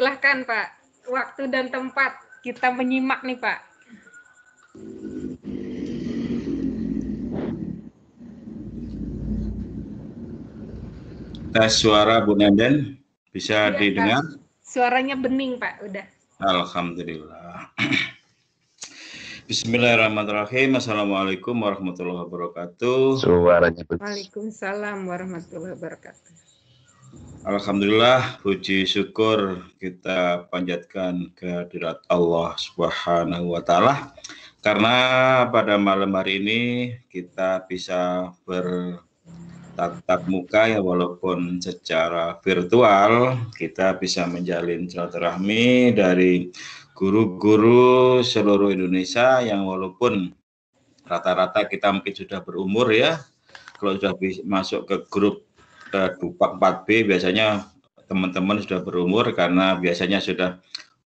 Silahkan Pak. Waktu dan tempat kita menyimak nih Pak. Tes suara Bu Nenden bisa ya, didengar? Suaranya bening Pak, udah. Alhamdulillah. Bismillahirrahmanirrahim. Assalamualaikum warahmatullahi wabarakatuh. Suaranya Waalaikumsalam warahmatullahi wabarakatuh. Alhamdulillah, puji syukur kita panjatkan kehadirat Allah Subhanahu wa taala. Karena pada malam hari ini kita bisa bertatap muka ya walaupun secara virtual kita bisa menjalin silaturahmi dari guru-guru seluruh Indonesia yang walaupun rata-rata kita mungkin sudah berumur ya, kalau sudah masuk ke grup Dupak 4B biasanya teman-teman sudah berumur karena biasanya sudah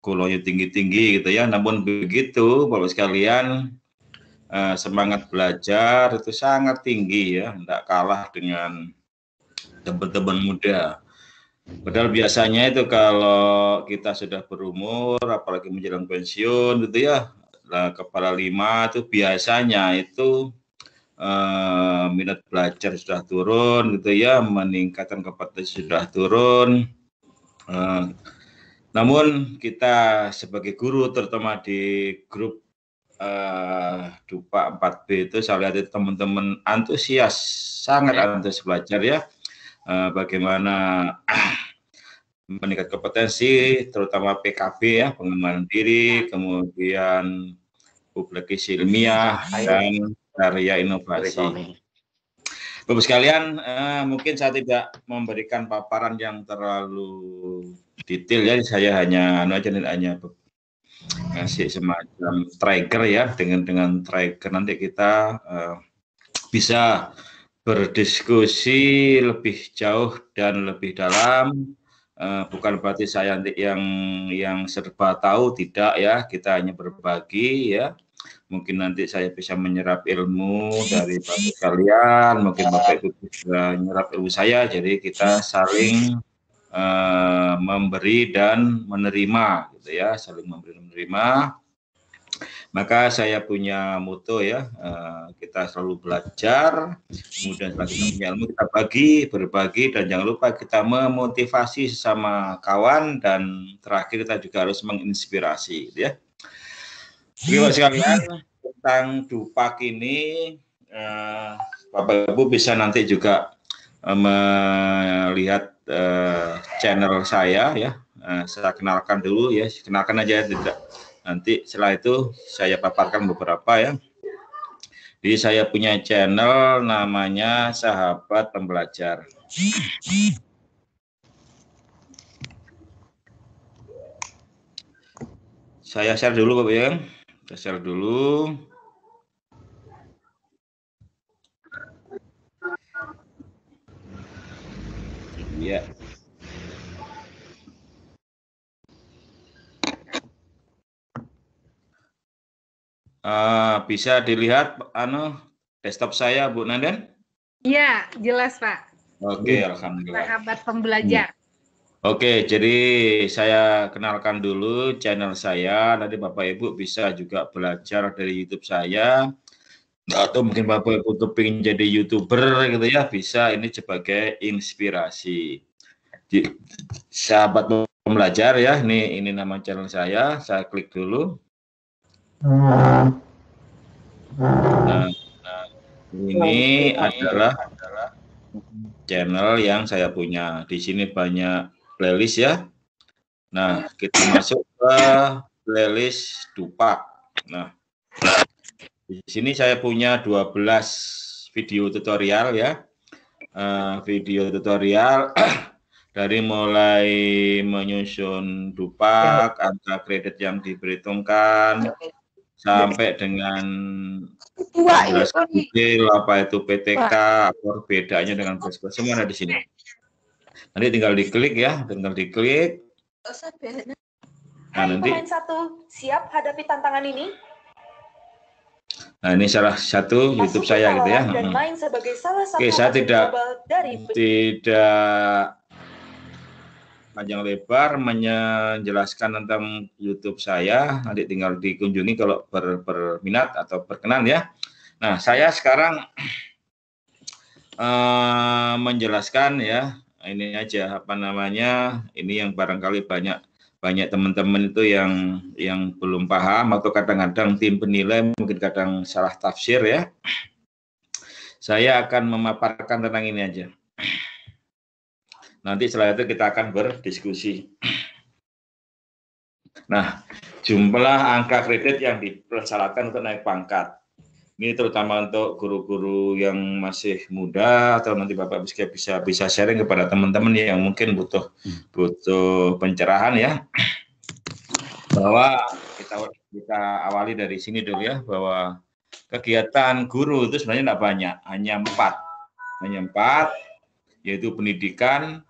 kulonya tinggi-tinggi gitu ya. Namun begitu, Bapak sekalian, uh, semangat belajar itu sangat tinggi ya, tidak kalah dengan teman-teman muda. Padahal biasanya itu kalau kita sudah berumur, apalagi menjelang pensiun gitu ya, kepala lima itu biasanya itu eh, minat belajar sudah turun gitu ya, meningkatkan kompetensi sudah turun. Eh, namun kita sebagai guru, terutama di grup eh, Dupa 4B itu saya lihat itu teman-teman antusias, sangat antusias belajar ya. Uh, bagaimana meningkat kompetensi, terutama PKB ya, pengembangan diri, kemudian publikasi ilmiah dan karya inovasi. Bapak sekalian, uh, mungkin saya tidak memberikan paparan yang terlalu detail ya, saya hanya anu aja hanya ngasih semacam trigger ya, dengan dengan trigger nanti kita uh, bisa berdiskusi lebih jauh dan lebih dalam. Uh, bukan berarti saya nanti yang yang serba tahu tidak ya. Kita hanya berbagi ya mungkin nanti saya bisa menyerap ilmu dari bapak kalian mungkin bapak ibu bisa menyerap ilmu saya. Jadi kita saling uh, memberi dan menerima gitu ya. Saling memberi dan menerima. Maka saya punya moto ya, uh, kita selalu belajar, kemudian setelah kita punya ilmu kita bagi, berbagi, dan jangan lupa kita memotivasi sesama kawan, dan terakhir kita juga harus menginspirasi, gitu ya. Terima kasih sekalian tentang dupak ini, uh, Bapak Ibu bisa nanti juga uh, melihat uh, channel saya ya. Uh, saya kenalkan dulu ya, kenalkan aja tidak Nanti setelah itu saya paparkan beberapa ya. Jadi saya punya channel namanya Sahabat Pembelajar. Saya share dulu Bapak ya. Saya share dulu. Ya. Uh, bisa dilihat anu desktop saya Bu Nanden? Iya, jelas Pak. Oke, okay, alhamdulillah. Sahabat pembelajar. Oke, jadi saya kenalkan dulu channel saya. Nanti Bapak Ibu bisa juga belajar dari YouTube saya. Atau mungkin Bapak Ibu kepingin jadi YouTuber gitu ya, bisa ini sebagai inspirasi. Jadi, sahabat pembelajar ya, ini ini nama channel saya. Saya klik dulu. Nah, nah, ini adalah channel yang saya punya. Di sini banyak playlist ya. Nah, kita masuk ke playlist Dupak. Nah, di sini saya punya 12 video tutorial ya. Uh, video tutorial dari mulai menyusun dupak, angka kredit yang diperhitungkan, sampai dengan detail apa itu PTK, apa bedanya dengan Bosco semua ada di sini. Nanti tinggal diklik ya, tinggal diklik. Nah, nanti satu siap hadapi tantangan ini. Nah, ini salah satu YouTube saya gitu ya. Dan main sebagai salah satu Oke, saya tidak dari tidak panjang lebar menjelaskan tentang YouTube saya. Nanti tinggal dikunjungi kalau ber, berminat atau berkenan ya. Nah, saya sekarang uh, menjelaskan ya ini aja apa namanya ini yang barangkali banyak banyak teman-teman itu yang yang belum paham atau kadang-kadang tim penilai mungkin kadang salah tafsir ya. Saya akan memaparkan tentang ini aja. Nanti setelah itu kita akan berdiskusi. Nah, jumlah angka kredit yang dipersyaratkan untuk naik pangkat. Ini terutama untuk guru-guru yang masih muda atau nanti Bapak bisa bisa bisa sharing kepada teman-teman yang mungkin butuh butuh pencerahan ya. Bahwa kita kita awali dari sini dulu ya bahwa kegiatan guru itu sebenarnya tidak banyak, hanya empat, hanya empat, yaitu pendidikan,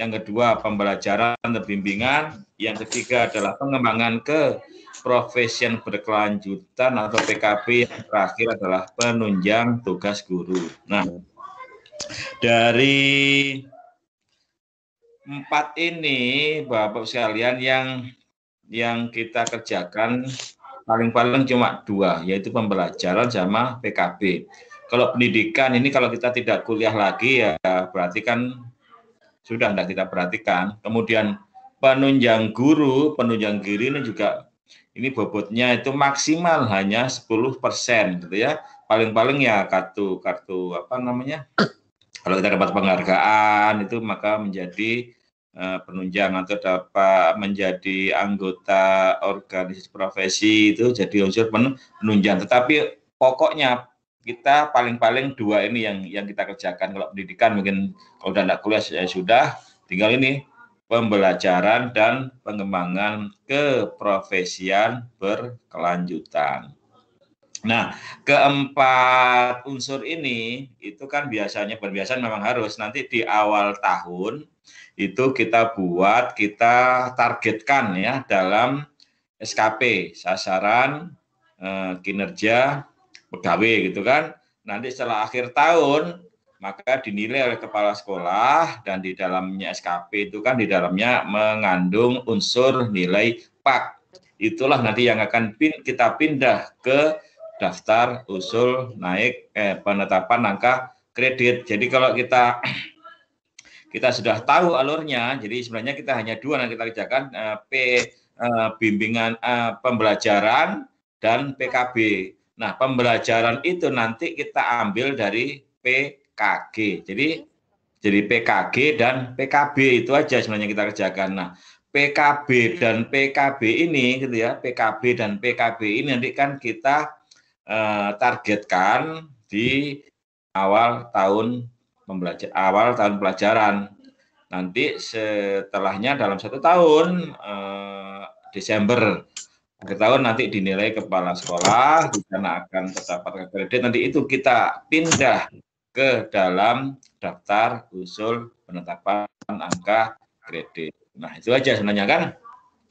yang kedua pembelajaran dan bimbingan, yang ketiga adalah pengembangan ke profesi berkelanjutan atau PKP, yang terakhir adalah penunjang tugas guru. Nah, dari empat ini, Bapak sekalian, yang yang kita kerjakan paling-paling cuma dua, yaitu pembelajaran sama PKB. Kalau pendidikan ini kalau kita tidak kuliah lagi ya berarti kan sudah tidak kita perhatikan. Kemudian penunjang guru, penunjang giri ini juga ini bobotnya itu maksimal hanya 10% gitu ya. Paling-paling ya kartu kartu apa namanya? Kalau kita dapat penghargaan itu maka menjadi uh, penunjang atau dapat menjadi anggota organisasi profesi itu jadi unsur penunjang. Tetapi pokoknya kita paling-paling dua ini yang yang kita kerjakan kalau pendidikan mungkin kalau udah tidak kuliah ya sudah tinggal ini pembelajaran dan pengembangan keprofesian berkelanjutan. Nah, keempat unsur ini itu kan biasanya berbiasa memang harus nanti di awal tahun itu kita buat kita targetkan ya dalam SKP sasaran eh, kinerja pegawai gitu kan. Nanti setelah akhir tahun maka dinilai oleh kepala sekolah dan di dalamnya SKP itu kan di dalamnya mengandung unsur nilai PAK. Itulah nanti yang akan pin, kita pindah ke daftar usul naik eh, penetapan angka kredit. Jadi kalau kita kita sudah tahu alurnya, jadi sebenarnya kita hanya dua yang kita kerjakan eh, P eh, bimbingan eh, pembelajaran dan PKB. Nah, pembelajaran itu nanti kita ambil dari PKG. Jadi jadi PKG dan PKB itu aja sebenarnya kita kerjakan. Nah, PKB dan PKB ini gitu ya, PKB dan PKB ini nanti kan kita uh, targetkan di awal tahun pembelajar awal tahun pelajaran. Nanti setelahnya dalam satu tahun uh, Desember akhir tahun nanti dinilai kepala sekolah, di sana akan terdapat kredit, nanti itu kita pindah ke dalam daftar usul penetapan angka kredit. Nah, itu aja sebenarnya kan.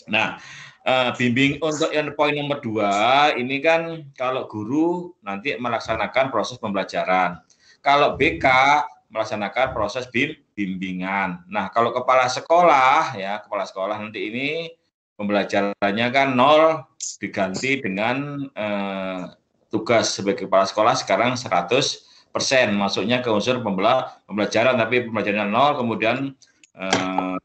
Nah, uh, bimbing untuk yang poin nomor dua, ini kan kalau guru nanti melaksanakan proses pembelajaran. Kalau BK melaksanakan proses bim bimbingan. Nah, kalau kepala sekolah ya, kepala sekolah nanti ini pembelajarannya kan nol diganti dengan eh, tugas sebagai kepala sekolah sekarang 100 persen. Masuknya ke unsur pembelajaran tapi pembelajaran nol kemudian eh,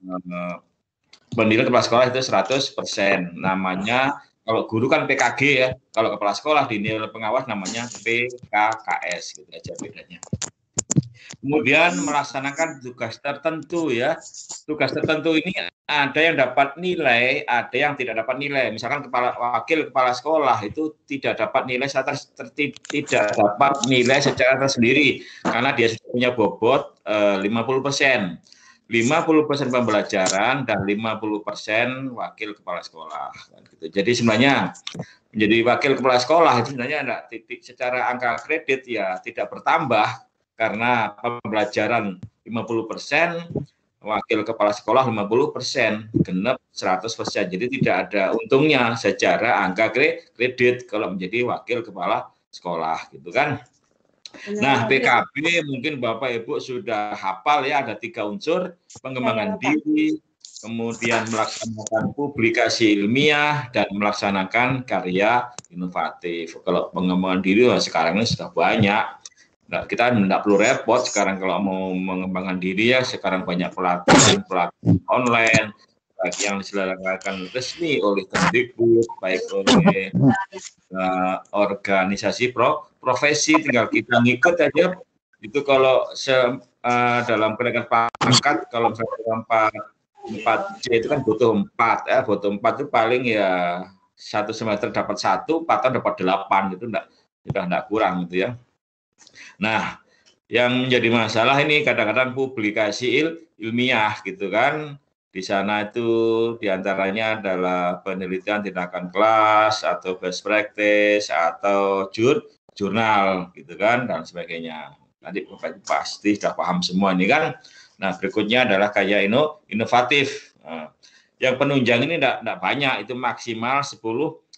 penilaian kepala sekolah itu 100 persen. Namanya kalau guru kan PKG ya kalau kepala sekolah dinilai pengawas namanya PKKS gitu aja bedanya kemudian melaksanakan tugas tertentu ya. Tugas tertentu ini ada yang dapat nilai, ada yang tidak dapat nilai. Misalkan kepala wakil kepala sekolah itu tidak dapat nilai secara tidak dapat nilai secara tersendiri karena dia punya bobot eh, 50 persen. 50 persen pembelajaran dan 50 persen wakil kepala sekolah. Gitu. Jadi sebenarnya menjadi wakil kepala sekolah itu sebenarnya enggak, secara angka kredit ya tidak bertambah karena pembelajaran 50 persen, wakil kepala sekolah 50 persen, genep 100 persen. Jadi tidak ada untungnya secara angka kredit kalau menjadi wakil kepala sekolah gitu kan. Nah, PKB mungkin Bapak Ibu sudah hafal ya ada tiga unsur pengembangan diri, kemudian melaksanakan publikasi ilmiah dan melaksanakan karya inovatif. Kalau pengembangan diri sekarang ini sudah banyak. Nah, kita tidak perlu repot sekarang kalau mau mengembangkan diri ya. Sekarang banyak pelatihan pelatihan online yang diselenggarakan resmi oleh Kemdikbud baik oleh uh, organisasi pro profesi tinggal kita ngikut aja. Itu kalau se, uh, dalam kenaikan pangkat kalau misalnya empat empat C itu kan butuh empat ya butuh empat itu paling ya satu semester dapat satu empat tahun dapat delapan gitu enggak sudah enggak kurang gitu ya Nah, yang menjadi masalah ini kadang-kadang publikasi il, ilmiah gitu kan. Di sana itu di antaranya adalah penelitian tindakan kelas atau best practice atau jur, jurnal gitu kan dan sebagainya. Nanti pasti sudah paham semua ini kan. Nah berikutnya adalah kayak ino, inovatif. Nah, yang penunjang ini tidak banyak, itu maksimal 10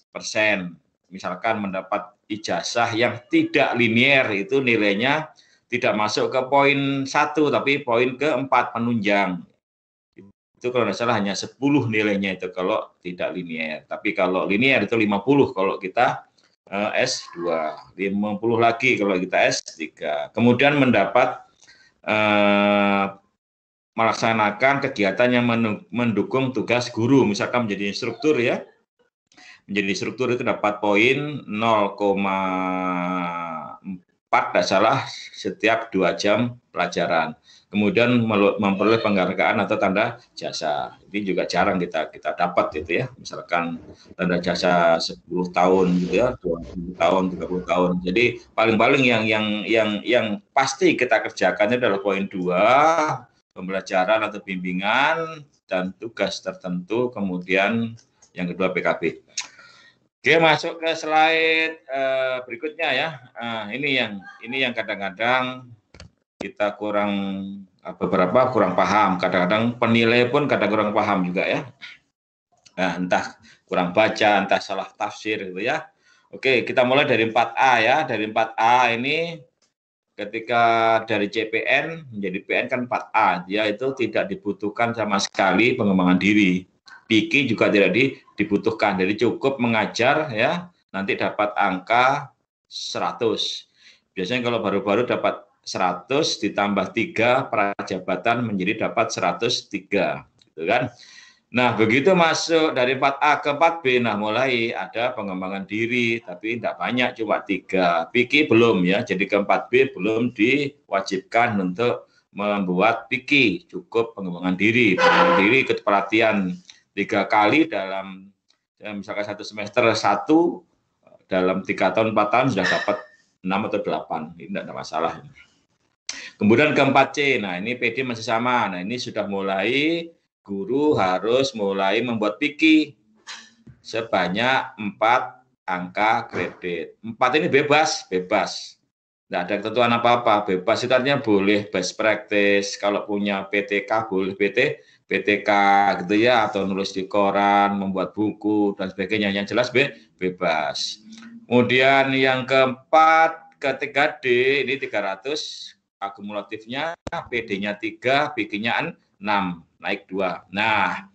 persen. Misalkan mendapat ijazah yang tidak linier itu nilainya tidak masuk ke poin satu tapi poin ke empat penunjang. Itu kalau tidak salah hanya 10 nilainya itu kalau tidak linier. Tapi kalau linier itu 50 kalau kita uh, S2 50 lagi kalau kita S3 kemudian mendapat uh, melaksanakan kegiatan yang mendukung tugas guru misalkan menjadi instruktur ya menjadi struktur itu dapat poin 0,4 tidak salah setiap dua jam pelajaran. Kemudian memperoleh penghargaan atau tanda jasa. Ini juga jarang kita kita dapat gitu ya. Misalkan tanda jasa 10 tahun gitu ya, 20 tahun, 30 tahun. Jadi paling-paling yang yang yang yang pasti kita kerjakan itu adalah poin 2 pembelajaran atau bimbingan dan tugas tertentu kemudian yang kedua PKB. Oke, masuk ke slide uh, berikutnya ya. Uh, ini yang ini yang kadang-kadang kita kurang uh, beberapa kurang paham. Kadang-kadang penilai pun kadang kurang paham juga ya. Nah, entah kurang baca, entah salah tafsir gitu ya. Oke, kita mulai dari 4A ya. Dari 4A ini ketika dari CPN menjadi PN kan 4A, dia itu tidak dibutuhkan sama sekali pengembangan diri Piki juga tidak dibutuhkan. Jadi cukup mengajar ya, nanti dapat angka 100. Biasanya kalau baru-baru dapat 100 ditambah 3 prajabatan menjadi dapat 103 gitu kan. Nah, begitu masuk dari 4A ke 4B, nah mulai ada pengembangan diri, tapi tidak banyak, cuma tiga. Piki belum ya, jadi ke 4B belum diwajibkan untuk membuat Piki, cukup pengembangan diri. Pengembangan diri ikut pelatihan tiga kali dalam ya, misalkan satu semester satu dalam tiga tahun empat tahun sudah dapat enam atau delapan. Ini tidak ada masalah. Kemudian keempat C. Nah ini PD masih sama. Nah ini sudah mulai guru harus mulai membuat piki sebanyak empat angka kredit. Empat ini bebas bebas. Tidak ada ketentuan apa-apa. Bebas itu artinya boleh best practice. Kalau punya PTK boleh PT PTK gitu ya atau nulis di koran, membuat buku dan sebagainya yang jelas be bebas. Kemudian yang keempat ketiga D ini 300 akumulatifnya PD-nya 3, BG-nya 6, naik 2. Nah,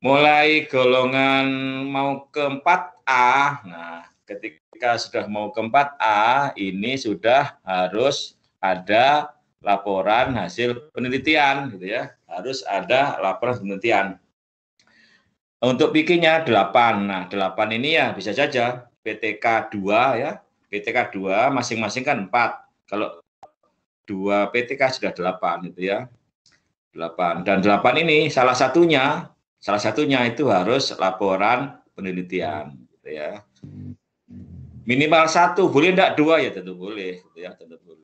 mulai golongan mau ke 4A. Nah, ketika sudah mau ke 4A ini sudah harus ada laporan hasil penelitian gitu ya. Harus ada laporan penelitian. Untuk bikinnya 8. Nah, 8 ini ya bisa saja PTK 2 ya. PTK 2 masing-masing kan 4. Kalau 2 PTK sudah 8 itu ya. 8. Dan 8 ini salah satunya salah satunya itu harus laporan penelitian gitu ya. Minimal satu, boleh enggak dua ya tentu boleh, gitu ya tentu boleh.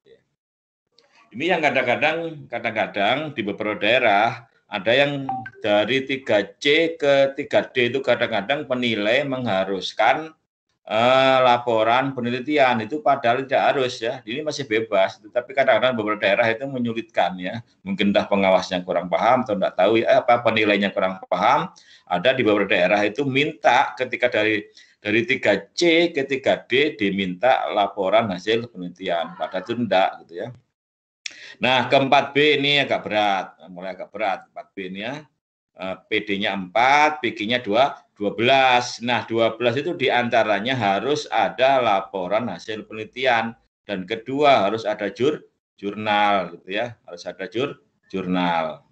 Ini yang kadang-kadang kadang-kadang di beberapa daerah ada yang dari 3C ke 3D itu kadang-kadang penilai mengharuskan uh, laporan penelitian itu padahal tidak harus ya. Ini masih bebas, tetapi kadang-kadang beberapa daerah itu menyulitkan ya. Mungkin dah pengawasnya kurang paham atau tidak tahu ya, apa penilainya kurang paham. Ada di beberapa daerah itu minta ketika dari dari 3C ke 3D diminta laporan hasil penelitian. Padahal itu tidak gitu ya. Nah, keempat B ini agak berat, mulai agak berat 4B ini ya. PD-nya 4, PG-nya 2, 12. Nah, 12 itu di antaranya harus ada laporan hasil penelitian dan kedua harus ada jur jurnal gitu ya, harus ada jur jurnal.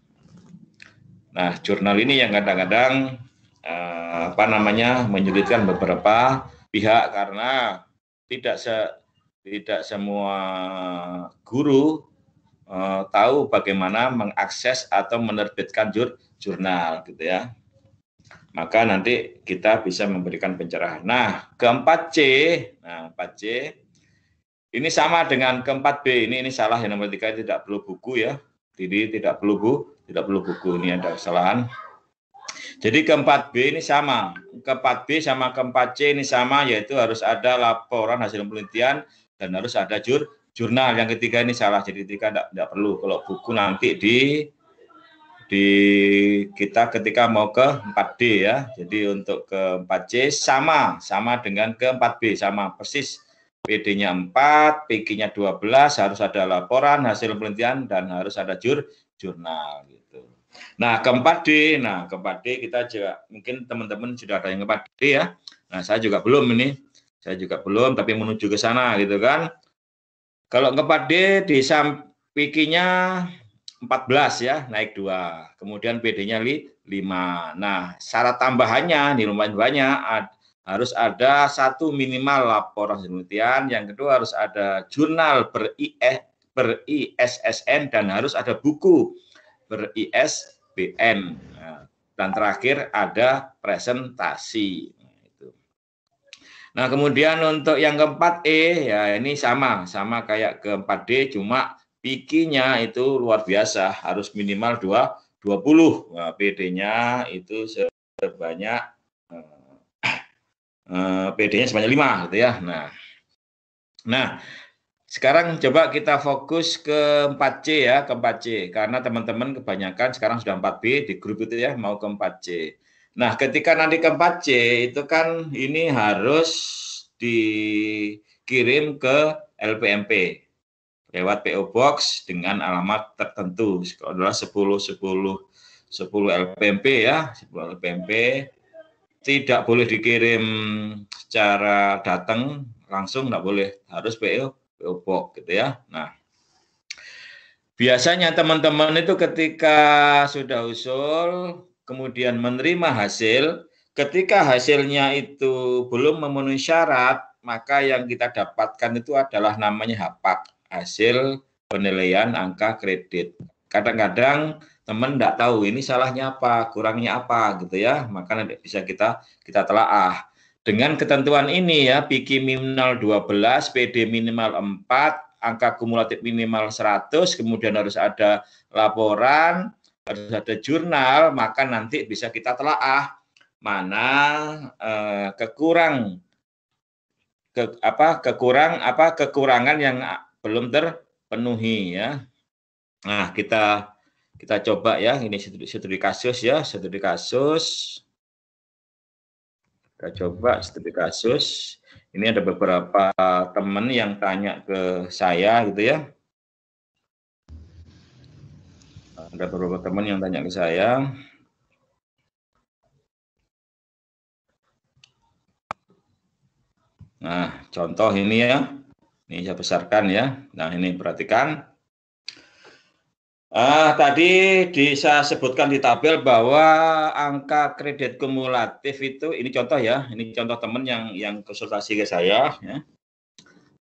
Nah, jurnal ini yang kadang-kadang eh, apa namanya menyulitkan beberapa pihak karena tidak se tidak semua guru uh, tahu bagaimana mengakses atau menerbitkan jur, jurnal gitu ya. Maka nanti kita bisa memberikan pencerahan. Nah, keempat C, nah 4C ini sama dengan keempat B. Ini ini salah yang nomor tiga tidak perlu buku ya. Jadi tidak perlu bu, tidak perlu buku. Ini ada kesalahan. Jadi keempat B ini sama. Keempat B sama keempat C ini sama, yaitu harus ada laporan hasil penelitian dan harus ada jur jurnal. Yang ketiga ini salah, jadi ketiga tidak, tidak perlu. Kalau buku nanti di di kita ketika mau ke 4D ya. Jadi untuk ke 4C sama, sama dengan ke 4B, sama persis. PD-nya 4, PG-nya 12, harus ada laporan hasil penelitian dan harus ada jur jurnal gitu. Nah, ke 4D, nah ke 4D kita juga mungkin teman-teman sudah ada yang ke 4D ya. Nah, saya juga belum ini. Saya juga belum tapi menuju ke sana gitu kan. Kalau 4D di sampingnya 14 ya, naik 2. Kemudian PD-nya 5. Nah, syarat tambahannya di lumayan banyak harus ada satu minimal laporan penelitian, yang kedua harus ada jurnal ber ber ISSN dan harus ada buku ber ISBN. Nah, dan terakhir ada presentasi. Nah, kemudian untuk yang keempat E, ya ini sama, sama kayak keempat D, cuma pikinya itu luar biasa, harus minimal 2, 20. Nah, PD-nya itu sebanyak eh, PD-nya sebanyak 5 gitu ya. Nah. Nah, sekarang coba kita fokus ke 4C ya, ke 4C karena teman-teman kebanyakan sekarang sudah 4B di grup itu ya mau ke 4C. Nah, ketika nanti ke 4C itu kan ini harus dikirim ke LPMP lewat PO Box dengan alamat tertentu. Kalau adalah 10 10 10 LPMP ya, 10 LPMP tidak boleh dikirim secara datang langsung enggak boleh, harus PO PO Box gitu ya. Nah, biasanya teman-teman itu ketika sudah usul kemudian menerima hasil, ketika hasilnya itu belum memenuhi syarat, maka yang kita dapatkan itu adalah namanya HAPAK, hasil penilaian angka kredit. Kadang-kadang teman tidak tahu ini salahnya apa, kurangnya apa gitu ya, maka nanti bisa kita kita telaah. Dengan ketentuan ini ya, PIKI minimal 12, PD minimal 4, angka kumulatif minimal 100, kemudian harus ada laporan, harus ada jurnal, maka nanti bisa kita telaah mana eh, kekurang ke, apa kekurang apa kekurangan yang belum terpenuhi ya. Nah, kita kita coba ya, ini studi kasus ya, studi kasus. Kita coba studi kasus. Ini ada beberapa teman yang tanya ke saya gitu ya. Ada beberapa teman yang tanya ke saya. Nah, contoh ini ya. Ini saya besarkan ya. Nah, ini perhatikan. Ah, tadi bisa sebutkan di tabel bahwa angka kredit kumulatif itu ini contoh ya, ini contoh teman yang yang konsultasi ke saya ya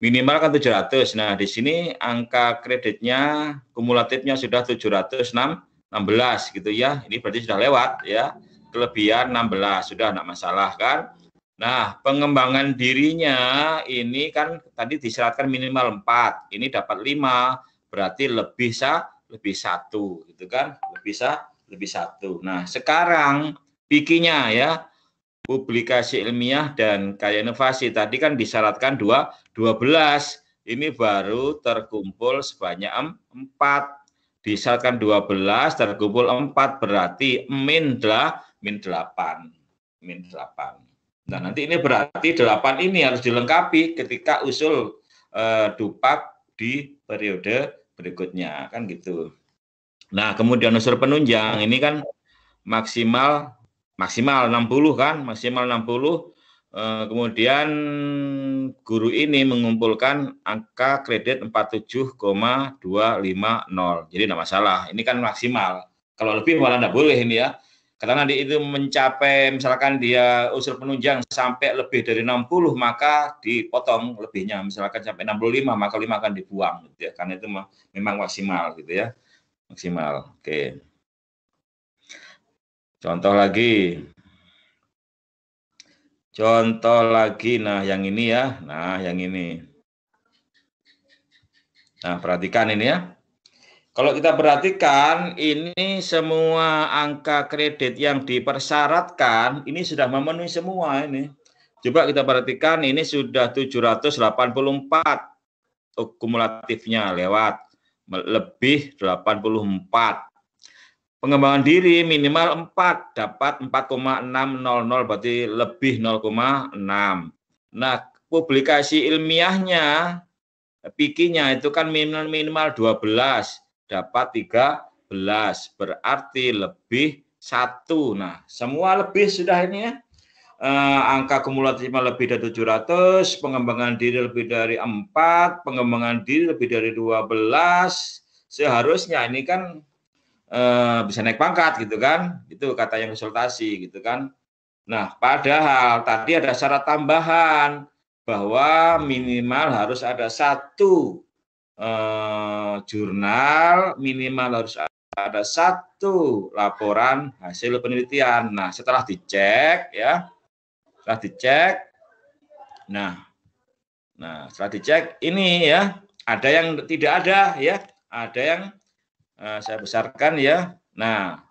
minimal kan 700. Nah, di sini angka kreditnya kumulatifnya sudah 716 gitu ya. Ini berarti sudah lewat ya. Kelebihan 16 sudah enggak masalah kan. Nah, pengembangan dirinya ini kan tadi disyaratkan minimal 4. Ini dapat 5, berarti lebih sa lebih satu gitu kan. Lebih sa lebih satu. Nah, sekarang pikinya ya publikasi ilmiah dan karya inovasi. Tadi kan disyaratkan dua 12 ini baru terkumpul sebanyak 4 disyaratkan 12 terkumpul 4 berarti min lah min 8 min 8 nah nanti ini berarti 8 ini harus dilengkapi ketika usul eh, dupak di periode berikutnya. Kan gitu. Nah kemudian unsur penunjang. Ini kan maksimal maksimal 60 kan, maksimal 60 Eh, kemudian guru ini mengumpulkan angka kredit 47,250. Jadi tidak masalah. Ini kan maksimal. Kalau lebih malah tidak boleh ini ya. Karena nanti itu mencapai misalkan dia usul penunjang sampai lebih dari 60 maka dipotong lebihnya. Misalkan sampai 65 maka 5 akan dibuang gitu ya. Karena itu memang maksimal gitu ya. Maksimal. Oke. Contoh lagi. Contoh lagi, nah yang ini ya, nah yang ini. Nah perhatikan ini ya. Kalau kita perhatikan, ini semua angka kredit yang dipersyaratkan, ini sudah memenuhi semua ini. Coba kita perhatikan, ini sudah 784 kumulatifnya lewat, lebih 84 pengembangan diri minimal 4 dapat 4,600 berarti lebih 0,6. Nah, publikasi ilmiahnya pikinya itu kan minimal minimal 12 dapat 13 berarti lebih satu. Nah, semua lebih sudah ini ya. Eh, angka kumulatifnya lebih dari 700, pengembangan diri lebih dari 4, pengembangan diri lebih dari 12. Seharusnya ini kan eh, bisa naik pangkat gitu kan. Itu kata yang konsultasi gitu kan. Nah padahal tadi ada syarat tambahan bahwa minimal harus ada satu eh, jurnal minimal harus ada satu laporan hasil penelitian. Nah setelah dicek ya setelah dicek nah nah setelah dicek ini ya ada yang tidak ada ya ada yang uh, saya besarkan ya. Nah,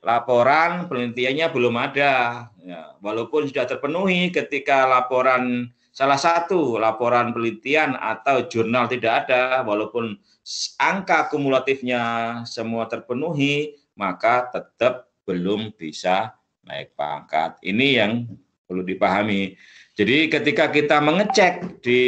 laporan penelitiannya belum ada. Ya, walaupun sudah terpenuhi ketika laporan salah satu laporan penelitian atau jurnal tidak ada, walaupun angka kumulatifnya semua terpenuhi, maka tetap belum bisa naik pangkat. Ini yang perlu dipahami. Jadi ketika kita mengecek di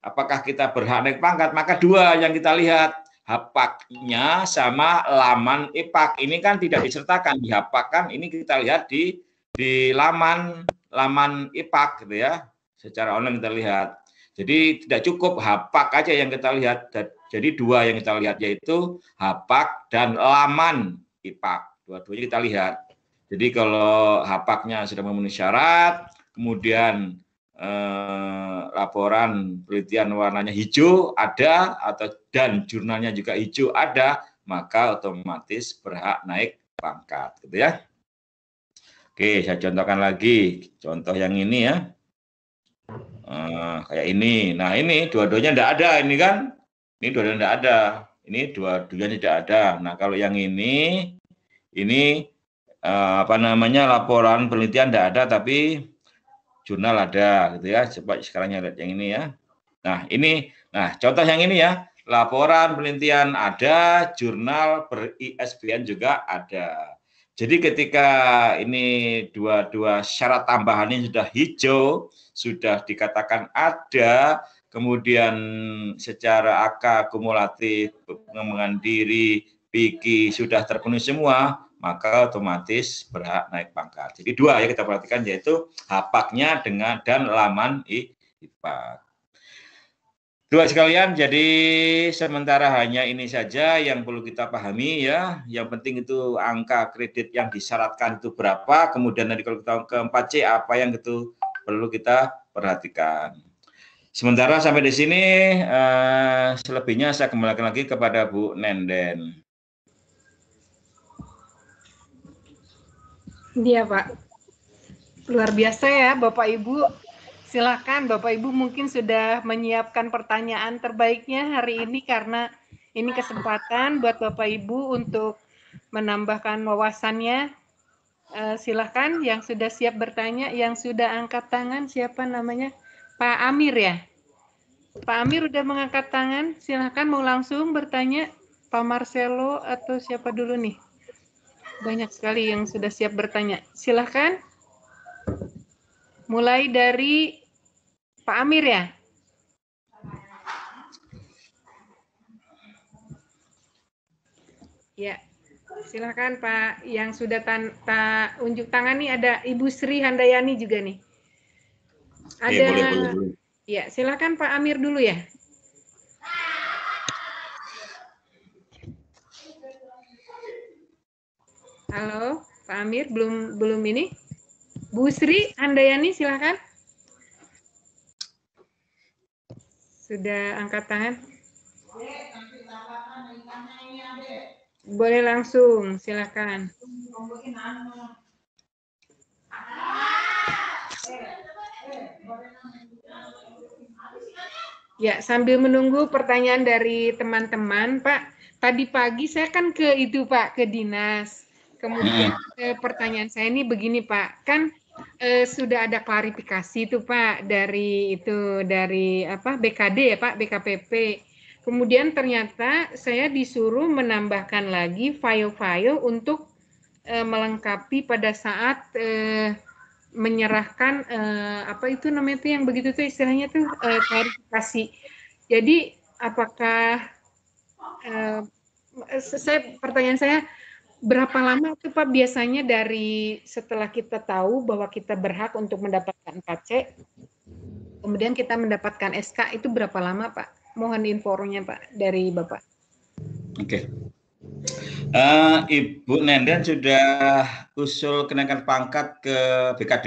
apakah kita berhak naik pangkat, maka dua yang kita lihat hapaknya sama laman ipak. Ini kan tidak disertakan di hapak kan? Ini kita lihat di di laman laman ipak gitu ya. Secara online kita lihat. Jadi tidak cukup hapak aja yang kita lihat. Jadi dua yang kita lihat yaitu hapak dan laman ipak. Dua-duanya kita lihat. Jadi kalau hapaknya sudah memenuhi syarat kemudian eh, laporan penelitian warnanya hijau ada atau dan jurnalnya juga hijau ada, maka otomatis berhak naik pangkat, gitu ya. Oke, saya contohkan lagi. Contoh yang ini ya. Eh, kayak ini. Nah, ini dua-duanya tidak ada ini kan. Ini dua-duanya tidak ada. Ini dua-duanya tidak ada. Nah, kalau yang ini ini eh, apa namanya laporan penelitian tidak ada tapi jurnal ada gitu ya. Coba sekarang lihat yang ini ya. Nah, ini nah contoh yang ini ya. Laporan penelitian ada, jurnal ber ISBN juga ada. Jadi ketika ini dua-dua syarat tambahan ini sudah hijau, sudah dikatakan ada, kemudian secara AK kumulatif, pengembangan diri, PIKI sudah terpenuhi semua, maka otomatis berhak naik pangkat. Jadi dua ya kita perhatikan yaitu hapaknya dengan dan laman IPA. Dua sekalian, jadi sementara hanya ini saja yang perlu kita pahami ya. Yang penting itu angka kredit yang disyaratkan itu berapa, kemudian nanti kalau kita ke 4C apa yang itu perlu kita perhatikan. Sementara sampai di sini, eh, selebihnya saya kembalikan lagi kepada Bu Nenden. Iya Pak. Luar biasa ya Bapak Ibu. Silakan Bapak Ibu mungkin sudah menyiapkan pertanyaan terbaiknya hari ini karena ini kesempatan buat Bapak Ibu untuk menambahkan wawasannya. Uh, silakan yang sudah siap bertanya, yang sudah angkat tangan siapa namanya? Pak Amir ya. Pak Amir udah mengangkat tangan, silakan mau langsung bertanya Pak Marcelo atau siapa dulu nih? Banyak sekali yang sudah siap bertanya. Silahkan. Mulai dari Pak Amir ya. Ya. Silakan Pak, yang sudah tan ta unjuk tangan nih ada Ibu Sri Handayani juga nih. Ada, boleh, boleh, boleh. ya silakan Pak Amir dulu ya. Halo, Pak Amir belum belum ini. Bu Sri Handayani silakan. Sudah angkat tangan. Boleh langsung, silakan. Ya, sambil menunggu pertanyaan dari teman-teman, Pak. Tadi pagi saya kan ke itu, Pak, ke dinas. Kemudian pertanyaan saya ini begini, Pak. Kan eh, sudah ada klarifikasi itu, Pak, dari itu dari apa BKD ya, Pak, BKPP. Kemudian ternyata saya disuruh menambahkan lagi file-file untuk eh, melengkapi pada saat eh, menyerahkan eh, apa itu namanya itu yang begitu tuh istilahnya tuh eh, klarifikasi. Jadi apakah eh, saya pertanyaan saya berapa lama tuh Pak biasanya dari setelah kita tahu bahwa kita berhak untuk mendapatkan 4C kemudian kita mendapatkan SK itu berapa lama Pak? Mohon infonya Pak dari Bapak. Oke. Eh, Ibu Nenden sudah usul kenaikan pangkat ke BKD.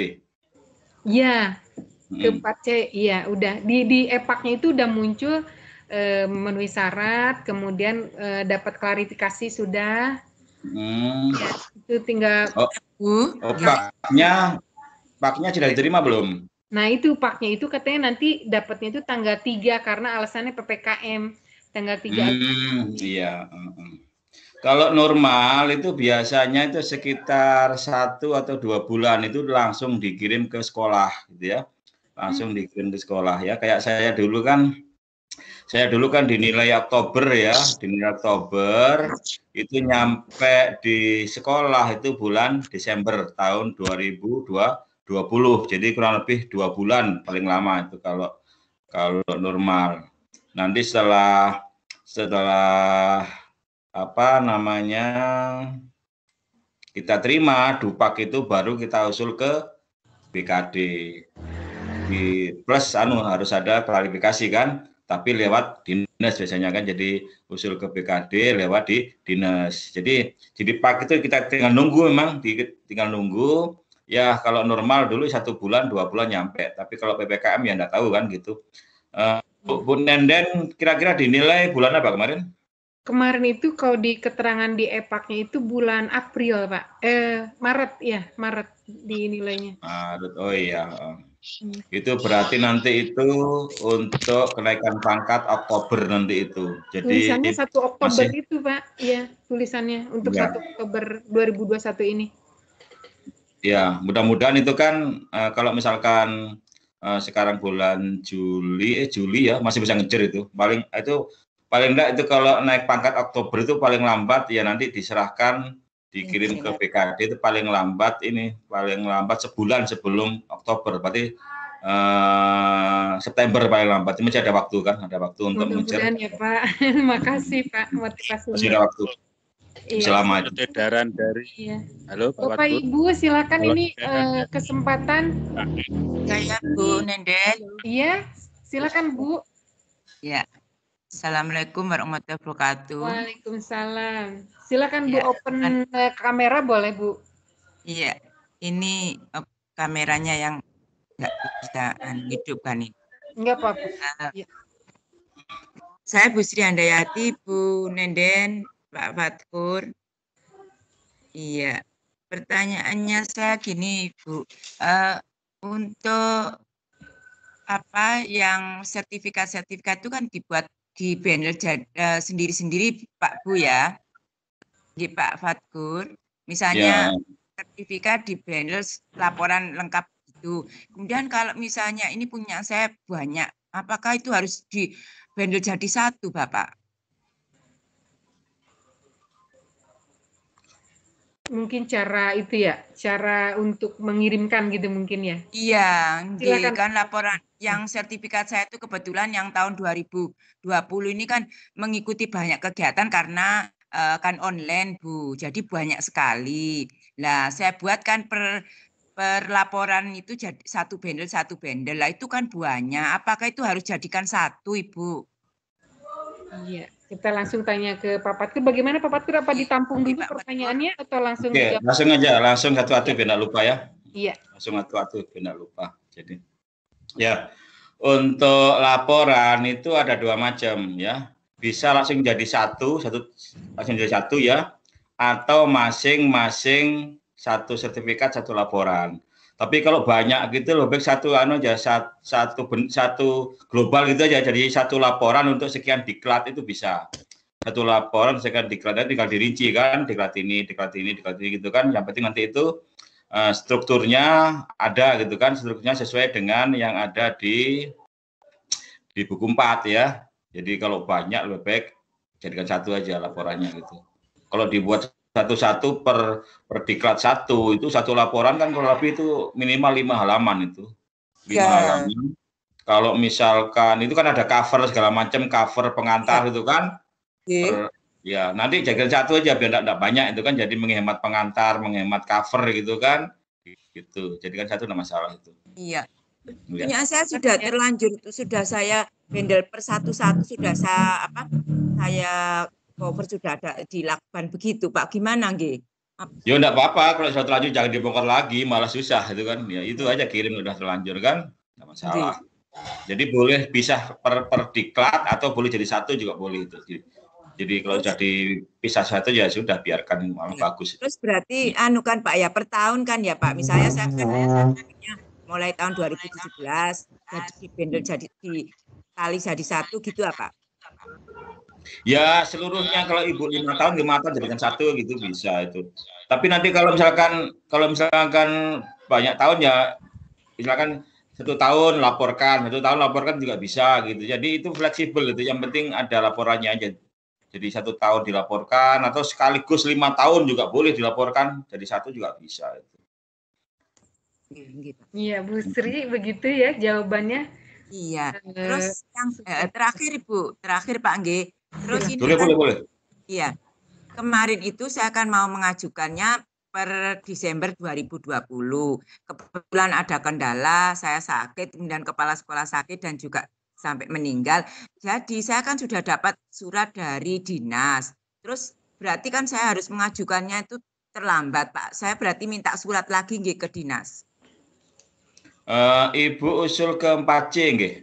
Iya, ke Hmm. 4C, iya udah di di EPAK-nya itu udah muncul eh, memenuhi syarat, kemudian eh, dapat klarifikasi sudah, Hmm. itu tinggal Oh, Bu, oh, paknya, paknya sudah diterima belum? Nah, itu paknya itu katanya nanti dapatnya itu tanggal 3 karena alasannya PPKM. Tanggal 3 Hmm, iya. Kalau normal itu biasanya itu sekitar satu atau dua bulan itu langsung dikirim ke sekolah, gitu ya. Langsung dikirim ke sekolah ya. Kayak saya dulu kan, saya dulu kan dinilai Oktober ya, dinilai Oktober itu nyampe di sekolah itu bulan Desember tahun 2020. Jadi kurang lebih dua bulan paling lama itu kalau kalau normal. Nanti setelah setelah apa namanya kita terima dupak itu baru kita usul ke BKD di plus anu harus ada klarifikasi kan tapi lewat dinas biasanya kan jadi usul ke BKD lewat di dinas jadi jadi pak itu kita tinggal nunggu memang tinggal nunggu ya kalau normal dulu satu bulan dua bulan nyampe tapi kalau ppkm ya enggak tahu kan gitu Eh, Bu, Bu Nenden kira-kira dinilai bulan apa kemarin kemarin itu kalau di keterangan di EPAK-nya itu bulan April, Pak. Eh, Maret ya, Maret di nilainya. Maret, oh iya. Itu berarti nanti itu untuk kenaikan pangkat Oktober nanti itu. Jadi Tulisannya 1 Oktober masih- itu, Pak. Iya, tulisannya untuk Ya. 1 Oktober 2021 ini. ya mudah-mudahan itu kan eh, kalau misalkan eh, sekarang bulan Juli, eh Juli ya masih bisa ngejar itu. Paling itu paling enggak itu kalau naik pangkat Oktober itu paling lambat ya nanti diserahkan dikirim ke BKD itu paling lambat ini paling lambat sebulan sebelum Oktober berarti eh, September paling lambat masih ada waktu kan ada waktu untuk mengejar ya, Pak. Makasih, Pak, motivasinya. masih ada waktu Iya. selama Surat edaran dari Iya. halo Pak Bapak Wadud. Ibu silakan Kalau ini eh, kesempatan saya Bu Nenden. iya silakan Bu Ya. Assalamualaikum warahmatullahi wabarakatuh. Waalaikumsalam silakan Bu Ya, open eh, kamera boleh Bu Iya, ini kameranya yang nggak bisa anu, hidup kan ini. enggak apa-apa Eh, Iya. Saya Bu Sri Handayati, Bu Nenden, Pak Fatkur. Iya, pertanyaannya saya gini, Bu. Eh, untuk apa yang sertifikat-sertifikat itu kan dibuat di banner eh, sendiri-sendiri, Pak Bu ya. Di Pak Fatkur. Misalnya ya sertifikat di banner laporan lengkap itu. Kemudian kalau misalnya ini punya saya banyak, apakah itu harus di bandel jadi satu, Bapak? Mungkin cara itu ya cara untuk mengirimkan gitu mungkin ya Iya, Silakan. kan laporan yang sertifikat saya itu kebetulan yang tahun 2020 ini kan mengikuti banyak kegiatan karena eh, kan online Bu, jadi banyak sekali. Nah, saya buatkan per per laporan itu jadi satu bendel satu bendel lah itu kan banyak. Apakah itu harus jadikan satu Ibu? Iya, kita langsung tanya ke Pak Patkur. Bagaimana Pak Patkur? Apa ditampung dulu Patkur. pertanyaannya atau langsung Oke, dijawab? langsung aja, langsung satu-satu biar nggak lupa ya. Iya. Langsung satu-satu biar nggak lupa. Jadi, ya untuk laporan itu ada dua macam ya. Bisa langsung jadi satu, satu langsung jadi satu ya, atau masing-masing satu sertifikat satu laporan. Tapi kalau banyak gitu lebih baik satu anu aja satu satu global gitu aja jadi satu laporan untuk sekian diklat itu bisa. Satu laporan sekian diklat tinggal dirinci kan, diklat ini, diklat ini, diklat ini gitu kan. Yang penting nanti itu eh, strukturnya ada gitu kan, strukturnya sesuai dengan yang ada di di buku 4 ya. Jadi kalau banyak lebih baik jadikan satu aja laporannya gitu. Kalau dibuat satu-satu per per diklat satu itu satu laporan kan kalau lebih itu minimal lima halaman itu lima Ya. halaman. Kalau misalkan itu kan ada cover segala macam cover pengantar itu kan Oke. per- ya nanti jadikan satu aja biar tidak banyak itu kan jadi menghemat pengantar menghemat cover gitu kan gitu jadikan satu tidak masalah itu Iya. Ya. Punya saya sudah terlanjur itu sudah saya bendel per satu-satu sudah saya apa saya cover sudah ada dilakukan begitu Pak gimana nggih? Ya enggak apa-apa kalau sudah terlanjur jangan dibongkar lagi malah susah itu kan. Ya itu aja kirim udah terlanjur kan. Enggak masalah. Jadi boleh bisa per, per diklat atau boleh jadi satu juga boleh itu. Jadi, jadi kalau sudah dipisah satu ya sudah biarkan malah Ya. bagus. Terus berarti anu kan Pak ya per tahun kan ya Pak. Misalnya saya kan saya mulai tahun 2017 jadi di bendel jadi di kali jadi satu gitu apa? Ya seluruhnya kalau ibu lima tahun lima tahun jadikan satu gitu bisa itu. Tapi nanti kalau misalkan kalau misalkan banyak tahun ya misalkan satu tahun laporkan, satu tahun laporkan juga bisa gitu. Jadi itu fleksibel itu. Yang penting ada laporannya aja. Jadi satu tahun dilaporkan atau sekaligus lima tahun juga boleh dilaporkan. Jadi satu juga bisa. Itu. Gitu. Iya, Bu Sri begitu ya jawabannya. Iya. Eh, Terus yang eh, terakhir Ibu, terakhir Pak Angge. Terus ini Boleh kan, boleh boleh. iya. Kemarin itu saya akan mau mengajukannya per Desember 2020. Kebetulan ada kendala, saya sakit, kemudian kepala sekolah sakit dan juga sampai meninggal. Jadi saya kan sudah dapat surat dari dinas. Terus berarti kan saya harus mengajukannya itu terlambat, Pak. Saya berarti minta surat lagi nggih ke dinas. Eh, ibu usul ke 4C nggih.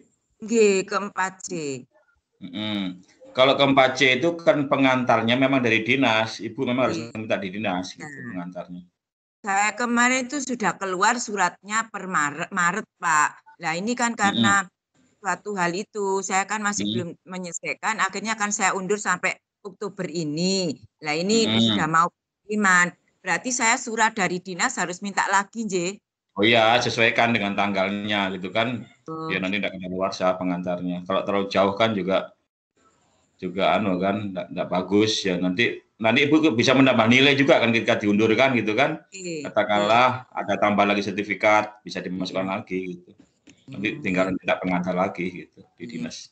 Nggih, ke 4C. Mm-mm. Kalau ke 4C itu kan pengantarnya memang dari dinas. Ibu memang harus Iya. minta di dinas gitu Nah. pengantarnya. Saya kemarin itu sudah keluar suratnya per Maret, Maret Pak. Nah ini kan karena suatu hal itu saya kan masih Mm. belum menyelesaikan. Akhirnya kan saya undur sampai Oktober ini. Nah ini Mm. sudah mau pengiriman. Berarti saya surat dari dinas harus minta lagi, J. Oh iya, sesuaikan dengan tanggalnya gitu kan. Ya nanti tidak kena luarsa pengantarnya. Kalau terlalu jauh kan juga juga anu kan tidak bagus ya nanti nanti ibu bisa menambah nilai juga kan ketika diundurkan gitu kan Oke. katakanlah ada tambah lagi sertifikat bisa dimasukkan lagi gitu nanti Hmm. tinggal minta pengantar lagi gitu di dinas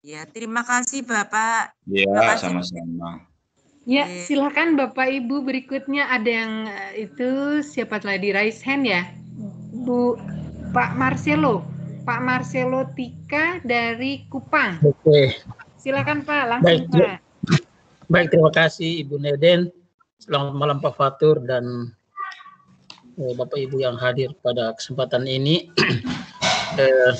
Ya, terima kasih Bapak. ya kasih. sama-sama Ya, silakan Bapak Ibu berikutnya ada yang eh, itu siapa telah di raise hand ya? Bu Pak Marcelo. Pak Marcelo Tika dari Kupang. Oke, Silakan Pak, langsung Baik, Pak. baik terima kasih Ibu Neden. Selamat malam Pak Fatur dan eh, Bapak Ibu yang hadir pada kesempatan ini. Eh,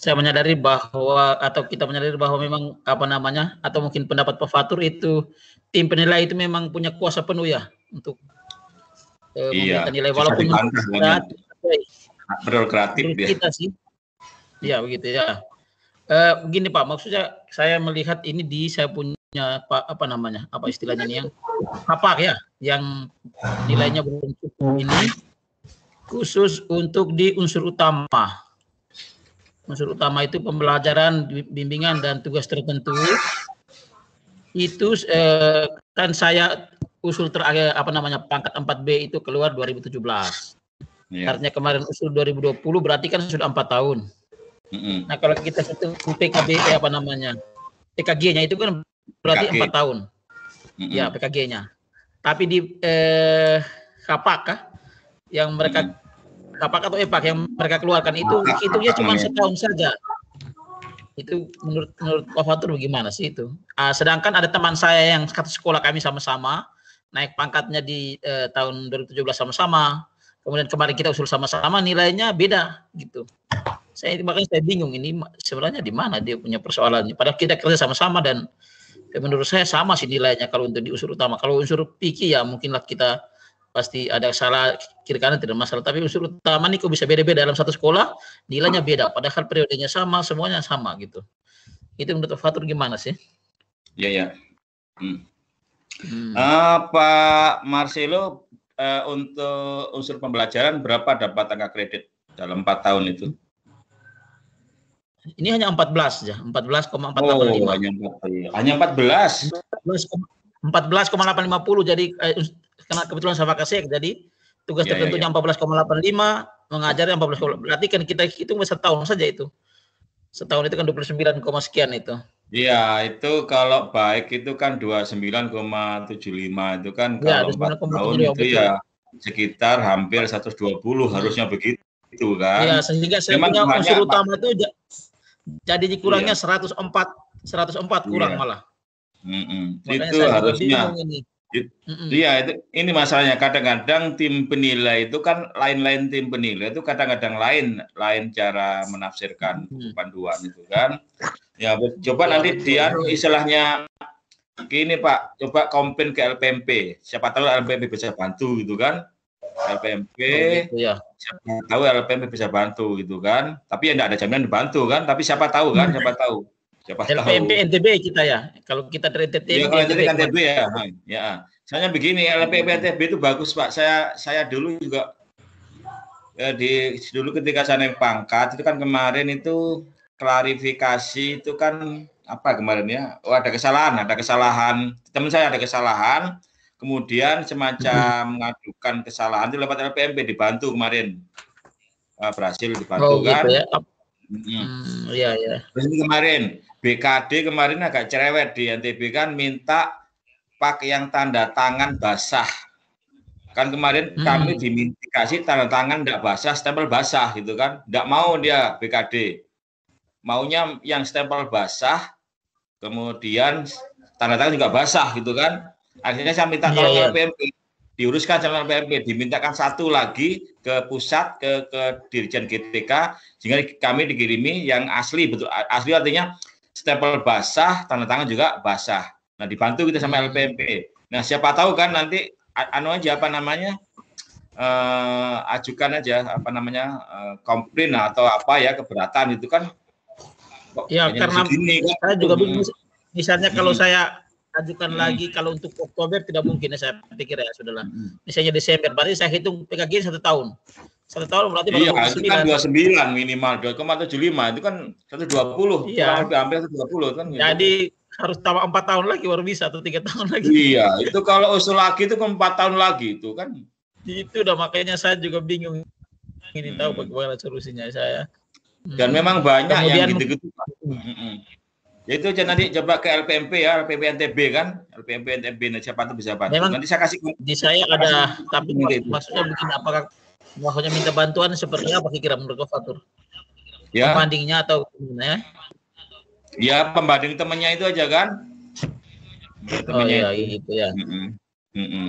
saya menyadari bahwa atau kita menyadari bahwa memang apa namanya atau mungkin pendapat Pak Fatur itu tim penilai itu memang punya kuasa penuh ya untuk eh, Iya, memberikan nilai walaupun dia kita sih. Ya begitu ya. Eh, begini Pak, maksudnya saya melihat ini di saya punya Pak apa namanya apa istilahnya ini yang kapak ya, yang nilainya belum cukup ini khusus untuk di unsur utama. Unsur utama itu pembelajaran, bimbingan dan tugas tertentu. Itu eh, kan saya usul terakhir apa namanya pangkat 4B itu keluar 2017. ya. Artinya kemarin usul 2020 berarti kan sudah empat tahun. Mm-mm. Nah kalau kita satu PKB eh, apa namanya TKG-nya itu kan berarti empat tahun. Mm-mm. Ya PKG-nya. Tapi di eh, Kapak kah? yang mereka Kapak atau EPAK yang mereka keluarkan itu Kapak, hitungnya cuma setahun saja. Itu menurut menurut Pak Fatur bagaimana sih itu? Ah, sedangkan ada teman saya yang satu sekolah kami sama-sama naik pangkatnya di eh, tahun 2017 sama-sama. Kemudian kemarin kita usul sama-sama nilainya beda gitu. Saya makanya saya bingung ini sebenarnya di mana dia punya persoalannya. Padahal kita kerja sama-sama dan ya menurut saya sama sih nilainya kalau untuk di unsur utama. Kalau unsur pikir ya mungkinlah kita pasti ada salah kiri kanan tidak masalah. Tapi unsur utama nih kok bisa beda-beda dalam satu sekolah nilainya beda. Padahal periodenya sama, semuanya sama gitu. Itu menurut Fatur gimana sih? Ya ya. Hmm. Eh, Pak Marcelo eh, untuk unsur pembelajaran berapa dapat angka kredit dalam empat tahun itu? Ini hanya 14 saja, 14,485. Oh, hanya 14. Hanya 14. 14,850 jadi eh, karena kebetulan saya kasih jadi tugas Ya, ya, tertentunya 14,85 mengajarnya 14, berarti kan kita hitung setahun saja itu. Setahun itu kan 29, sekian itu. Iya, itu kalau baik itu kan 29,75 itu kan Ya, kalau empat 29,75, tahun itu ya sekitar hampir 120 harusnya begitu kan. Ya, sehingga saya Memang punya unsur utama itu jadi dikurangnya 104 104 kurang Iya. malah. Makanya Itu harusnya. ini. It- Mm-mm. Iya, itu ini masalahnya kadang-kadang tim penilai itu kan lain-lain tim penilai itu kadang-kadang lain lain cara menafsirkan Hmm. panduan itu kan. Ya, coba Ya, nanti betul. dia istilahnya gini Pak, coba komplain ke LPMP. Siapa tahu LPMP bisa bantu gitu kan. LPMP, Oh, gitu ya. Siapa tahu LPMP bisa bantu gitu kan. Tapi ya enggak ada jaminan dibantu kan, tapi siapa tahu kan, siapa tahu. Siapa tahu. LPMP NTB kita ya. Kalau kita dari NTB, Iya kalau NTB kan NTB. TB ya. Ya. Soalnya begini LPP NTB itu bagus Pak. Saya saya dulu juga ya, di dulu ketika saya naik pangkat itu kan kemarin itu klarifikasi itu kan apa kemarin ya? Oh ada kesalahan, ada kesalahan. Teman saya ada kesalahan. Kemudian semacam mengadukan kesalahan itu lewat LPMP dibantu kemarin. Ah, berhasil dibantu Oh kan. gitu ya. Hmm, iya ya. Terus kemarin BKD kemarin agak cerewet di NTB kan minta pak yang tanda tangan basah. Kan kemarin Hmm. kami kasih tanda tangan enggak basah, stempel basah gitu kan. Enggak mau dia BKD. Maunya yang stempel basah, kemudian tanda tangan juga basah gitu kan. Akhirnya saya minta Iya, tolong iya. LPMP diuruskan sama LPMP, dimintakan satu lagi ke pusat ke ke Dirjen GTK sehingga kami dikirimi yang asli betul asli artinya stempel basah tanda tangan juga basah nah dibantu kita sama Hmm. LPMP nah siapa tahu kan nanti anu aja apa namanya eh, ajukan aja apa namanya eh, komplain atau apa ya keberatan itu kan kok Ya, karena segini kan Saya juga Hmm. bingung. Misalnya kalau Hmm. saya ajukan Hmm. lagi kalau untuk Oktober tidak mungkin ya saya pikir ya sudahlah. Hmm. Misalnya Desember berarti saya hitung PKG satu tahun. Satu tahun berarti Iya, itu kan 29. 29 minimal 2,75 itu kan 120 Iya. kurang hampir 120 kan gitu. Jadi harus tambah empat tahun lagi baru bisa atau tiga tahun lagi. Iya, itu kalau usul lagi itu kan 4 tahun lagi itu kan. Itu udah makanya saya juga bingung. Ini tahu Hmm. bagaimana solusinya saya. Dan memang banyak yang Kemudian- gitu-gitu. Pak. Ya itu aja nanti coba ke LPMP ya, LPMP NTB kan, LPMP NTB nah, siapa tuh bisa bantu. Memang- nanti saya kasih di saya ada tapi maksudnya begini apakah maksudnya minta bantuan seperti apa kira menurut Fatur? ya, Pembandingnya atau gimana ya? ya pembanding temennya itu aja kan. Oh Temennya iya itu. gitu ya. Mm-mm. Mm-mm.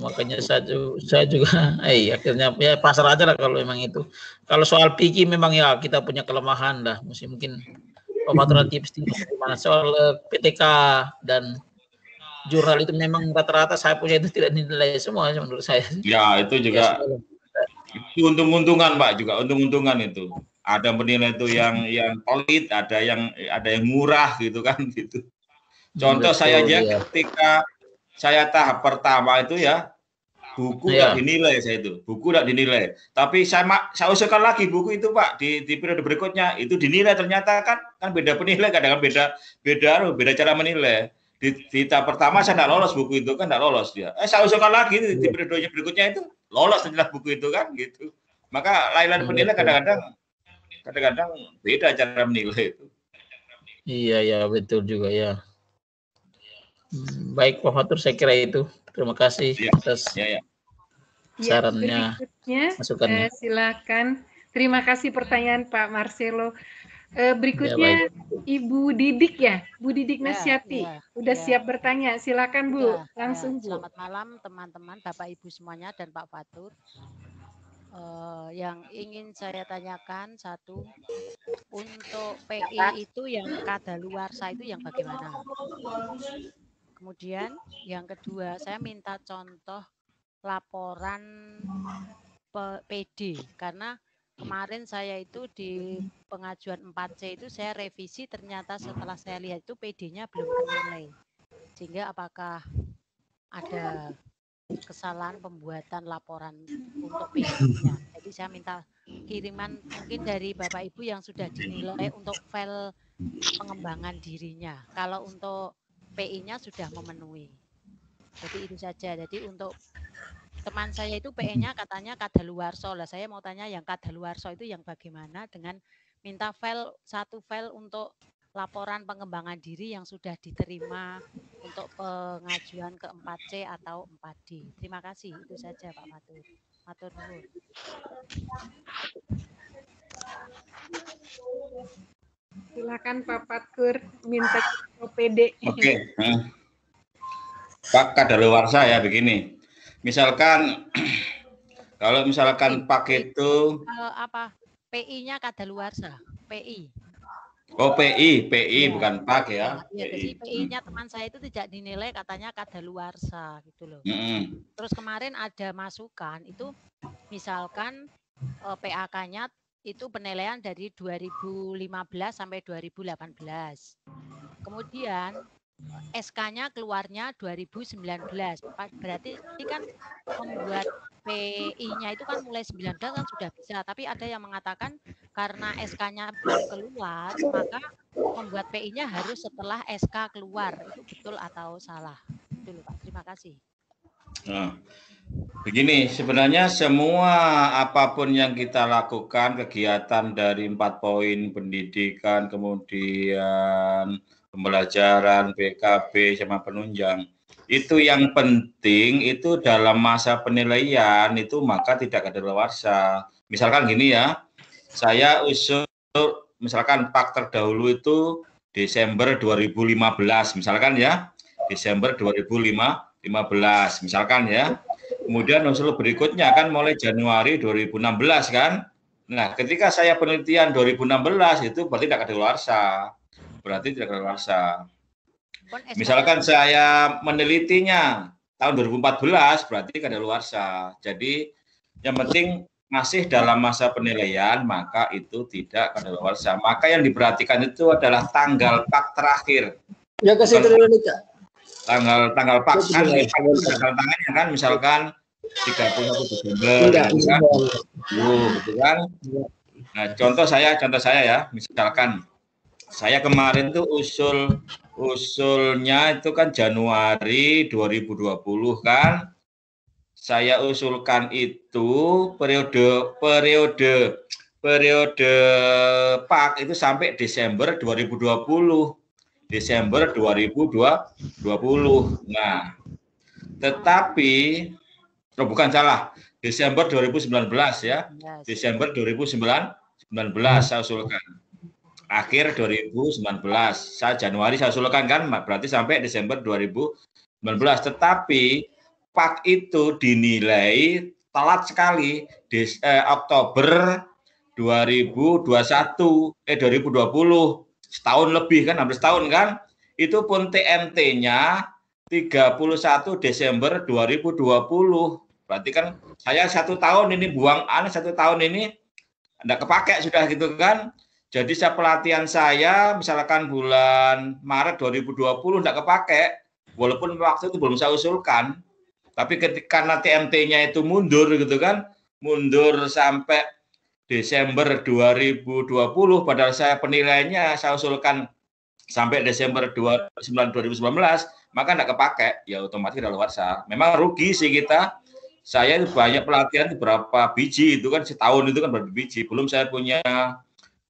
Makanya saya juga, saya juga eh akhirnya ya pasar aja lah kalau memang itu. Kalau soal pikir memang ya kita punya kelemahan dah. Mesti mungkin Ada tips gimana soal eh, PTK dan jurnal itu memang rata-rata saya punya itu tidak dinilai semua menurut saya. Ya itu juga Ya, itu untung-untungan Pak juga untung-untungan itu. Ada penilai itu yang yang pelit, ada yang ada yang murah gitu kan gitu. Contoh Betul, saya aja iya. ketika saya tahap pertama itu ya buku Iya. tidak dinilai saya itu buku tidak dinilai tapi saya saya usulkan lagi buku itu pak di, di periode berikutnya itu dinilai ternyata kan kan beda penilai kadang beda beda beda cara menilai di, di tahap pertama saya tidak lolos buku itu kan tidak lolos dia eh saya usulkan lagi di, Iya. di periode berikutnya itu lolos ternyata buku itu kan gitu maka lain-lain Iya, penilai kadang-kadang kadang-kadang beda cara menilai itu Iya ya betul juga ya. Baik Pak Fatur, saya kira itu. Terima kasih Ya. atas Ya, ya. Ya, sarannya, berikutnya, masukannya. eh, silakan. Terima kasih pertanyaan Pak Marcelo. Eh, Ya, berikutnya Ibu Didik ya, Bu Didik Ya, Nasyati. ya, Udah ya. siap bertanya, silakan Bu, Ya, langsung ya. Bu. Selamat malam teman-teman, Bapak Ibu semuanya dan Pak Fatur. Eh, yang ingin saya tanyakan satu, untuk PI itu yang kadaluarsa itu yang bagaimana? Kemudian yang kedua, saya minta contoh laporan PD karena kemarin saya itu di pengajuan 4C itu saya revisi ternyata setelah saya lihat itu PD-nya belum ternilai. Sehingga apakah ada kesalahan pembuatan laporan untuk PD-nya. Jadi saya minta kiriman mungkin dari Bapak Ibu yang sudah dinilai untuk file pengembangan dirinya. Kalau untuk PI-nya sudah memenuhi. Jadi itu saja. Jadi untuk teman saya itu PE-nya katanya kadaluarso lah. Saya mau tanya yang kadaluarso itu yang bagaimana dengan minta file satu file untuk laporan pengembangan diri yang sudah diterima untuk pengajuan ke 4C atau 4D. Terima kasih. Itu saja Pak Matur. Matur nuwun. Silakan Pak Patkur minta OPD. Oke. Hmm. Pak kadaluarsa ya begini. Misalkan kalau misalkan Pak itu Eh, apa? PI-nya kadaluarsa. PI. oh PI, PI Ya. bukan Pak ya. Ya, jadi PI. PI-nya teman saya itu tidak dinilai katanya kadaluarsa gitu loh. Mm-mm. Terus kemarin ada masukan itu misalkan eh, PAK-nya itu penilaian dari 2015 sampai 2018. Kemudian SK-nya keluarnya 2019. Pa- Berarti ini kan membuat PI-nya itu kan mulai 19 kan sudah bisa, tapi ada yang mengatakan karena SK-nya belum keluar, maka membuat PI-nya harus setelah SK keluar. Itu betul atau salah? Loh, Pak. Terima kasih. Nah, begini, sebenarnya semua apa pun yang kita lakukan, kegiatan dari empat poin pendidikan, kemudian pembelajaran, PKB, sama penunjang, itu yang penting itu dalam masa penilaian itu maka tidak ada luarsa. Misalkan gini ya, saya usul misalkan pak terdahulu itu Desember 2015, misalkan ya, Desember 2015. 15 misalkan ya. Kemudian usul berikutnya kan mulai Januari 2016 kan. Nah, ketika saya penelitian 2016 itu berarti tidak ada luarsa. Berarti tidak ada luarsa. Misalkan saya menelitinya tahun 2014 berarti tidak ada luarsa. Jadi yang penting masih dalam masa penilaian maka itu tidak ada luarsa. Maka yang diperhatikan itu adalah tanggal pak terakhir Ya dulu Kak. Tanggal tanggal pak Itu kan juga. tanggal tangannya kan misalkan 31 Desember Enggak, gitu kan. Tuh, gitu kan nah contoh saya contoh saya ya misalkan saya kemarin tuh usul usulnya itu kan Januari 2020 kan saya usulkan itu periode periode periode pak itu sampai Desember 2020 Desember 2020. Nah, tetapi oh bukan salah, Desember 2019 ya. Yes. Desember 2019 saya usulkan. Akhir 2019. Saya Januari saya usulkan kan berarti sampai Desember 2019. Tetapi PAK itu dinilai telat sekali Des, eh, Oktober 2021 eh 2020 setahun lebih kan hampir setahun kan itu pun TMT-nya 31 Desember 2020 berarti kan saya satu tahun ini buang aneh satu tahun ini tidak kepake sudah gitu kan. Jadi saya pelatihan saya misalkan bulan Maret 2020 tidak kepake walaupun waktu itu belum saya usulkan. Tapi ketika karena TMT-nya itu mundur gitu kan mundur sampai Desember 2020 padahal saya penilaiannya saya usulkan sampai Desember 29 2019 maka tidak kepake ya otomatis tidak luar sah. Memang rugi sih kita. Saya itu banyak pelatihan itu berapa biji itu kan setahun itu kan berapa biji. Belum saya punya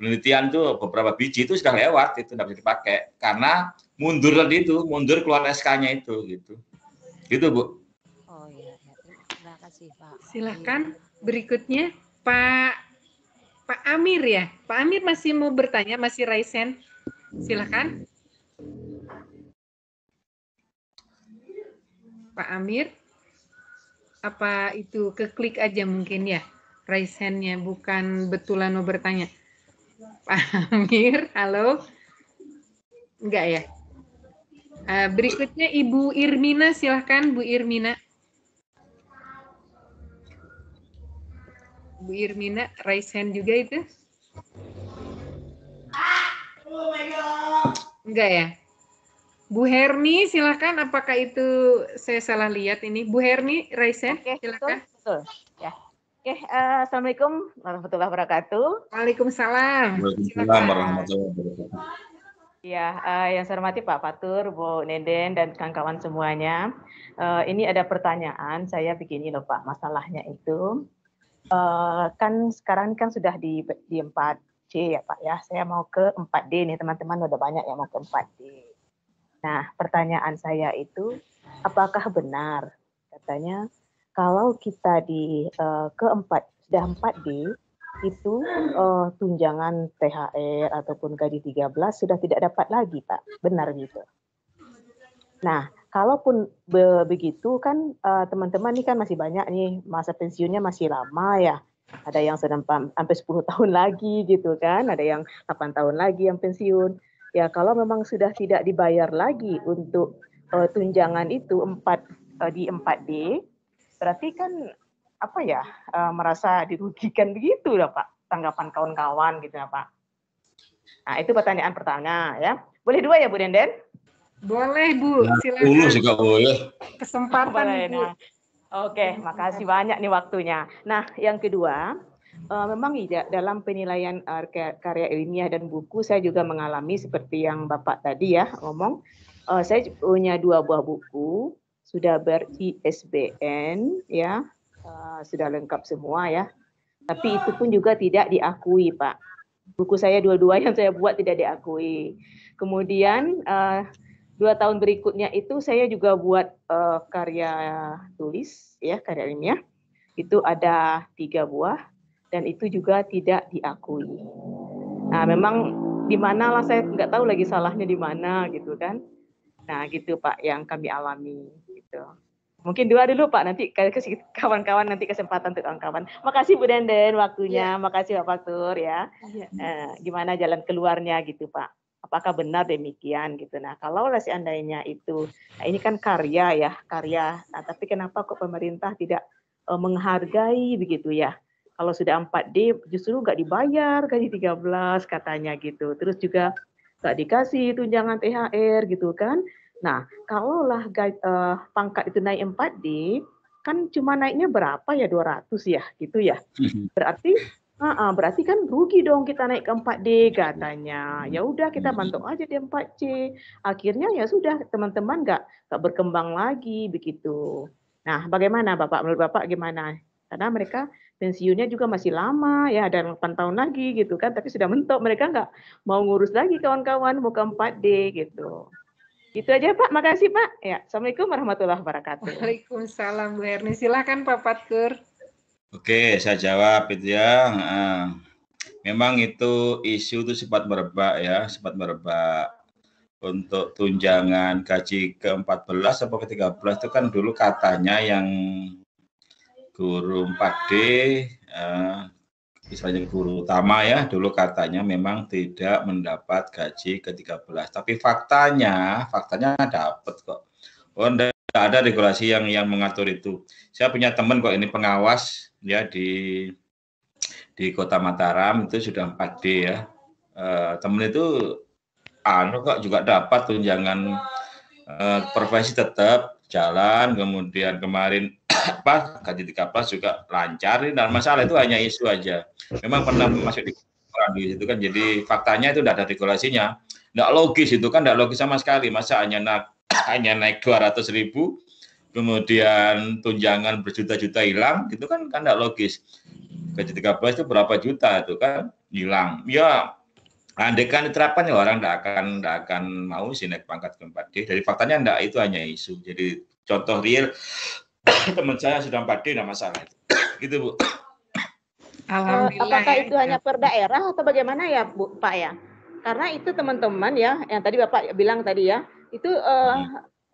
penelitian tuh beberapa biji itu sudah lewat itu tidak bisa dipakai karena mundur tadi itu, mundur keluar SK-nya itu gitu. Gitu, Bu. Oh iya, ya. terima kasih Pak. Silakan berikutnya Pak Pak Amir ya. Pak Amir masih mau bertanya, masih Raisen. Silakan. Pak Amir, apa itu keklik aja mungkin ya? Raise hand-nya bukan betulan mau bertanya. Pak Amir, halo. Enggak ya? Uh, berikutnya Ibu Irmina, silahkan Bu Irmina. Bu Irmina, raise hand juga itu? Enggak ya? Bu Herni, silahkan. Apakah itu saya salah lihat ini? Bu Herni, raise hand, Oke, silahkan. betul, betul. Ya. Oke, eh, Assalamualaikum warahmatullahi wabarakatuh. Waalaikumsalam. Waalaikumsalam Silakan. warahmatullahi wabarakatuh. Ya, eh, yang saya hormati Pak Fatur, Bu Nenden, dan kawan-kawan semuanya. Eh, ini ada pertanyaan, saya begini loh Pak, masalahnya itu, eh, kan sekarang kan sudah di, di 4C ya Pak ya, saya mau ke 4D nih teman-teman, udah banyak yang mau ke 4D. Nah, pertanyaan saya itu, apakah benar katanya kalau kita di eh, ke 4, sudah 4D, itu eh, tunjangan THR ataupun gaji 13 sudah tidak dapat lagi, Pak. Benar gitu. Nah, kalaupun be- begitu kan eh, teman-teman ini kan masih banyak nih masa pensiunnya masih lama ya. Ada yang sedang sampai 10 tahun lagi gitu kan, ada yang 8 tahun lagi yang pensiun. Ya, kalau memang sudah tidak dibayar lagi untuk eh, tunjangan itu 4 eh, di 4D, berarti kan apa ya eh, merasa dirugikan begitu lah Pak tanggapan kawan-kawan gitu ya Pak. Nah itu pertanyaan pertama ya. Boleh dua ya Bu Denden? Boleh Bu, Dulu silakan. juga boleh. Kesempatan Boleh. Bu. Nah, Oke, makasih banyak nih waktunya. Nah yang kedua, eh, memang iya dalam penilaian ka- karya ilmiah dan buku saya juga mengalami seperti yang Bapak tadi ya ngomong. eh, saya punya dua buah buku sudah ber-ISBN ya eh, sudah lengkap semua ya. Tapi itu pun juga tidak diakui, Pak. Buku saya dua-dua yang saya buat tidak diakui. Kemudian eh, dua tahun berikutnya itu saya juga buat eh, karya tulis, ya karya ilmiah. Itu ada tiga buah dan itu juga tidak diakui. Nah, memang di mana lah saya nggak tahu lagi salahnya di mana gitu kan. Nah, gitu Pak yang kami alami gitu. Mungkin dua dulu Pak, nanti kawan-kawan nanti kesempatan untuk kawan-kawan. Makasih Bu Denden waktunya, makasih Pak Faktur ya. Iya. Eh, gimana jalan keluarnya gitu Pak? Apakah benar demikian gitu? Nah kalau seandainya itu, nah ini kan karya ya, karya. Nah, tapi kenapa kok pemerintah tidak eh, menghargai begitu ya? Kalau sudah 4D justru nggak dibayar gaji 13 katanya gitu. Terus juga nggak dikasih tunjangan THR gitu kan. Nah, kalaulah ga- eh, pangkat itu naik 4D, kan cuma naiknya berapa ya 200 ya, gitu ya. Berarti ah, berarti kan rugi dong kita naik ke 4D katanya. Ya udah kita bantu aja di 4C. Akhirnya ya sudah teman-teman nggak nggak berkembang lagi begitu. Nah, bagaimana Bapak? Menurut Bapak gimana? Karena mereka pensiunnya juga masih lama ya, ada yang 8 tahun lagi gitu kan, tapi sudah mentok mereka nggak mau ngurus lagi kawan-kawan mau ke 4D gitu. Itu aja Pak, makasih Pak. Ya, Assalamualaikum warahmatullahi wabarakatuh. Waalaikumsalam Bu Herni. Silakan Pak Fatkur. Oke, saya jawab itu ya. Memang itu isu itu sempat merebak ya, sempat merebak. Untuk tunjangan gaji ke-14 atau ke-13 itu kan dulu katanya yang guru 4D eh, misalnya guru utama ya dulu katanya memang tidak mendapat gaji ke-13 tapi faktanya faktanya dapat kok. Oh ada regulasi yang yang mengatur itu. Saya punya teman kok ini pengawas ya di di kota Mataram itu sudah 4D ya. Eh, temen itu anu kok juga dapat tunjangan eh, profesi tetap jalan kemudian kemarin apa gaji 13 juga lancar dan masalah itu hanya isu aja. Memang pernah masuk di di situ kan jadi faktanya itu tidak ada regulasinya. Tidak logis itu kan tidak logis sama sekali. Masa hanya naik hanya naik 200 ribu kemudian tunjangan berjuta-juta hilang itu kan kan tidak logis gaji 13 itu berapa juta itu kan hilang ya Andai kan diterapkan ya orang tidak akan tidak akan mau sih naik pangkat ke 4D. Dari faktanya enggak itu hanya isu. Jadi contoh real teman saya sudah 4D tidak masalah itu. gitu Bu. Alhamdulillah. apakah itu hanya per daerah atau bagaimana ya Bu Pak ya? Karena itu teman-teman ya yang tadi Bapak bilang tadi ya, itu eh,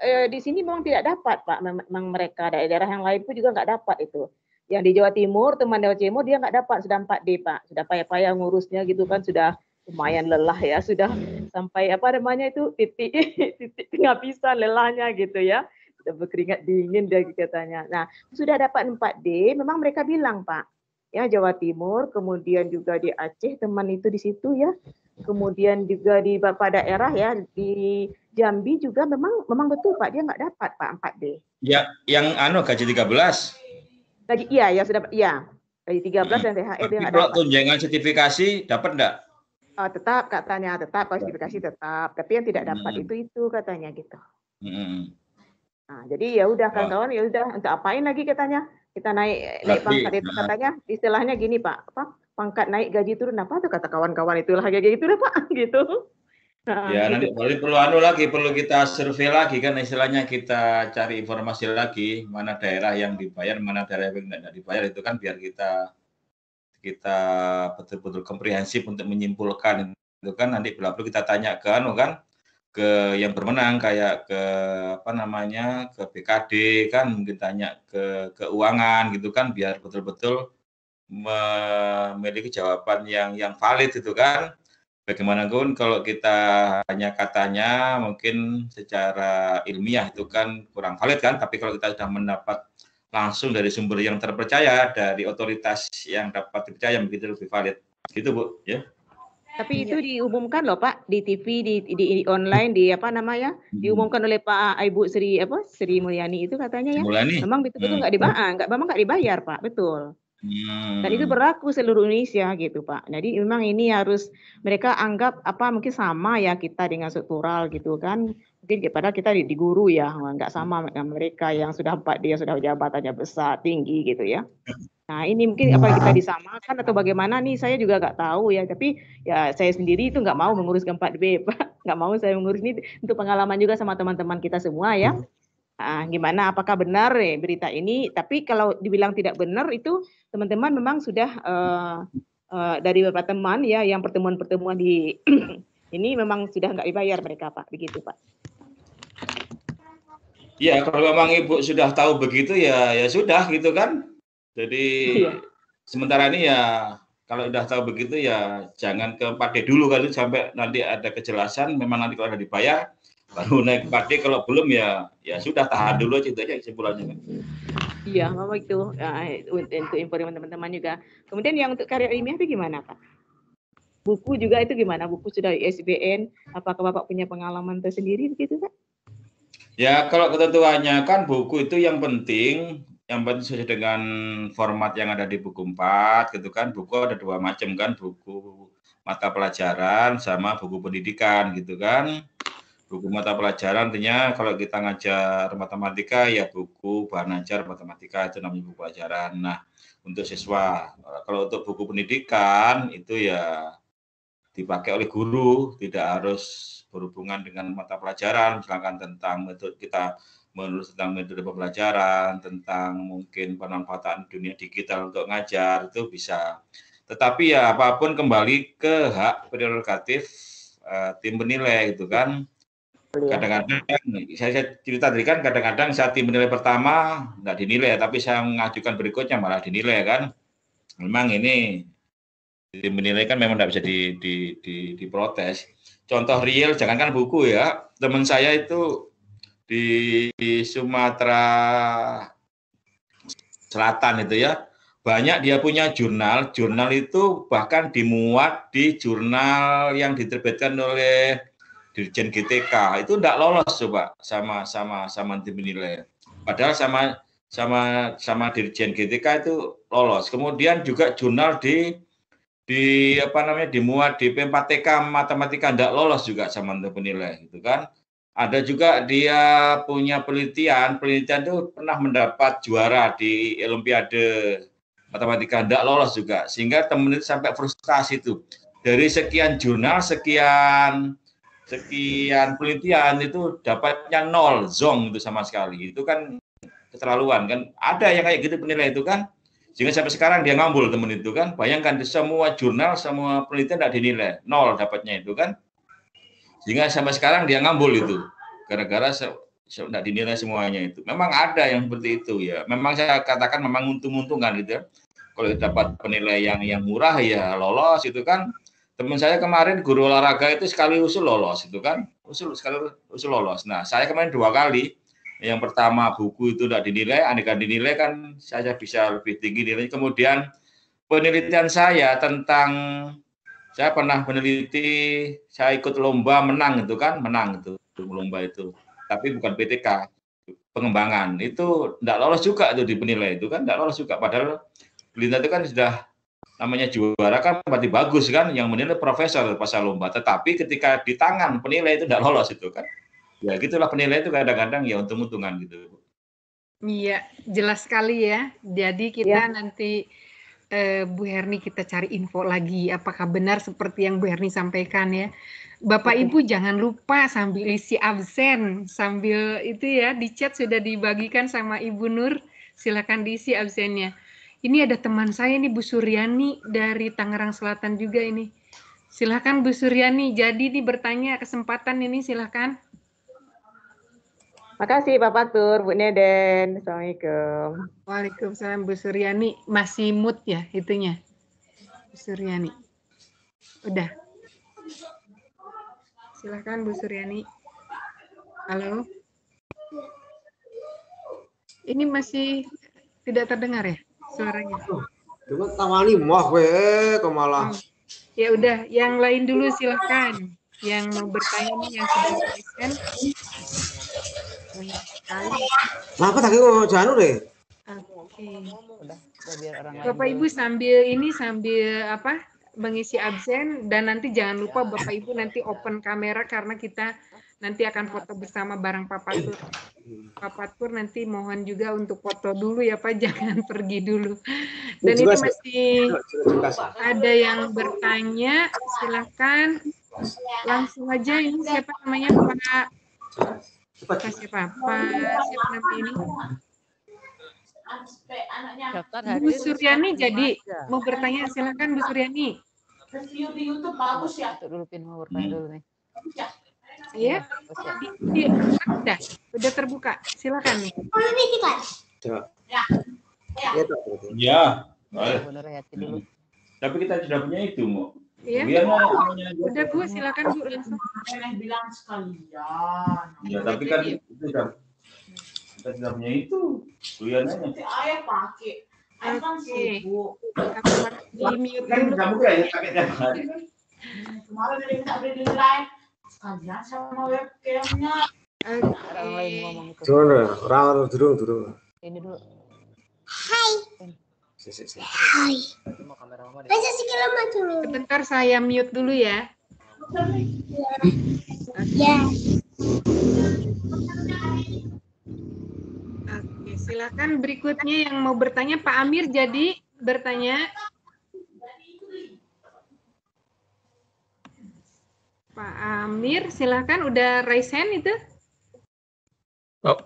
eh, di sini memang tidak dapat Pak. Mem- Memang mereka daerah yang lain pun juga nggak dapat itu. Yang di Jawa Timur, teman Jawa Timur dia nggak dapat sudah 4D Pak. Sudah payah-payah ngurusnya gitu kan sudah lumayan lelah ya sudah sampai apa namanya itu titik titik penghabisan lelahnya gitu ya sudah berkeringat dingin dia katanya. Nah sudah dapat 4D memang mereka bilang Pak ya Jawa Timur, kemudian juga di Aceh teman itu di situ ya, kemudian juga di beberapa daerah ya di Jambi juga memang memang betul Pak dia nggak dapat Pak 4D. Ya, yang anu gaji 13. Gaji iya ya sudah iya gaji 13 dan THR dia Tapi nggak kalau dapat. tunjangan sertifikasi dapat enggak? Oh, tetap katanya tetap kualifikasi tetap, tapi yang tidak dapat Hmm. itu itu katanya gitu. Mm-mm. Nah, jadi ya udah Wah. kawan-kawan ya udah untuk apain lagi katanya kita naik naik pangkat itu nah. katanya istilahnya gini Pak apa pangkat naik gaji turun apa tuh kata kawan-kawan itulah kayak gitu deh Pak gitu. Ya, gitu. nanti paling perlu anu lagi, perlu kita survei lagi kan istilahnya kita cari informasi lagi mana daerah yang dibayar, mana daerah yang tidak dibayar. Itu kan biar kita kita betul-betul komprehensif untuk menyimpulkan. Itu kan nanti bila perlu kita tanya ke anu kan ke yang bermenang kayak ke apa namanya ke BKD kan mungkin tanya ke keuangan gitu kan biar betul-betul memiliki jawaban yang yang valid itu kan bagaimanapun kalau kita hanya katanya mungkin secara ilmiah itu kan kurang valid kan? Tapi kalau kita sudah mendapat langsung dari sumber yang terpercaya dari otoritas yang dapat dipercaya begitu lebih valid. Gitu bu ya? Tapi itu diumumkan loh Pak di TV di, di, di online di apa namanya? Diumumkan oleh Pak Ibu Sri apa Sri Mulyani itu katanya ya. Mulyani? memang betul-betul Hmm. nggak dibayar nggak memang nggak dibayar Pak betul Hmm. dan itu berlaku seluruh Indonesia gitu Pak. Jadi memang ini harus mereka anggap apa mungkin sama ya kita dengan struktural gitu kan. Mungkin padahal kita di, di guru ya nggak sama dengan mereka yang sudah empat dia sudah jabatannya besar tinggi gitu ya. Nah ini mungkin apa kita disamakan atau bagaimana nih saya juga nggak tahu ya. Tapi ya saya sendiri itu nggak mau mengurus ke 4B Pak. Nggak mau saya mengurus. Ini untuk pengalaman juga sama teman-teman kita semua ya Ah, gimana apakah benar eh, berita ini tapi kalau dibilang tidak benar itu teman-teman memang sudah eh, eh, dari beberapa teman ya yang pertemuan-pertemuan di ini memang sudah nggak dibayar mereka Pak begitu Pak Ya, kalau memang Ibu sudah tahu begitu ya ya sudah gitu kan. Jadi Iya. sementara ini ya kalau sudah tahu begitu ya jangan ke 4D dulu kali sampai nanti ada kejelasan memang nanti kalau ada dibayar baru naik 4D kalau belum ya ya sudah tahan dulu aja itu aja kesimpulannya kan. Iya, memang itu Ah, untuk informasi teman-teman juga. Kemudian yang untuk karya ilmiah itu gimana, Pak? Buku juga itu gimana? Buku sudah ISBN, apakah Bapak punya pengalaman tersendiri begitu, Pak? Ya kalau ketentuannya kan buku itu yang penting yang penting sesuai dengan format yang ada di buku 4 gitu kan. Buku ada dua macam kan, buku mata pelajaran sama buku pendidikan gitu kan. Buku mata pelajaran artinya kalau kita ngajar matematika ya buku bahan ajar matematika itu namanya buku pelajaran. Nah, untuk siswa kalau untuk buku pendidikan itu ya dipakai oleh guru, tidak harus berhubungan dengan mata pelajaran, misalkan tentang metode kita menulis tentang metode pembelajaran, tentang mungkin pemanfaatan dunia digital untuk ngajar itu bisa. Tetapi ya apa pun kembali ke hak prerogatif eh, tim penilai gitu kan. Kadang-kadang saya, saya cerita tadi kan kadang-kadang saat tim penilai pertama nggak dinilai, tapi saya mengajukan berikutnya malah dinilai kan. Memang ini tim penilai kan memang tidak bisa di, di, di, diprotes. Contoh real, jangankan buku ya, teman saya itu di, di Sumatera Selatan itu ya, banyak dia punya jurnal, jurnal itu bahkan dimuat di jurnal yang diterbitkan oleh Dirjen GTK, itu tidak lolos coba sama sama sama tim penilai. Padahal sama sama sama Dirjen GTK itu lolos. Kemudian juga jurnal di di apa namanya dimuat di P4TK matematika tidak lolos juga sama tim penilai gitu kan. Ada juga dia punya penelitian, penelitian itu pernah mendapat juara di Olimpiade matematika tidak lolos juga sehingga teman itu sampai frustasi itu dari sekian jurnal, sekian sekian penelitian itu dapatnya nol zong itu sama sekali. Itu kan keterlaluan kan. Ada yang kayak gitu penilai itu kan. Sehingga sampai sekarang dia ngambul temen itu kan. Bayangkan semua jurnal, semua penelitian tidak dinilai. Nol dapatnya itu kan. Sehingga sampai sekarang dia ngambul itu. Gara-gara tidak dinilai semuanya itu. Memang ada yang seperti itu ya. Memang saya katakan memang untung-untungan gitu ya. Kalau dapat penilaian yang murah ya lolos itu kan teman saya kemarin guru olahraga itu sekali usul lolos itu kan? Usul sekali usul lolos. Nah saya kemarin dua kali. Yang pertama buku itu tidak dinilai andaikan dinilai kan saya bisa lebih tinggi nilai kemudian penelitian saya tentang saya pernah meneliti saya ikut lomba menang itu kan? Menang itu lomba itu. Tapi bukan PTK pengembangan. Itu tidak lolos juga itu di penilai itu kan? Tidak lolos juga. Padahal Belinda itu kan sudah namanya juara kan berarti bagus kan yang menilai profesor pas lomba. Tetapi ketika di tangan penilai itu tidak lolos itu kan ya gitulah penilai itu kadang-kadang ya untung-untungan gitu. Iya jelas sekali ya. Jadi kita ya. nanti eh, Bu Herni kita cari info lagi apakah benar seperti yang Bu Herni sampaikan ya. Bapak Ibu jangan lupa sambil isi absen sambil itu ya di chat sudah dibagikan sama Ibu Nur. Silakan diisi absennya ini ada teman saya nih Bu Suryani dari Tangerang Selatan juga ini. Silahkan Bu Suryani, jadi nih bertanya kesempatan ini silahkan. Makasih Pak Patur, Bu Neden. Assalamualaikum. Waalaikumsalam Bu Suryani. Masih mood ya itunya? Bu Suryani. Udah. Silahkan Bu Suryani. Halo. Ini masih tidak terdengar ya? Suaranya. Cuma tawani mah we kok malah. Oh. Ya udah, yang lain dulu silahkan. Yang mau bertanya nih yang sudah kan. Kenapa tadi mau janu deh? Oke. Bapak Ibu sambil ini sambil apa? mengisi absen dan nanti jangan lupa Bapak Ibu nanti open kamera karena kita nanti akan foto bersama bareng Pak Patur. Pak Patur nanti mohon juga untuk foto dulu ya Pak, jangan pergi dulu. Dan ini masih ada yang bertanya, silakan langsung aja ini siapa namanya Pak? Pak siapa? Pak siapa nanti ini? Bu Suryani jadi mau bertanya silakan Bu Suryani. Di YouTube bagus ya. Dulu pin mau bertanya dulu nih. Iya, di, udah, udah terbuka. Silakan. Ya. Ya. Ya. Tapi kita sudah punya itu, Mo. Iya. Biar udah Bu, silakan Bu langsung. bilang sekalian. Ya, tapi kan itu sudah kita sudah punya itu. Kuliah Nanti ayah pakai. Ayah kan sibuk. Di mute Kan dulu. kamu kayak pakai tiap hari. Kemarin ada minta beli live. Sekalian sama webcamnya. Orang lain ngomong itu. Durung deh, orang durung durung. Ini dulu. Si si si. Mau kamera mama deh. Sebentar saya mute dulu ya. Oke, silakan berikutnya yang mau bertanya Pak Amir jadi bertanya. Pak Amir, silakan udah raise hand itu? Oh,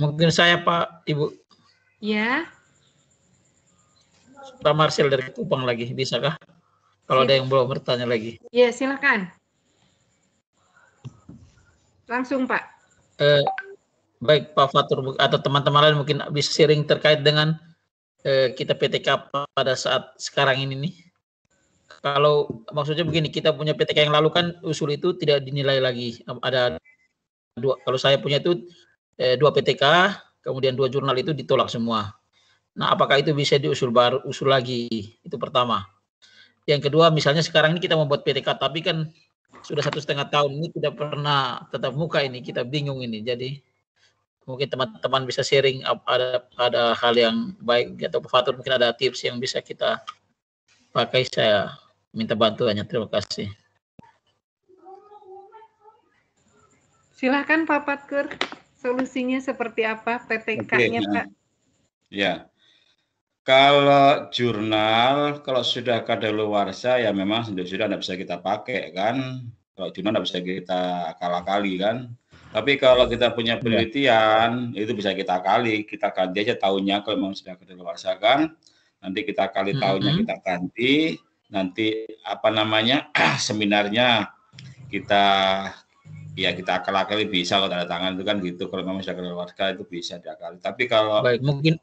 mungkin saya Pak Ibu Ya, Pak Marcel dari Kupang lagi, bisakah? Kalau ada yang belum bertanya lagi. ya silakan. Langsung Pak. Eh, baik Pak Fatur atau teman-teman lain mungkin bisa sharing terkait dengan eh, kita PTK pada saat sekarang ini nih. Kalau maksudnya begini, kita punya PTK yang lalu kan usul itu tidak dinilai lagi. Ada dua, kalau saya punya itu eh, dua PTK, kemudian dua jurnal itu ditolak semua. Nah, apakah itu bisa diusul baru usul lagi? Itu pertama. Yang kedua, misalnya sekarang ini kita membuat PTK, tapi kan sudah satu setengah tahun ini tidak pernah tetap muka ini, kita bingung ini. Jadi mungkin teman-teman bisa sharing ada ada hal yang baik atau Fatur mungkin ada tips yang bisa kita pakai. Saya minta bantuannya. Terima kasih. Silakan Pak Patkur. Solusinya seperti apa PTK-nya Oke, Pak? Ya. Kalau jurnal, kalau sudah kadaluarsa ya memang sudah sudah tidak bisa kita pakai kan. Kalau jurnal tidak bisa kita akal-akali kan. Tapi kalau kita punya penelitian itu bisa kita kali, kita ganti aja tahunnya kalau memang sudah kadaluarsa kan. Nanti kita kali tahunnya kita ganti, nanti apa namanya seminarnya kita ya kita akal-akali bisa kalau tanda tangan itu kan gitu. Kalau memang sudah kadaluarsa itu bisa diakali. Tapi kalau Baik, mungkin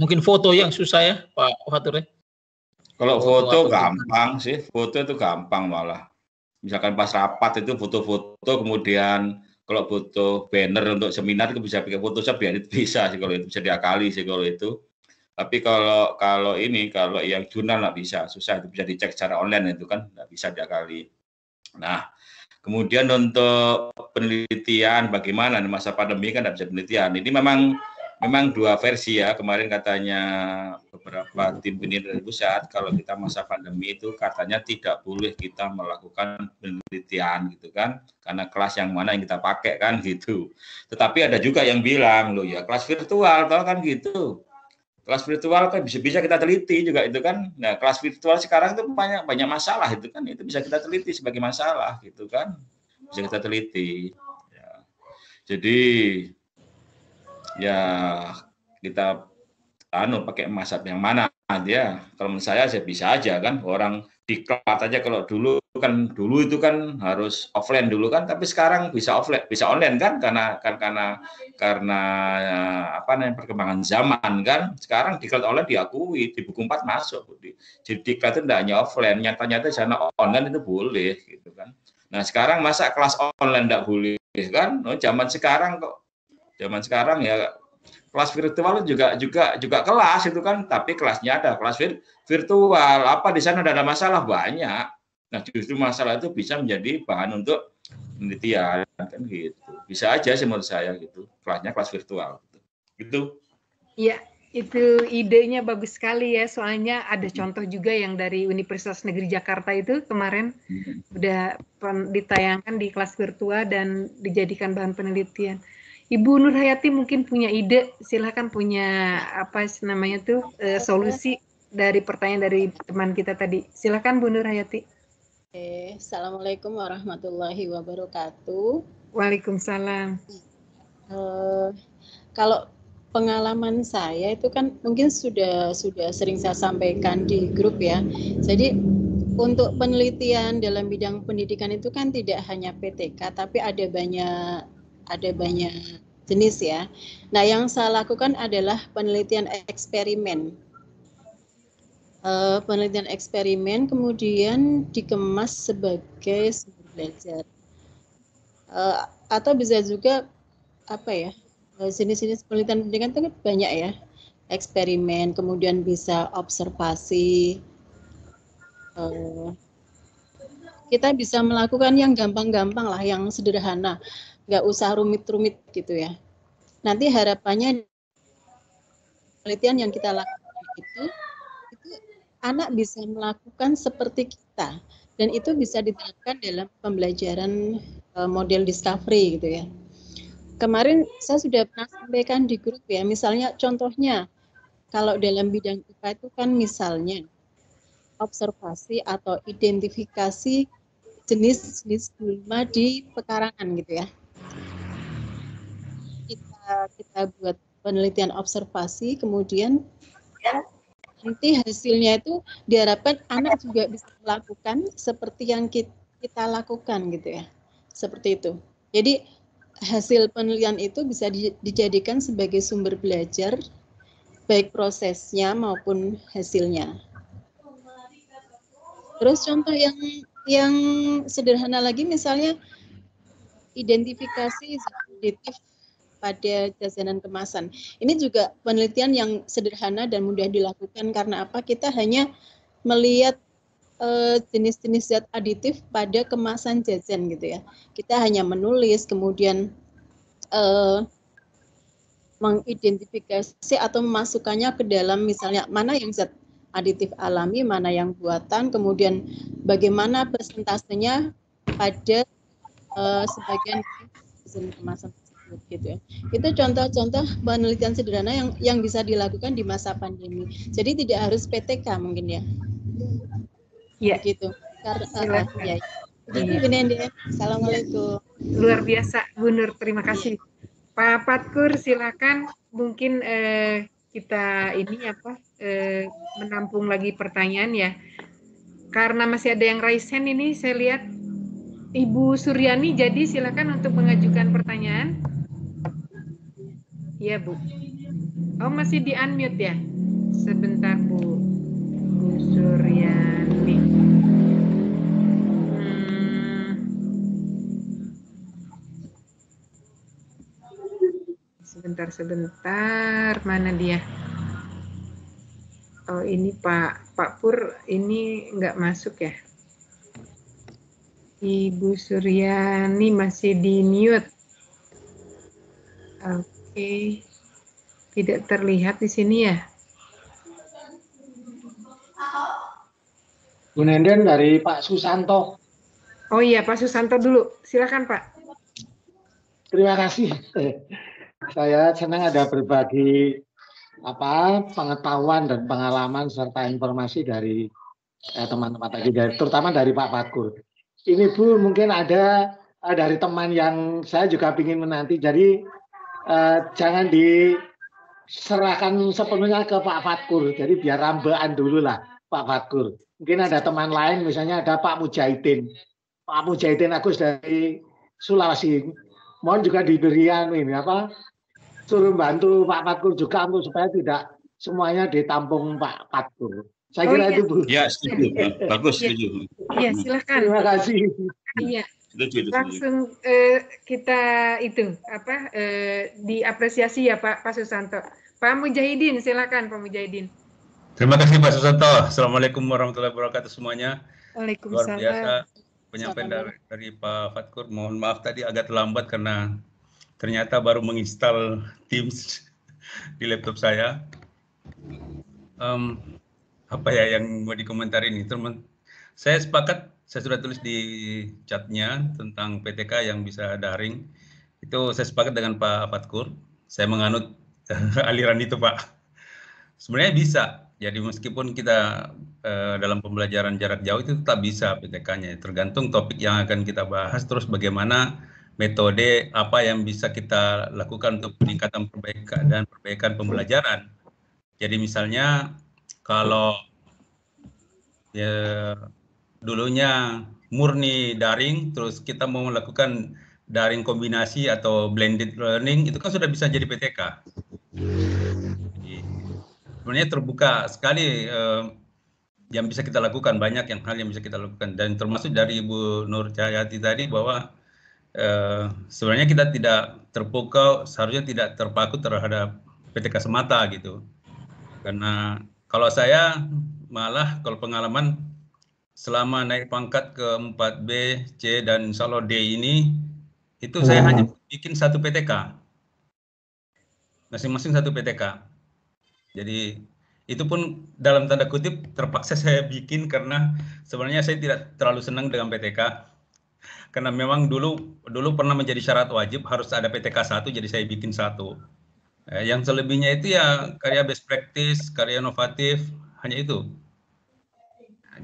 mungkin foto yang susah ya, Pak Fatur ya. Kalau Foto foto gampang sih, foto itu gampang malah. Misalkan pas rapat itu foto-foto, kemudian kalau foto banner untuk seminar itu bisa pakai Photoshop ya itu bisa sih kalau itu bisa diakali sih kalau itu. Tapi kalau kalau ini kalau yang jurnal nggak bisa, susah itu bisa dicek secara online itu kan nggak bisa diakali. Nah, kemudian untuk penelitian bagaimana di masa pandemi kan nggak bisa penelitian. Ini memang memang dua versi ya. Kemarin katanya beberapa tim penelitian dari pusat kalau kita masa pandemi itu katanya tidak boleh kita melakukan penelitian gitu kan karena kelas yang mana yang kita pakai kan gitu. Tetapi ada juga yang bilang loh ya kelas virtual toh kan gitu. Kelas virtual kan bisa bisa kita teliti juga itu kan. Nah, kelas virtual sekarang itu banyak banyak masalah itu kan itu bisa kita teliti sebagai masalah gitu kan. Bisa kita teliti. Ya. Jadi ya kita anu pakai mazhab yang mana dia kalau menurut saya saya bisa aja kan orang diklat aja kalau dulu kan dulu itu kan harus offline dulu kan tapi sekarang bisa offline bisa online kan karena kan karena karena apa namanya perkembangan zaman kan. Sekarang diklat online diakui di buku 4 masuk di, jadi diklat itu tidak hanya offline nyata-nyata di sana online itu boleh gitu kan. Nah sekarang masa kelas online tidak boleh kan? Oh, zaman sekarang kok zaman sekarang ya kelas virtual juga juga juga kelas itu kan tapi kelasnya ada kelas vir, virtual apa di sana ada masalah banyak nah justru masalah itu bisa menjadi bahan untuk penelitian kan gitu bisa aja sih menurut saya gitu kelasnya kelas virtual gitu, gitu. Iya, itu idenya bagus sekali ya. Soalnya ada contoh juga yang dari Universitas Negeri Jakarta itu kemarin Hmm. udah ditayangkan di kelas virtual dan dijadikan bahan penelitian. Ibu Nur Hayati mungkin punya ide, silakan punya apa namanya tuh eh, solusi dari pertanyaan dari teman kita tadi. Silakan Bu Nur Hayati. Oke, Assalamualaikum warahmatullahi wabarakatuh. Waalaikumsalam. Eh, kalau pengalaman saya itu kan mungkin sudah sudah sering saya sampaikan di grup ya. Jadi untuk penelitian dalam bidang pendidikan itu kan tidak hanya PTK, tapi ada banyak ada banyak jenis ya. Nah, yang saya lakukan adalah penelitian eksperimen. Eh, penelitian eksperimen kemudian dikemas sebagai sumber belajar. Eh, atau bisa juga apa ya eh, jenis-jenis penelitian pendidikan itu kan banyak ya eksperimen kemudian bisa observasi Eh, kita bisa melakukan yang gampang-gampang lah yang sederhana nggak usah rumit-rumit gitu ya. Nanti harapannya penelitian yang kita lakukan itu itu anak bisa melakukan seperti kita. Dan itu bisa diterapkan dalam pembelajaran eh, model discovery gitu ya. Kemarin saya sudah pernah sampaikan di grup ya misalnya contohnya kalau dalam bidang IPA itu kan misalnya observasi atau identifikasi jenis-jenis gulma di pekarangan gitu ya. Kita kita buat penelitian observasi kemudian nanti hasilnya itu diharapkan anak juga bisa melakukan seperti yang kita, lakukan gitu ya. Seperti itu. Jadi hasil penelitian itu bisa di- dijadikan sebagai sumber belajar baik prosesnya maupun hasilnya. Terus contoh yang yang sederhana lagi misalnya identifikasi zat aditif pada jajanan kemasan. Ini juga penelitian yang sederhana dan mudah dilakukan karena apa? Kita hanya melihat eh, jenis-jenis zat aditif pada kemasan jajan gitu ya. Kita hanya menulis kemudian eh, mengidentifikasi atau memasukkannya ke dalam misalnya mana yang zat aditif alami, mana yang buatan, kemudian bagaimana persentasenya pada eh, sebagian jenis kemasan. Gitu ya. Itu contoh-contoh penelitian sederhana yang yang bisa dilakukan di masa pandemi. Jadi tidak harus PTK mungkin ya. Iya. Gitu. Karena Silakan. ya. Begitu Bu Nende. Assalamualaikum. Luar biasa, Bu Nur. Terima kasih. Pak Patkur, silakan. Mungkin eh, kita ini apa eh, menampung lagi pertanyaan ya. Karena masih ada yang raise hand ini, saya lihat Ibu Suryani. Jadi silakan untuk mengajukan pertanyaan. Iya Bu. Oh masih di unmute ya. Sebentar Bu. Bu Suryani. Hmm. Sebentar, sebentar. Mana dia? Oh, ini Pak Pak Pur ini nggak masuk ya? Ibu Suryani masih di mute. Oke. Tidak terlihat di sini ya? Bu Nenden dari Pak Susanto. Oh iya, Pak Susanto dulu. Silakan, Pak. Terima kasih. Saya senang ada berbagi apa pengetahuan dan pengalaman serta informasi dari eh, teman-teman tadi, dari, terutama dari Pak Patkur. Ini Bu mungkin ada eh, dari teman yang saya juga ingin menanti. Jadi eh, jangan diserahkan sepenuhnya ke Pak Fatkur. Jadi biar rambaan dulu lah Pak Fatkur. Mungkin ada teman lain, misalnya ada Pak Mujahidin. Pak Mujahidin Agus dari Sulawesi. Mohon juga diberikan ini apa suruh bantu Pak Fatkur juga untuk supaya tidak semuanya ditampung Pak Fatkur. Saya Oh, kira iya. itu Bu. Ya, setuju. Bagus, setuju. Iya, silakan. Terima kasih. Iya. Setuju. Langsung eh, kita itu apa eh, diapresiasi ya Pak Pak Susanto. Pak Mujahidin, silakan Pak Mujahidin. Terima kasih Pak Susanto. Assalamualaikum warahmatullahi wabarakatuh semuanya. Luar Waalaikumsalam. biasa penyampaian dari, dari Pak Fatkur. Mohon maaf tadi agak terlambat karena ternyata baru menginstal Teams di laptop saya. Em, apa ya yang mau dikomentari ini? Teman, saya sepakat. Saya sudah tulis di chatnya tentang PTK yang bisa daring. Itu saya sepakat dengan Pak Fatkur. Saya menganut aliran itu Pak. Sebenarnya bisa. Jadi meskipun kita eh, dalam pembelajaran jarak jauh itu tetap bisa PTK-nya. Tergantung topik yang akan kita bahas, terus bagaimana metode apa yang bisa kita lakukan untuk peningkatan perbaikan dan perbaikan pembelajaran. Jadi misalnya kalau ya dulunya murni daring, terus kita mau melakukan daring kombinasi atau blended learning, itu kan sudah bisa jadi PTK. Sebenarnya terbuka sekali eh, yang bisa kita lakukan banyak yang hal yang bisa kita lakukan dan termasuk dari Ibu Nur Cahyati tadi bahwa eh, sebenarnya kita tidak terpukau seharusnya tidak terpaku terhadap PTK semata gitu karena kalau saya malah kalau pengalaman selama naik pangkat ke 4B, C dan insya Allah D ini itu saya hanya bikin satu PTK masing-masing satu PTK jadi itu pun dalam tanda kutip terpaksa saya bikin karena sebenarnya saya tidak terlalu senang dengan PTK. Karena memang dulu dulu pernah menjadi syarat wajib harus ada PTK satu, jadi saya bikin satu. Eh, yang selebihnya itu ya karya best practice, karya inovatif, hanya itu.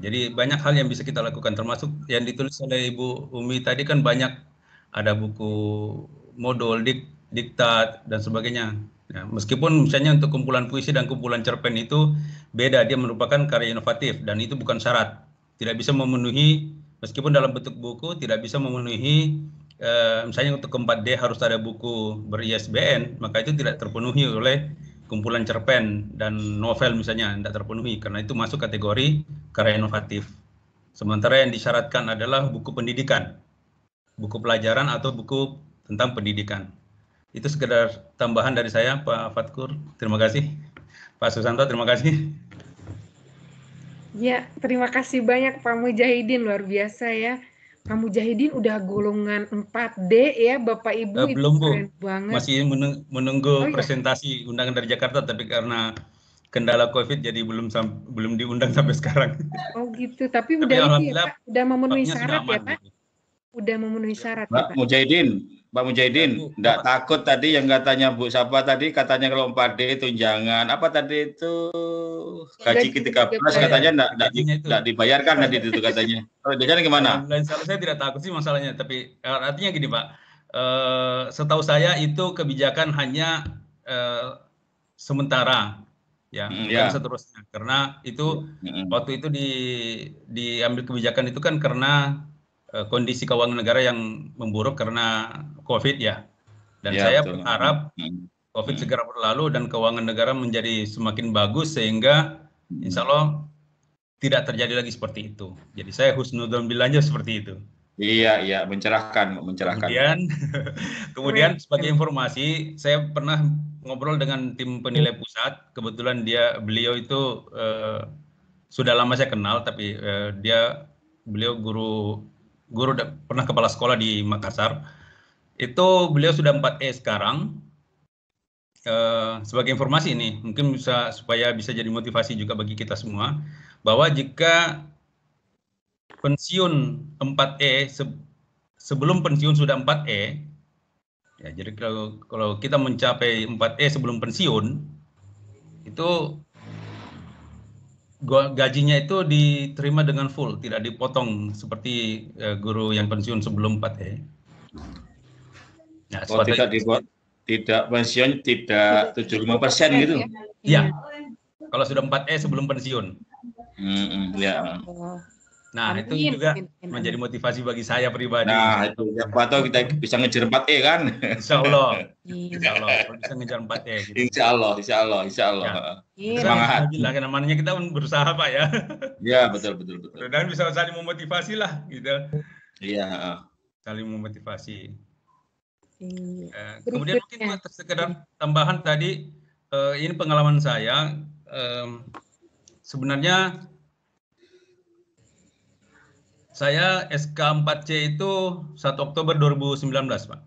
Jadi banyak hal yang bisa kita lakukan, termasuk yang ditulis oleh Ibu Umi tadi kan banyak ada buku modul, dik, diktat dan sebagainya. Ya, meskipun misalnya untuk kumpulan puisi dan kumpulan cerpen itu beda, dia merupakan karya inovatif dan itu bukan syarat. Tidak bisa memenuhi, meskipun dalam bentuk buku tidak bisa memenuhi, eh, misalnya untuk keempat D harus ada buku ber-ISBN, maka itu tidak terpenuhi oleh kumpulan cerpen dan novel misalnya, tidak terpenuhi karena itu masuk kategori karya inovatif. Sementara yang disyaratkan adalah buku pendidikan, buku pelajaran atau buku tentang pendidikan. Itu sekedar tambahan dari saya, Pak Fatkur. Terima kasih. Pak Susanto, terima kasih. Ya, terima kasih banyak Pak Mujahidin luar biasa ya. Pak Mujahidin udah golongan 4D ya Bapak Ibu itu belum, Bu. banget. Masih menung- menunggu Oh, iya. presentasi undangan dari Jakarta, tapi karena kendala COVID jadi belum belum diundang sampai sekarang. Oh gitu, tapi Tapi udah ya Pak, udah memenuhi Paknya sudah syarat ya Pak. gitu. udah memenuhi syarat ya, Mbak Pak? Mujahidin, Mbak Mujahidin, enggak takut tadi yang katanya Bu Sapa tadi katanya kalau 4D tunjangan apa tadi itu gaji Gaji ke-13 ke-13. katanya enggak enggak, di- enggak dibayarkan tadi itu katanya. Kalau biasanya gimana? Salah saya tidak takut sih masalahnya, tapi eh, artinya gini Pak, eh, setahu saya itu kebijakan hanya eh, sementara, ya, Mm, bukan ya. seterusnya. Karena itu Mm-mm. waktu itu di diambil kebijakan itu kan karena kondisi keuangan negara yang memburuk karena COVID ya. Dan Ya, saya betul. berharap Mm. COVID Hmm. segera berlalu dan keuangan negara menjadi semakin bagus sehingga insya Allah tidak terjadi lagi seperti itu. Jadi saya husnudon bilangnya seperti itu. Iya, iya, mencerahkan, mencerahkan. Kemudian, kemudian sebagai informasi, saya pernah ngobrol dengan tim penilai pusat. Kebetulan dia, beliau itu eh, sudah lama saya kenal, tapi eh, dia, beliau guru, guru pernah kepala sekolah di Makassar. Itu beliau sudah 4E sekarang. Eh, sebagai informasi ini, mungkin bisa supaya bisa jadi motivasi juga bagi kita semua, bahwa jika pensiun 4E se- sebelum pensiun sudah 4E ya jadi kalau kalau kita mencapai 4E sebelum pensiun itu gajinya itu diterima dengan full tidak dipotong seperti eh, guru yang pensiun sebelum 4E Nah, Oh, seperti- tidak dibuat tidak pensiun tidak 75% gitu. Iya. Kalau sudah 4E sebelum pensiun. Mm-mm, ya. Nah, itu Amin, juga amin, amin. menjadi motivasi bagi saya pribadi. Nah, itu siapa tahu kita bisa ngejar 4E kan? Insya Allah. Insya Allah. Kalau bisa ngejar 4E. Gitu. Insya Allah, insya Allah, insya Allah. Iya. Semangat. Kan namanya kita berusaha Pak ya. Ya, betul, betul, betul. Dan bisa saling memotivasi lah gitu. Iya. Saling memotivasi. Iya. Eh, kemudian mungkin sekedar tambahan tadi, eh, ini pengalaman saya. em, sebenarnya saya SK 4C itu 1 Oktober 2019, Pak.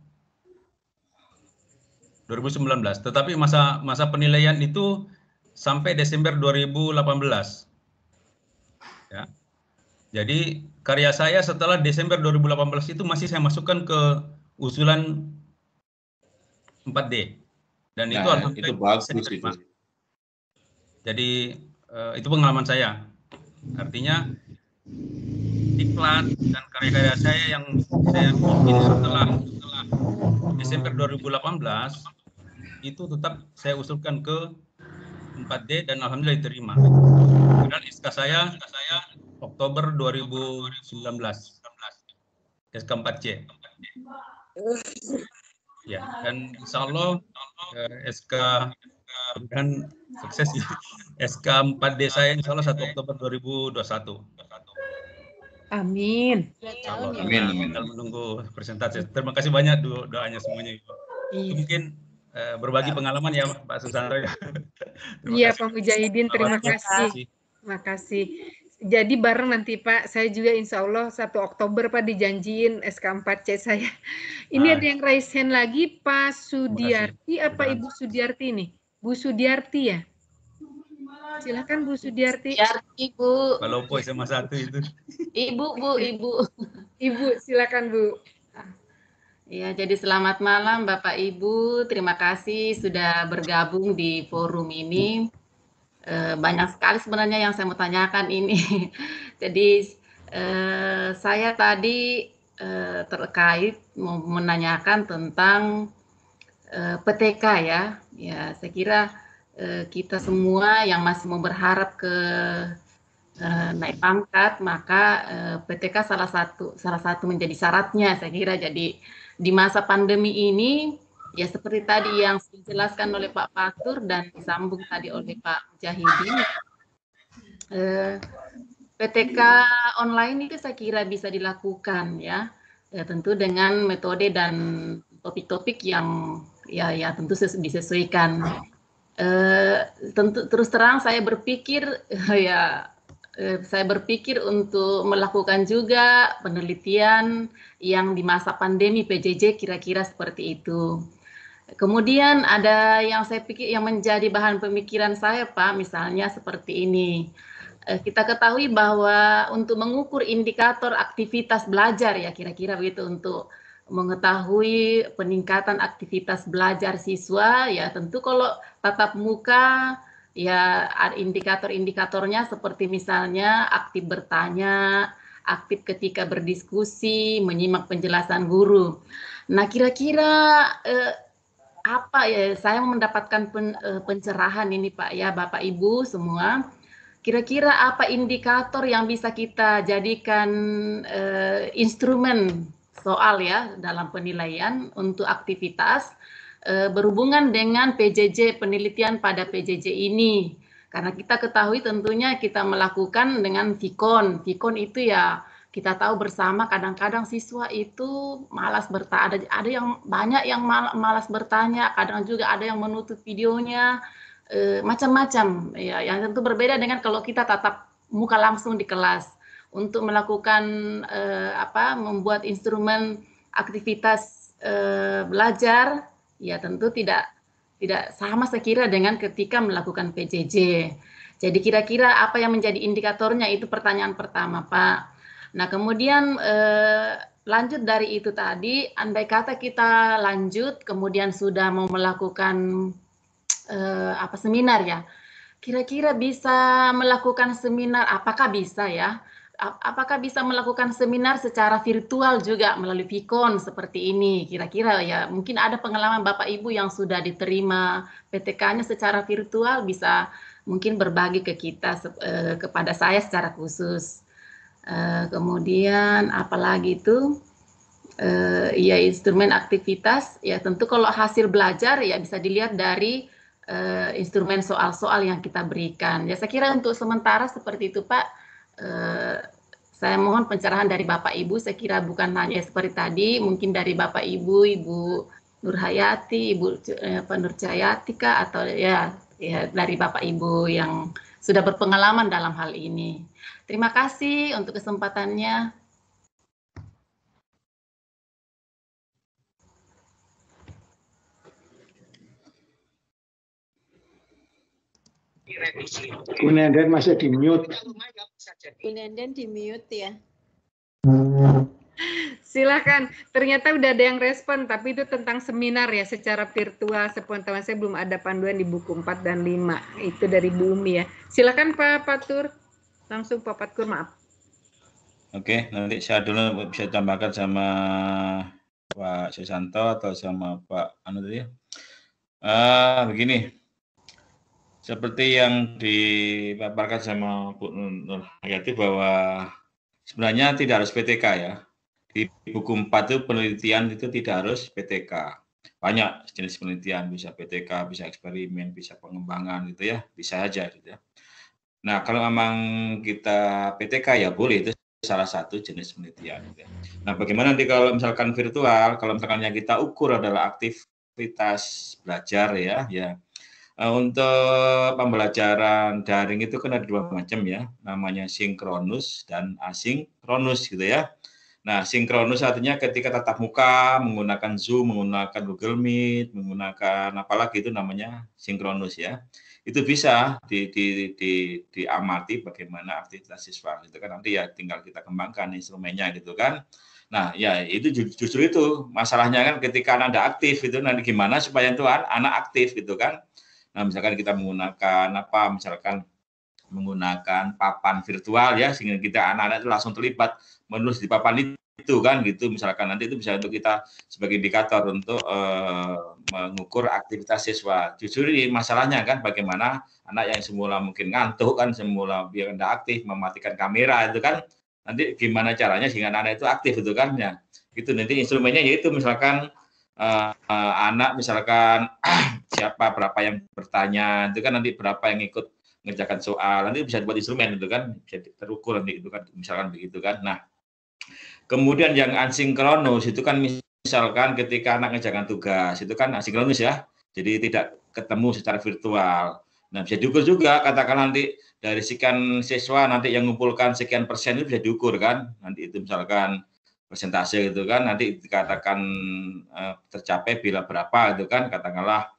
2019. Tetapi masa masa penilaian itu sampai Desember 2018. Ya. Jadi karya saya setelah Desember 2018 itu masih saya masukkan ke usulan 4D. Dan itu Nah, alhamdulillah itu bagus saya itu. Jadi eh, itu pengalaman saya. Artinya iklan dan karya-karya saya yang saya bikin setelah setelah Desember 2018 itu tetap saya usulkan ke 4D dan alhamdulillah diterima. Kemudian SK saya SK saya Oktober 2019. SK 4C. Ya, dan insya Allah eh, SK dan sukses ya. SK 4D saya insya Allah 1 Oktober 2021. Amin. Allah. Amin, amin. tinggal menunggu presentasi. Terima kasih banyak do- doanya semuanya. Ibu. Iya. mungkin eh, berbagi pengalaman ya Pak Susanto ya. Iya. Pak Mujahidin, terima kasih. Terima kasih. Jadi bareng nanti Pak, saya juga insya Allah 1 Oktober Pak dijanjiin SK4C saya. Ini Ah. ada yang raise hand lagi, Pak Sudiarti apa. Ibu Sudiarti nih? Bu Sudiarti ya? Silakan Bu Sudiarti. Yarti Bu, Kalau poin sama satu itu. Ibu Bu, Ibu. Ibu, silakan Bu. Ya, jadi selamat malam Bapak Ibu. Terima kasih sudah bergabung di forum ini. Eh, banyak sekali sebenarnya yang saya mau tanyakan ini. Jadi eh, saya tadi eh, terkait mau menanyakan tentang eh, PTK ya. Ya, saya kira kita semua yang masih mau berharap ke eh, naik pangkat, maka eh, PTK salah satu salah satu menjadi syaratnya saya kira. Jadi di masa pandemi ini ya seperti tadi yang dijelaskan oleh Pak Fatur dan disambung tadi oleh Pak Mujahidin eh, PTK online itu saya kira bisa dilakukan ya, ya tentu dengan metode dan topik-topik yang ya ya tentu ses- disesuaikan. Eh, tentu terus terang saya berpikir ya eh, saya berpikir untuk melakukan juga penelitian yang di masa pandemi PJJ kira-kira seperti itu. Kemudian ada yang saya pikir yang menjadi bahan pemikiran saya Pak, misalnya seperti ini. Eh, kita ketahui bahwa untuk mengukur indikator aktivitas belajar ya kira-kira begitu untuk mengetahui peningkatan aktivitas belajar siswa ya tentu kalau tatap muka ya indikator-indikatornya seperti misalnya aktif bertanya, aktif ketika berdiskusi, menyimak penjelasan guru. Nah, kira-kira eh, apa ya saya mendapatkan pen, eh, pencerahan ini Pak ya Bapak Ibu semua Kira-kira apa indikator yang bisa kita jadikan uh, instrumen soal ya dalam penilaian untuk aktivitas uh, berhubungan dengan PJJ penelitian pada PJJ ini? Karena kita ketahui tentunya kita melakukan dengan Vicon. Vicon itu ya kita tahu bersama kadang-kadang siswa itu malas bertanya ada ada yang banyak yang malas bertanya kadang juga ada yang menutup videonya e, macam-macam ya yang tentu berbeda dengan kalau kita tatap muka langsung di kelas untuk melakukan e, apa membuat instrumen aktivitas e, belajar ya tentu tidak tidak sama sekira dengan ketika melakukan PJJ. Jadi kira-kira apa yang menjadi indikatornya itu pertanyaan pertama, Pak. Nah, kemudian eh, lanjut dari itu tadi, andai kata kita lanjut kemudian sudah mau melakukan uh, apa seminar ya. Kira-kira bisa melakukan seminar apakah bisa ya? Apakah bisa melakukan seminar secara virtual juga melalui Vicon seperti ini? Kira-kira ya, mungkin ada pengalaman Bapak Ibu yang sudah diterima PTK-nya secara virtual bisa mungkin berbagi ke kita uh, kepada saya secara khusus. Uh, kemudian apalagi itu uh, ya instrumen aktivitas ya tentu kalau hasil belajar ya bisa dilihat dari instrumen soal-soal yang kita berikan. Ya saya kira untuk sementara seperti itu Pak. Uh, saya mohon pencerahan dari Bapak Ibu. Saya kira bukan hanya seperti tadi, mungkin dari Bapak Ibu, Ibu Nurhayati, Ibu eh, Nur Jayati Kak, atau ya, ya dari Bapak Ibu yang sudah berpengalaman dalam hal ini. Terima kasih untuk kesempatannya. Bu Nenden masih di mute. Bu Nenden di mute ya. Silakan. Ternyata udah ada yang respon, tapi itu tentang seminar ya secara virtual. Sepengetahuan saya belum ada panduan di buku 4 dan 5. Itu dari Bumi ya. Silakan Pak Patur. Langsung Pak Patkur, maaf. Oke, nanti saya dulu bisa tambahkan sama Pak Susanto atau sama Pak Anu tadi. Uh, begini, seperti yang dipaparkan sama Bu Nur Hayati bahwa sebenarnya tidak harus PTK ya. Di buku 4 itu penelitian itu tidak harus PTK. Banyak jenis penelitian, bisa PTK, bisa eksperimen, bisa pengembangan gitu ya, bisa aja gitu ya. Nah, kalau memang kita PTK ya boleh itu salah satu jenis penelitian. Gitu ya. Nah, bagaimana nanti kalau misalkan virtual, kalau misalkan yang kita ukur adalah aktivitas belajar ya, ya untuk pembelajaran daring itu kan ada dua macam ya, namanya sinkronus dan asinkronus gitu ya. Nah, sinkronus artinya ketika tatap muka menggunakan Zoom, menggunakan Google Meet, menggunakan apalagi itu namanya sinkronus ya. Itu bisa di, di, di, diamati bagaimana aktivitas siswa itu kan nanti ya tinggal kita kembangkan instrumennya gitu kan. Nah, ya itu justru itu masalahnya kan ketika anak aktif itu nanti gimana supaya itu anak aktif gitu kan Nah, misalkan kita menggunakan apa, misalkan menggunakan papan virtual ya, sehingga kita anak-anak itu langsung terlibat menulis di papan itu kan gitu. Misalkan nanti itu bisa untuk kita sebagai indikator untuk uh, mengukur aktivitas siswa. Justru ini masalahnya kan bagaimana anak yang semula mungkin ngantuk kan, semula biar tidak aktif, mematikan kamera itu kan, nanti gimana caranya sehingga anak, -anak itu aktif itu kan ya. Itu nanti instrumennya yaitu misalkan uh, uh, anak misalkan siapa berapa yang bertanya itu kan nanti berapa yang ikut mengerjakan soal nanti bisa dibuat instrumen itu kan bisa terukur nanti itu kan misalkan begitu kan. Nah kemudian yang asinkronus itu kan misalkan ketika anak mengerjakan tugas itu kan asinkronus ya jadi tidak ketemu secara virtual. Nah bisa diukur juga katakan nanti dari sekian siswa nanti yang mengumpulkan sekian persen itu bisa diukur kan nanti itu misalkan persentase itu kan nanti dikatakan uh, tercapai bila berapa itu kan katakanlah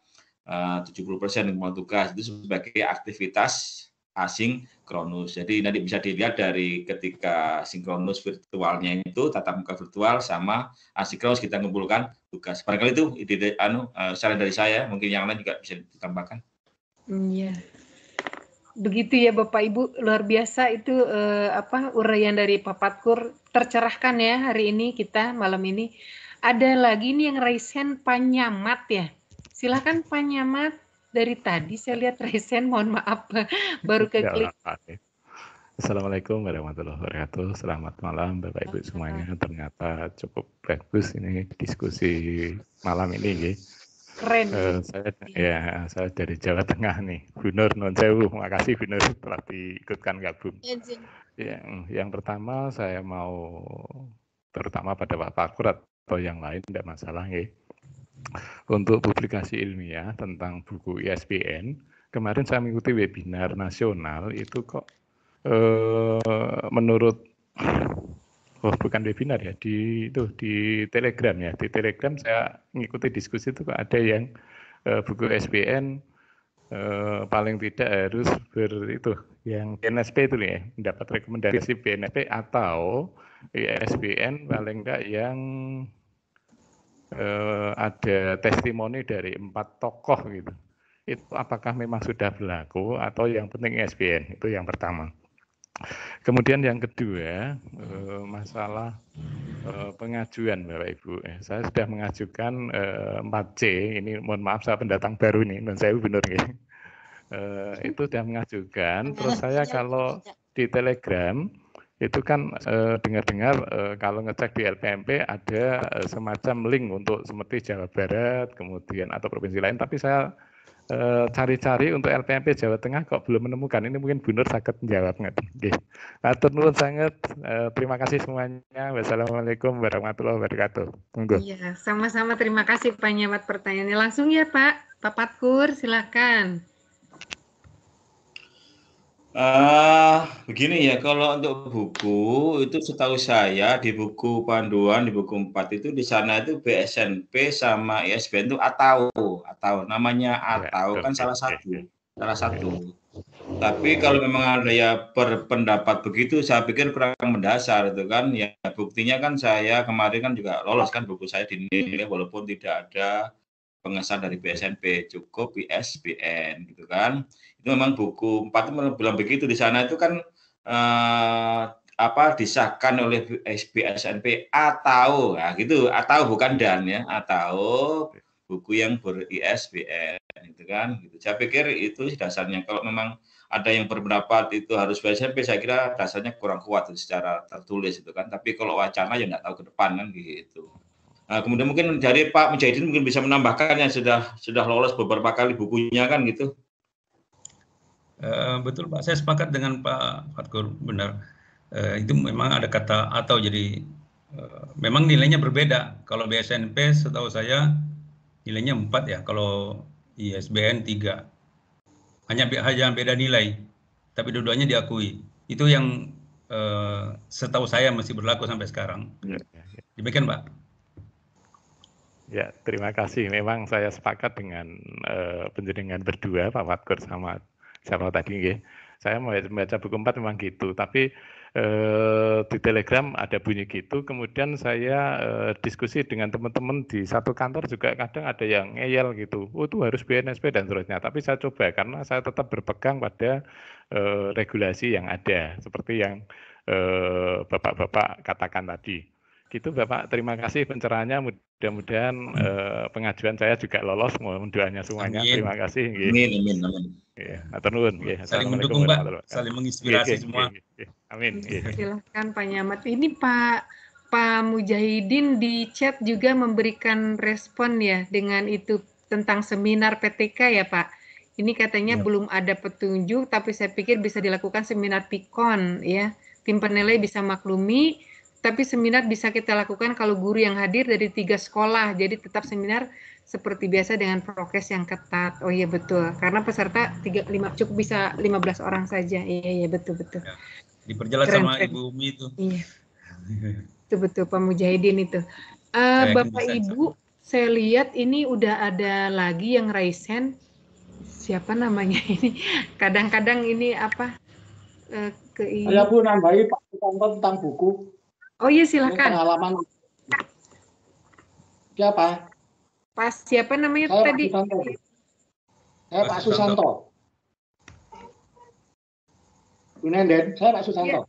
eh, uh, 70% persen tugas itu sebagai aktivitas asinkronus. Jadi nanti bisa dilihat dari ketika sinkronus virtualnya itu tatap muka virtual sama asinkronus kita ngumpulkan tugas. Barangkali itu ide anu uh, saran dari saya, mungkin yang lain juga bisa ditambahkan. Iya. Begitu ya Bapak Ibu, luar biasa itu eh, apa uraian dari Pak Patkur tercerahkan ya hari ini kita malam ini. Ada lagi nih yang Raisen Panyamat ya. Silahkan Panyamat dari tadi saya lihat Raisen mohon maaf baru ke klik. Assalamualaikum warahmatullahi wabarakatuh. Selamat malam Bapak Ibu semuanya. Ternyata cukup bagus ini diskusi malam ini. Ya. Keren. Uh, saya ya saya dari Jawa Tengah nih, Gunur Non Sewu. Makasih Gunur telah diikutkan gabung. Ya, yang pertama saya mau terutama pada Pak Pakur atau yang lain tidak masalah ya. Untuk publikasi ilmiah tentang buku ISBN, kemarin saya mengikuti webinar nasional itu kok eh, menurut oh bukan webinar ya di itu di Telegram ya. Di Telegram saya mengikuti diskusi itu ada yang uh, buku SBN uh, paling tidak harus ber itu yang BNSP itu ya mendapat rekomendasi BNSP atau ISBN paling tidak yang uh, ada testimoni dari empat tokoh gitu. Itu apakah memang sudah berlaku atau yang penting ISBN itu yang pertama Kemudian yang kedua, eh, masalah eh, pengajuan Bapak Ibu. Eh, saya sudah mengajukan 4C, ini mohon maaf saya pendatang baru nih, dan saya benar nih. Itu sudah mengajukan, terus saya kalau di Telegram, itu kan dengar-dengar kalau ngecek di LPMP ada semacam link untuk seperti Jawa Barat, kemudian atau provinsi lain, tapi saya cari-cari untuk LPMP Jawa Tengah kok belum menemukan. Ini mungkin Bu Nur sakit menjawab nggak? Oke. Atur nuwun sangat. Uh, terima kasih semuanya. Wassalamualaikum warahmatullahi wabarakatuh. Tunggu. Iya, sama-sama terima kasih Pak Nyamat pertanyaannya. Langsung ya Pak, Pak Patkur, silakan. Uh, begini ya, kalau untuk buku itu setahu saya di buku panduan di buku 4 itu di sana itu BSNP sama ISBN itu atau atau namanya ya, atau kan salah satu, salah satu. Tapi kalau memang ada ya berpendapat begitu, saya pikir kurang mendasar itu kan. Ya buktinya kan saya kemarin kan juga lolos kan buku saya dinilai walaupun tidak ada pengesahan dari BSNP cukup ISBN gitu kan memang buku. Empat itu bilang begitu. Di sana itu kan eh, apa disahkan oleh BSNP atau ya gitu. Atau bukan dan ya. Atau buku yang ber ISBN itu kan. Gitu. Saya pikir itu dasarnya. Kalau memang ada yang berpendapat itu harus BSNP saya kira dasarnya kurang kuat secara tertulis itu kan. Tapi kalau wacana ya nggak tahu ke depan kan gitu. Nah, kemudian mungkin dari Pak Mujahidin mungkin bisa menambahkan yang sudah sudah lolos beberapa kali bukunya kan gitu. Uh, betul Pak, saya sepakat dengan Pak Fatkur benar. Uh, itu memang ada kata atau jadi uh, memang nilainya berbeda. Kalau BSNP setahu saya nilainya 4 ya, kalau ISBN 3. Hanya hanya beda nilai, tapi dua-duanya diakui. Itu yang uh, setahu saya masih berlaku sampai sekarang. Ya, ya, ya. Demikian Pak. Ya, terima kasih. Memang saya sepakat dengan uh, penjaringan berdua, Pak Watkur sama siapa tadi. Ya. Saya mau membaca buku empat memang gitu, tapi uh, di Telegram ada bunyi gitu. Kemudian saya uh, diskusi dengan teman-teman di satu kantor juga kadang ada yang ngeyel gitu. Oh itu harus BNSP dan seterusnya. Tapi saya coba karena saya tetap berpegang pada uh, regulasi yang ada, seperti yang bapak-bapak uh, katakan tadi gitu Bapak. Terima kasih pencerahannya. Mudah-mudahan eh, pengajuan saya juga lolos. Mohon doanya semuanya. Amin. terima kasih. Amin amin amin. Ya atur nuwun. Saling mendukung Pak. saling menginspirasi semua. amin. Silahkan Pak Nyamat. Ini Pak Pak Mujahidin di chat juga memberikan respon ya dengan itu tentang seminar PTK ya Pak. Ini katanya ya. belum ada petunjuk tapi saya pikir bisa dilakukan seminar pikon ya. Tim penilai bisa maklumi tapi seminar bisa kita lakukan kalau guru yang hadir dari tiga sekolah. Jadi tetap seminar seperti biasa dengan prokes yang ketat. Oh iya betul. Karena peserta tiga lima cukup bisa 15 orang saja. Iya iya betul betul. Ya, diperjelas keren, sama keren. Ibu Umi itu. Iya. itu betul Pak Mujahidin itu. Uh, Bapak Ibu, saya lihat ini udah ada lagi yang raise hand. siapa namanya ini? Kadang-kadang ini apa? eh, ke ini. Saya pun nambahi Pak tentang buku. Oh iya Ini silakan. pengalaman. Siapa? Pas siapa namanya Saya Pak tadi? Susanto. Saya Pak Susanto. Susanto. Bu Nenden, saya Pak Susanto.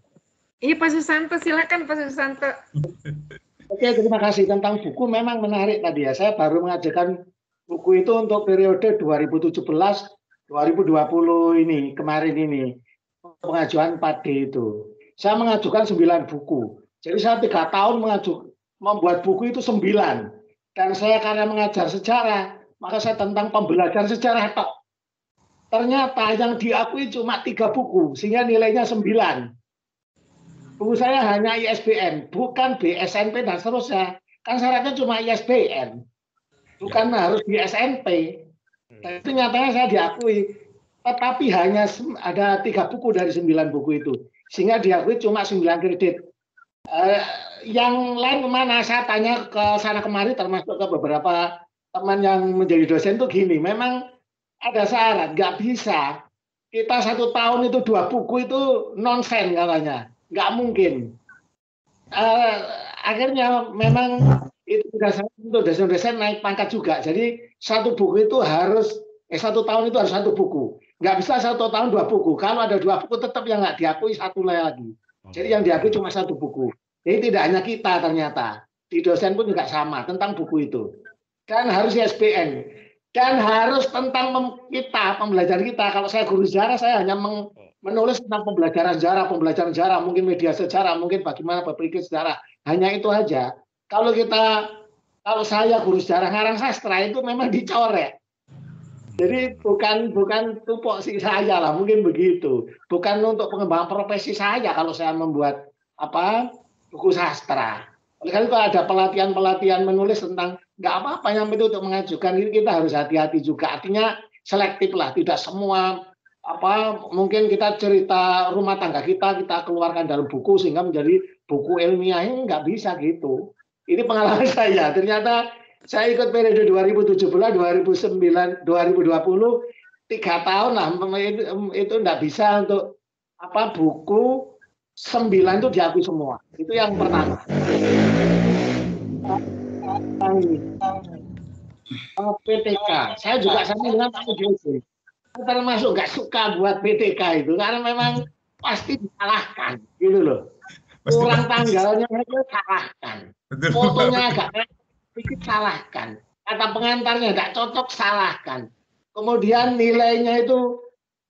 Iya Pak Susanto, silakan Pak Susanto. Oke, terima kasih tentang buku memang menarik tadi ya. Saya baru mengajarkan buku itu untuk periode 2017 2020 ini kemarin ini pengajuan 4D itu. Saya mengajukan 9 buku. Jadi saya tiga tahun mengajuk membuat buku itu 9 dan saya karena mengajar sejarah maka saya tentang pembelajaran sejarah tok. Ternyata yang diakui cuma tiga buku sehingga nilainya 9. Buku saya hanya ISBN, bukan BSNP dan seterusnya. Kan syaratnya cuma ISBN, bukan harus di SMP. Tapi nyatanya saya diakui, tetapi hanya ada tiga buku dari sembilan buku itu, sehingga diakui cuma sembilan kredit. Eh, yang lain ke mana? Saya tanya ke sana kemari, termasuk ke beberapa teman yang menjadi dosen itu gini, memang ada syarat, nggak bisa. Kita satu tahun itu dua buku itu nonsen katanya, nggak mungkin. Eh, akhirnya memang itu sudah untuk dosen-dosen naik pangkat juga. Jadi satu buku itu harus eh satu tahun itu harus satu buku. Nggak bisa satu tahun dua buku. Kalau ada dua buku tetap yang nggak diakui satu lagi. Jadi yang diakui cuma satu buku. Jadi tidak hanya kita ternyata. Di dosen pun juga sama tentang buku itu. Dan harus ISBN. Dan harus tentang mem- kita, pembelajaran kita. Kalau saya guru sejarah, saya hanya menulis tentang pembelajaran sejarah, pembelajaran sejarah, mungkin media sejarah, mungkin bagaimana berpikir sejarah. Hanya itu aja. Kalau kita, kalau saya guru sejarah ngarang sastra itu memang dicoret. Jadi bukan bukan tupoksi saya lah, mungkin begitu. Bukan untuk pengembangan profesi saya kalau saya membuat apa buku sastra. Oleh karena itu ada pelatihan-pelatihan menulis tentang nggak apa-apa yang penting untuk mengajukan ini kita harus hati-hati juga. Artinya selektif lah, tidak semua apa mungkin kita cerita rumah tangga kita kita keluarkan dalam buku sehingga menjadi buku ilmiah ini nggak bisa gitu. Ini pengalaman saya. Ternyata saya ikut periode 2017, 2009, 2020 tiga tahun lah itu, itu nggak bisa untuk apa buku sembilan itu diakui semua. Itu yang pertama. Oh, PTK. Saya juga sama dengan Pak. Saya termasuk nggak suka buat PTK itu karena memang pasti disalahkan gitu loh. Kurang tanggalnya mereka salahkan. Fotonya agak sedikit salahkan. Kata pengantarnya nggak cocok salahkan. Kemudian nilainya itu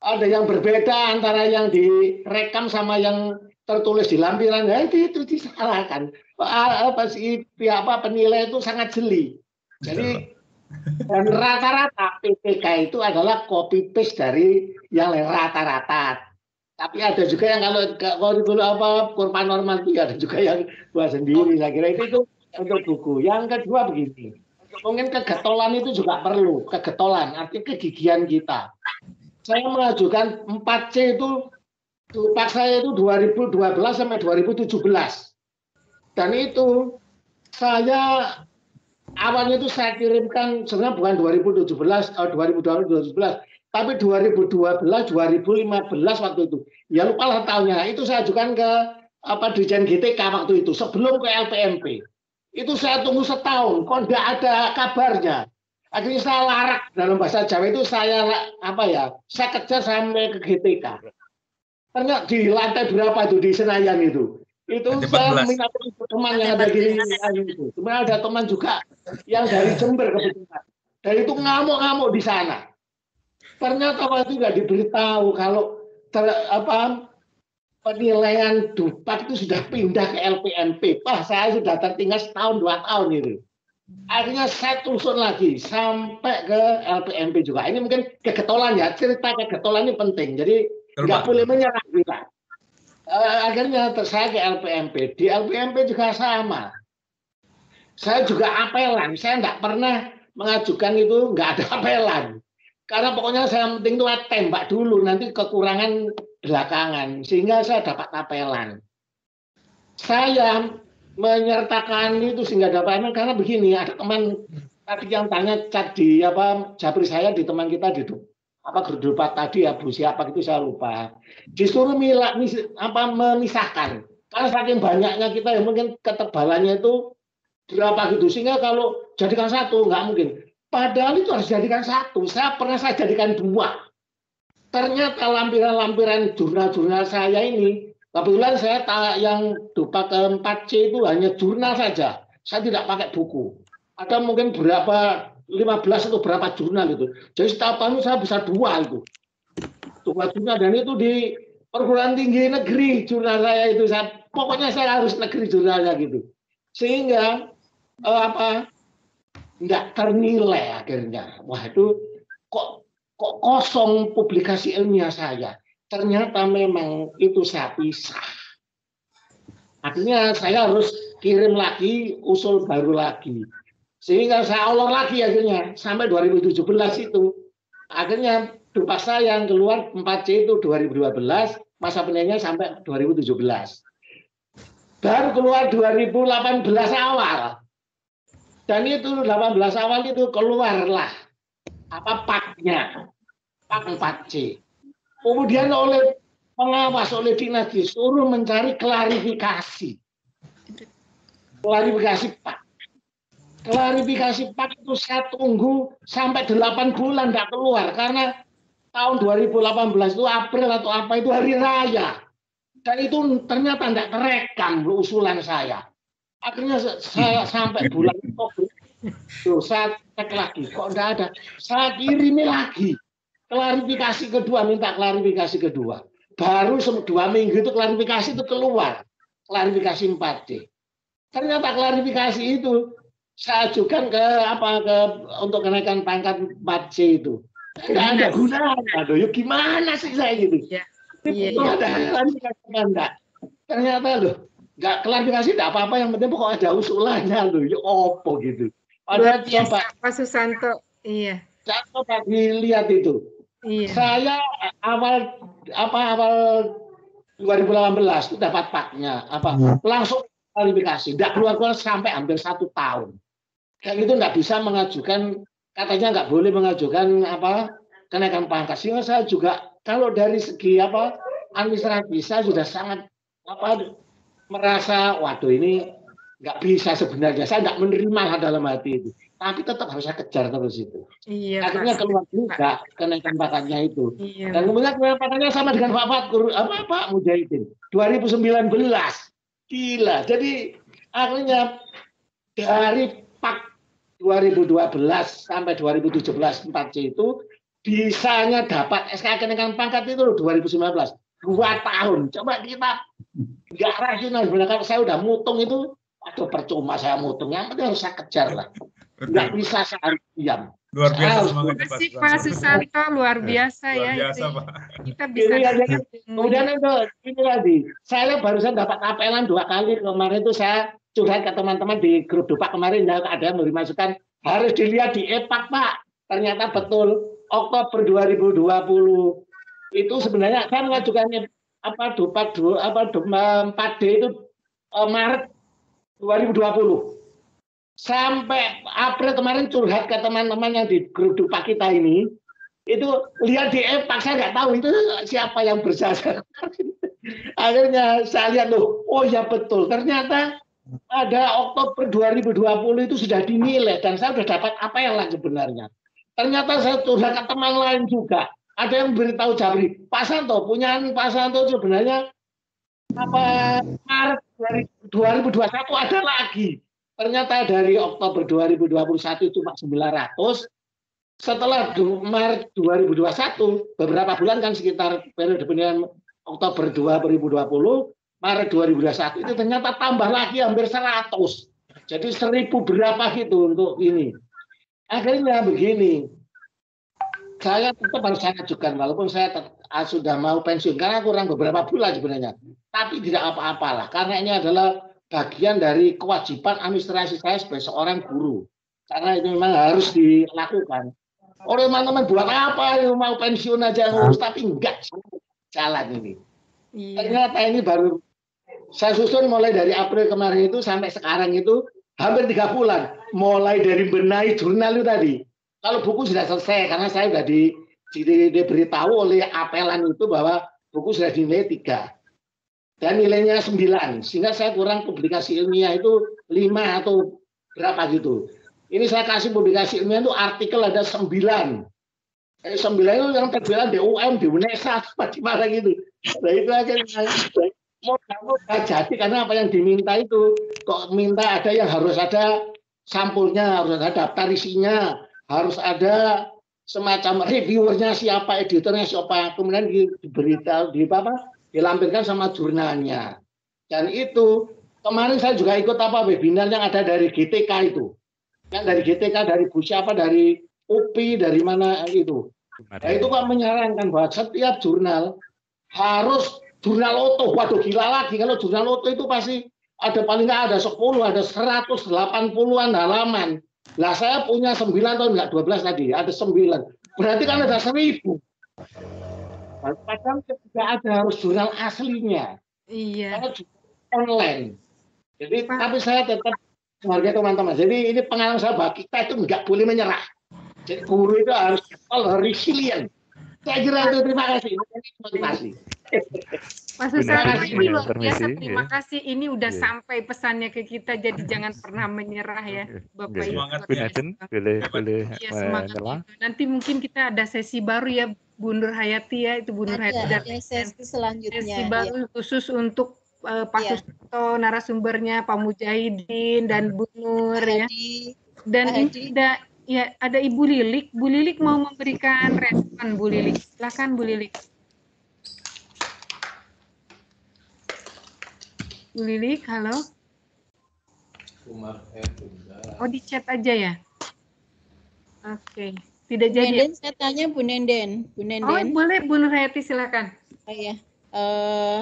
ada yang berbeda antara yang direkam sama yang tertulis di lampiran. Ya itu itu disalahkan. Apa sih pihak apa penilai itu sangat jeli. Jadi dan rata-rata PPK itu adalah copy paste dari yang lain rata-rata. Tapi ada juga yang kalau kalau dulu apa kurban normal itu ada juga yang buat sendiri. Saya kira itu, itu untuk buku. Yang kedua begini, mungkin kegetolan itu juga perlu kegetolan, artinya kegigihan kita. Saya mengajukan 4C itu Tupak saya itu 2012 sampai 2017. Dan itu saya awalnya itu saya kirimkan sebenarnya bukan 2017 atau 2012 2017 tapi 2012 2015 waktu itu ya lupa lah tahunnya itu saya ajukan ke apa Dirjen GTK waktu itu sebelum ke LPMP itu saya tunggu setahun kok tidak ada kabarnya akhirnya saya larak dalam bahasa Jawa itu saya apa ya saya kejar sampai ke GTK ternyata di lantai berapa itu di Senayan itu itu saya minta teman yang ada di itu. Cuma ada teman juga yang dari Jember kebetulan. Dan itu ngamuk-ngamuk di sana. Ternyata waktu itu nggak diberitahu kalau ter, apa penilaian dupat itu sudah pindah ke LPMP. Wah, saya sudah tertinggal setahun dua tahun itu. Akhirnya saya telusur lagi sampai ke LPMP juga. Ini mungkin kegetolan ya. Cerita kegetolan ini penting. Jadi nggak boleh menyerah kita. Uh, akhirnya saya ke LPMP. Di LPMP juga sama. Saya juga apelan. Saya nggak pernah mengajukan itu nggak ada apelan. Karena pokoknya saya penting itu tembak dulu. Nanti kekurangan belakangan. Sehingga saya dapat apelan. Saya menyertakan itu sehingga dapat apelan karena begini. Ada teman tadi yang tanya cat di apa Jabri saya di teman kita di apa grup tadi ya Bu siapa itu saya lupa. Disuruh milah, mis, apa memisahkan. Karena saking banyaknya kita yang mungkin ketebalannya itu berapa gitu sehingga kalau jadikan satu nggak mungkin. Padahal itu harus jadikan satu. Saya pernah saya jadikan dua. Ternyata lampiran-lampiran jurnal-jurnal saya ini kebetulan saya tak yang dupa keempat C itu hanya jurnal saja. Saya tidak pakai buku. Ada mungkin berapa 15 atau berapa jurnal itu. Jadi setiap tahun saya bisa dua itu. Dua jurnal dan itu di perguruan tinggi negeri jurnal saya itu saya pokoknya saya harus negeri jurnalnya gitu. Sehingga eh, apa nggak ternilai akhirnya. Wah itu kok kok kosong publikasi ilmiah saya. Ternyata memang itu saya pisah. Akhirnya saya harus kirim lagi usul baru lagi. Sehingga saya olor lagi akhirnya sampai 2017 itu. Akhirnya dupa saya yang keluar 4C itu 2012, masa penelitiannya sampai 2017. Baru keluar 2018 awal. Dan itu 18 awal itu keluarlah apa paknya, pak 4C. Kemudian oleh pengawas oleh dinas disuruh mencari klarifikasi. Klarifikasi pak. Klarifikasi Pak itu saya tunggu sampai 8 bulan tidak keluar. Karena tahun 2018 itu April atau apa itu hari raya. Dan itu ternyata tidak terekam usulan saya. Akhirnya saya sampai bulan Oktober saya cek lagi kok tidak ada saya kirimi lagi klarifikasi kedua minta klarifikasi kedua baru dua minggu itu klarifikasi itu keluar klarifikasi 4D ternyata klarifikasi itu saya ajukan ke apa ke untuk kenaikan pangkat 4C itu. Tidak ada gunanya. Aduh, yuk gimana sih saya gitu? Ya. Iya, iya. ada klarifikasi enggak. Ternyata loh, enggak klarifikasi enggak apa-apa yang penting pokok ada usulannya loh. Yuk opo gitu. Ada coba Pak Susanto. Iya. Saya coba dilihat itu. Iya. Saya awal apa awal 2018 itu dapat paknya apa langsung klarifikasi tidak keluar keluar sampai hampir satu tahun dan itu nggak bisa mengajukan katanya nggak boleh mengajukan apa kenaikan pangkat sehingga saya juga kalau dari segi apa administrasi saya sudah sangat apa merasa waduh ini nggak bisa sebenarnya. Saya nggak menerima dalam hati itu. Tapi tetap harus saya kejar terus itu. Iya, akhirnya pasti. keluar juga kenaikan pangkatnya itu. Iya. dan kemudian kenaikan pangkatnya sama dengan Pak Fatkur apa Pak Mujahidin? 2019 gila. Jadi akhirnya dari Pak 2012 sampai 2017 4C itu bisanya dapat SK kenaikan pangkat itu 2019 dua tahun. Coba kita nggak rasional. Sebenarnya kalau saya udah mutung itu atau percuma saya mutung yang penting harus saya kejar lah. Nggak bisa saya diam. Luar biasa semangatnya Pak Pak Susanto. luar biasa luar ya biasa, itu. Pak. kita bisa ini aja, kemudian itu ini tadi saya barusan dapat apelan dua kali. Kemarin itu saya curhat ke teman-teman di grup Dupak kemarin. Ya ada yang beri masukan harus dilihat di EPAK Pak. Ternyata betul. Oktober 2020 itu sebenarnya saya mengajukan apa Dupak apa 4D itu eh, Maret 2020 sampai April kemarin curhat ke teman-teman yang di grup Dupak kita ini itu lihat di EPAK saya nggak tahu itu siapa yang berjasa akhirnya saya lihat loh oh ya betul ternyata pada Oktober 2020 itu sudah dinilai dan saya sudah dapat apa yang lain sebenarnya. Ternyata saya sudah ke teman lain juga. Ada yang beritahu Jabri, Pak Santo punya Pak Santo sebenarnya apa Maret 2021 ada lagi. Ternyata dari Oktober 2021 cuma 900. Setelah Maret 2021, beberapa bulan kan sekitar periode penilaian Oktober 2020, Maret 2021 itu ternyata tambah lagi hampir 100. Jadi seribu berapa gitu untuk ini. Akhirnya begini, saya tetap harus saya ajukan walaupun saya tetap, sudah mau pensiun karena kurang beberapa bulan sebenarnya. Tapi tidak apa-apalah karena ini adalah bagian dari kewajiban administrasi saya sebagai seorang guru. Karena itu memang harus dilakukan. Oleh teman-teman buat apa mau pensiun aja ngurus tapi enggak jalan ini. Iya. Ternyata ini baru saya susun mulai dari April kemarin itu sampai sekarang itu hampir tiga bulan. Mulai dari benahi jurnal itu tadi. Kalau buku sudah selesai karena saya sudah di- diberitahu oleh apelan itu bahwa buku sudah dinilai tiga. Dan nilainya 9 sehingga saya kurang publikasi ilmiah itu 5 atau berapa gitu. Ini saya kasih publikasi ilmiah itu artikel ada 9 eh 9 itu yang terbilang di UM di UNESA macam gitu. Nah itu aja mau nggak jadi karena apa yang diminta itu kok minta ada yang harus ada sampulnya harus ada daftar isinya harus ada semacam reviewernya siapa editornya siapa. Kemudian di- diberitahu di apa dilampirkan sama jurnalnya. Dan itu kemarin saya juga ikut apa webinar yang ada dari GTK itu. Yang dari GTK dari Bu siapa dari UPI dari mana itu. Nah, itu kan menyarankan bahwa setiap jurnal harus jurnal oto. Waduh gila lagi. Kalau jurnal oto itu pasti ada paling nggak ada 10, ada 180-an halaman. Lah saya punya 9 atau enggak 12 tadi, ada 9. Berarti kan ada 1000. Padahal tidak ada harus jurnal aslinya. Iya. Karena online. Jadi tapi saya tetap menghargai teman-teman. Jadi ini pengalaman saya bahwa kita itu nggak boleh menyerah. Jadi guru itu harus all resilient. Saya kira itu terima kasih. Ini motivasi. Mas Susana ini luar permisi, biasa. Terima ya. kasih. Ini udah Iya. sampai pesannya ke kita. Jadi jangan pernah menyerah ya, Bapak Nggih. Ibu. Bu Naden, boleh boleh Iya eh, semangat itu. Nanti mungkin kita ada sesi baru ya, Bu Nur Hayati ya. Itu Bu Nur Hayati Ada ya, sesi selanjutnya. sesi ya. baru khusus untuk eh, Pak Iya. Susanto, narasumbernya Pak Mujahidin dan Bu Nur ya. Dan ini ada ya ada Ibu Lilik. Bu Lilik mau memberikan respon Bu Lilik. Silakan Bu Lilik. Bu Lilik, halo. Oh di chat aja ya. Oke, tidak Bu jadi. Nenden, saya tanya Bu Nenden. Bu Oh Nenden. boleh Bu Nur Hayati silakan. Oh iya. Eh,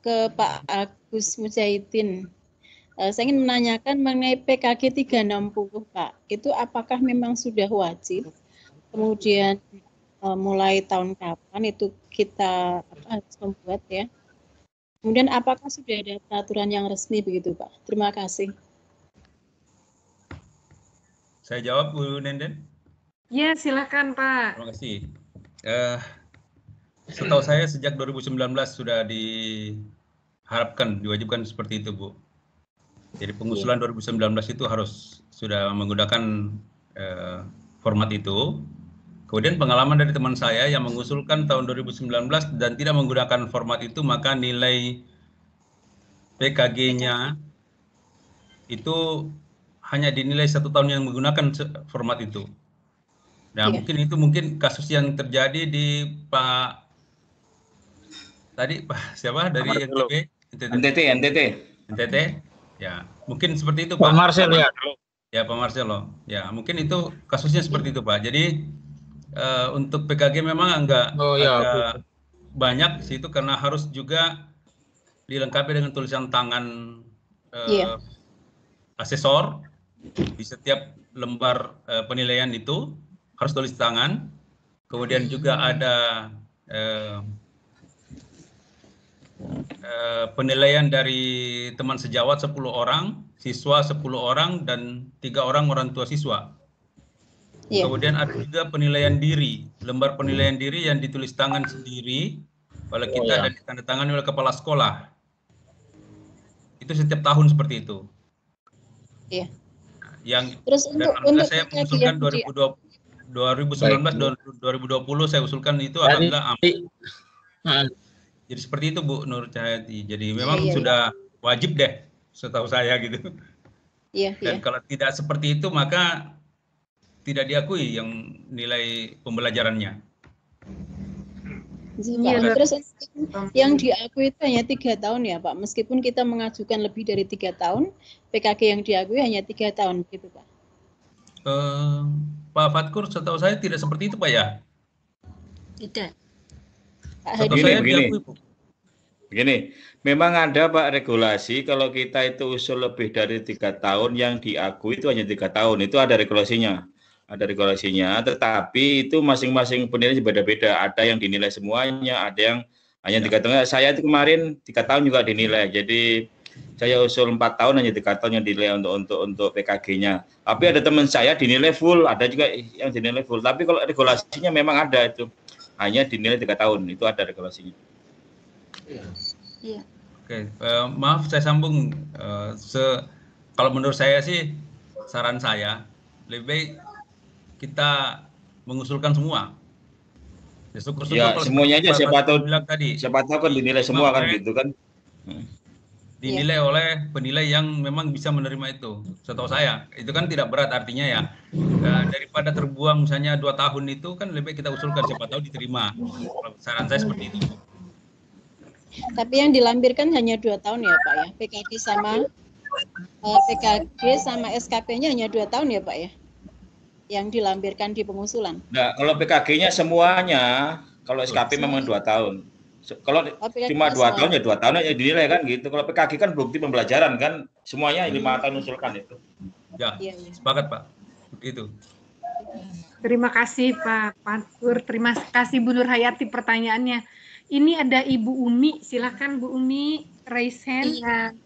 ke Pak Agus Mujahidin. Eh, saya ingin menanyakan mengenai PKG 360, Pak. Itu apakah memang sudah wajib? Kemudian eh, mulai tahun kapan itu kita apa, harus membuat ya? Kemudian apakah sudah ada peraturan yang resmi begitu, Pak? Terima kasih. Saya jawab Bu Nenden. Ya silakan Pak. Terima kasih. Eh, setahu saya sejak 2019 sudah diharapkan, diwajibkan seperti itu, Bu. Jadi pengusulan 2019 itu harus sudah menggunakan eh, format itu. Kemudian pengalaman dari teman saya yang mengusulkan tahun 2019 dan tidak menggunakan format itu, maka nilai PKG-nya itu hanya dinilai satu tahun yang menggunakan format itu. Nah, Iya. mungkin itu mungkin kasus yang terjadi di Pak tadi Pak siapa dari Marcelo. NTB? NTT, NTT. NTT? Ya, mungkin seperti itu Pak Pak. Marcel ya. Ya, Pak Marcelo. Ya, mungkin itu kasusnya seperti itu Pak. Jadi eh, untuk PKG memang enggak Oh, ya, agak banyak sih itu karena harus juga dilengkapi dengan tulisan tangan eh, Iya. asesor di setiap lembar eh, penilaian itu harus tulis tangan. Kemudian juga ada eh, eh, penilaian dari teman sejawat 10 orang, siswa 10 orang dan tiga orang orang tua siswa. Iya. Kemudian ada juga penilaian diri, lembar penilaian diri yang ditulis tangan sendiri oleh Oh, kita ya. dan ditandatangani oleh kepala sekolah. Itu setiap tahun seperti itu. Iya. Yang Terus dan untuk alhamdulillah untuk saya mengusulkan yang di 2020 2019 dan 2020 saya usulkan itu Tadi- alhamdulillah. Nah, Jadi seperti itu Bu Nur Cahyati. Jadi memang iya, iya. sudah wajib deh setahu saya gitu. Iya, iya. Dan kalau tidak seperti itu maka tidak diakui yang nilai pembelajarannya. Iya, Iya, terus yang diakui itu hanya tiga tahun ya Pak. Meskipun kita mengajukan lebih dari tiga tahun, PKG yang diakui hanya tiga tahun gitu Pak. Eh, Pak Fatkur setahu saya tidak seperti itu Pak ya. Tidak. Pak Setahu Begini, saya begini. diakui Bu. Begini, memang ada Pak regulasi kalau kita itu usul lebih dari tiga tahun yang diakui itu hanya tiga tahun, itu ada regulasinya, ada regulasinya. Tetapi itu masing-masing penilaian beda-beda. Ada yang dinilai semuanya, ada yang hanya tiga tahun. Saya itu kemarin tiga tahun juga dinilai. Jadi saya usul empat tahun hanya tiga tahun yang dinilai untuk untuk untuk PKG-nya. Tapi ada teman saya dinilai full, ada juga yang dinilai full. Tapi kalau regulasinya memang ada itu. hanya dinilai tiga tahun. Itu ada regulasinya. Iya. Oke, eh, maaf saya sambung. Eh, se kalau menurut saya sih saran saya lebih baik kita mengusulkan semua. Ya, syukur-syukur Ya, kalau semuanya aja siapa tahu bilang tadi siapa tahu kan dinilai semua kan gitu kan. dinilai oleh penilai yang memang bisa menerima itu. Setahu saya itu kan tidak berat artinya ya eh, daripada terbuang misalnya dua tahun itu kan lebih baik kita usulkan siapa tahu diterima. Kalau Saran saya seperti itu. Tapi yang dilampirkan hanya dua tahun ya Pak ya. PKG sama eh, PKG sama SKP-nya hanya dua tahun ya Pak ya. Yang dilampirkan di pengusulan. Nah, kalau PKG-nya semuanya, kalau SKP memang dua tahun. Kalau Oh, cuma dua tahun ya dua tahun aja dinilai kan gitu. Kalau PKG kan bukti pembelajaran kan, semuanya lima tahun usulkan itu. Ya, Iya, iya. sepakat Pak. Begitu. Terima kasih Pak Fatur. Terima kasih Bu Nur Hayati pertanyaannya. Ini ada Ibu Umi, silakan Bu Umi raise hand. Iya.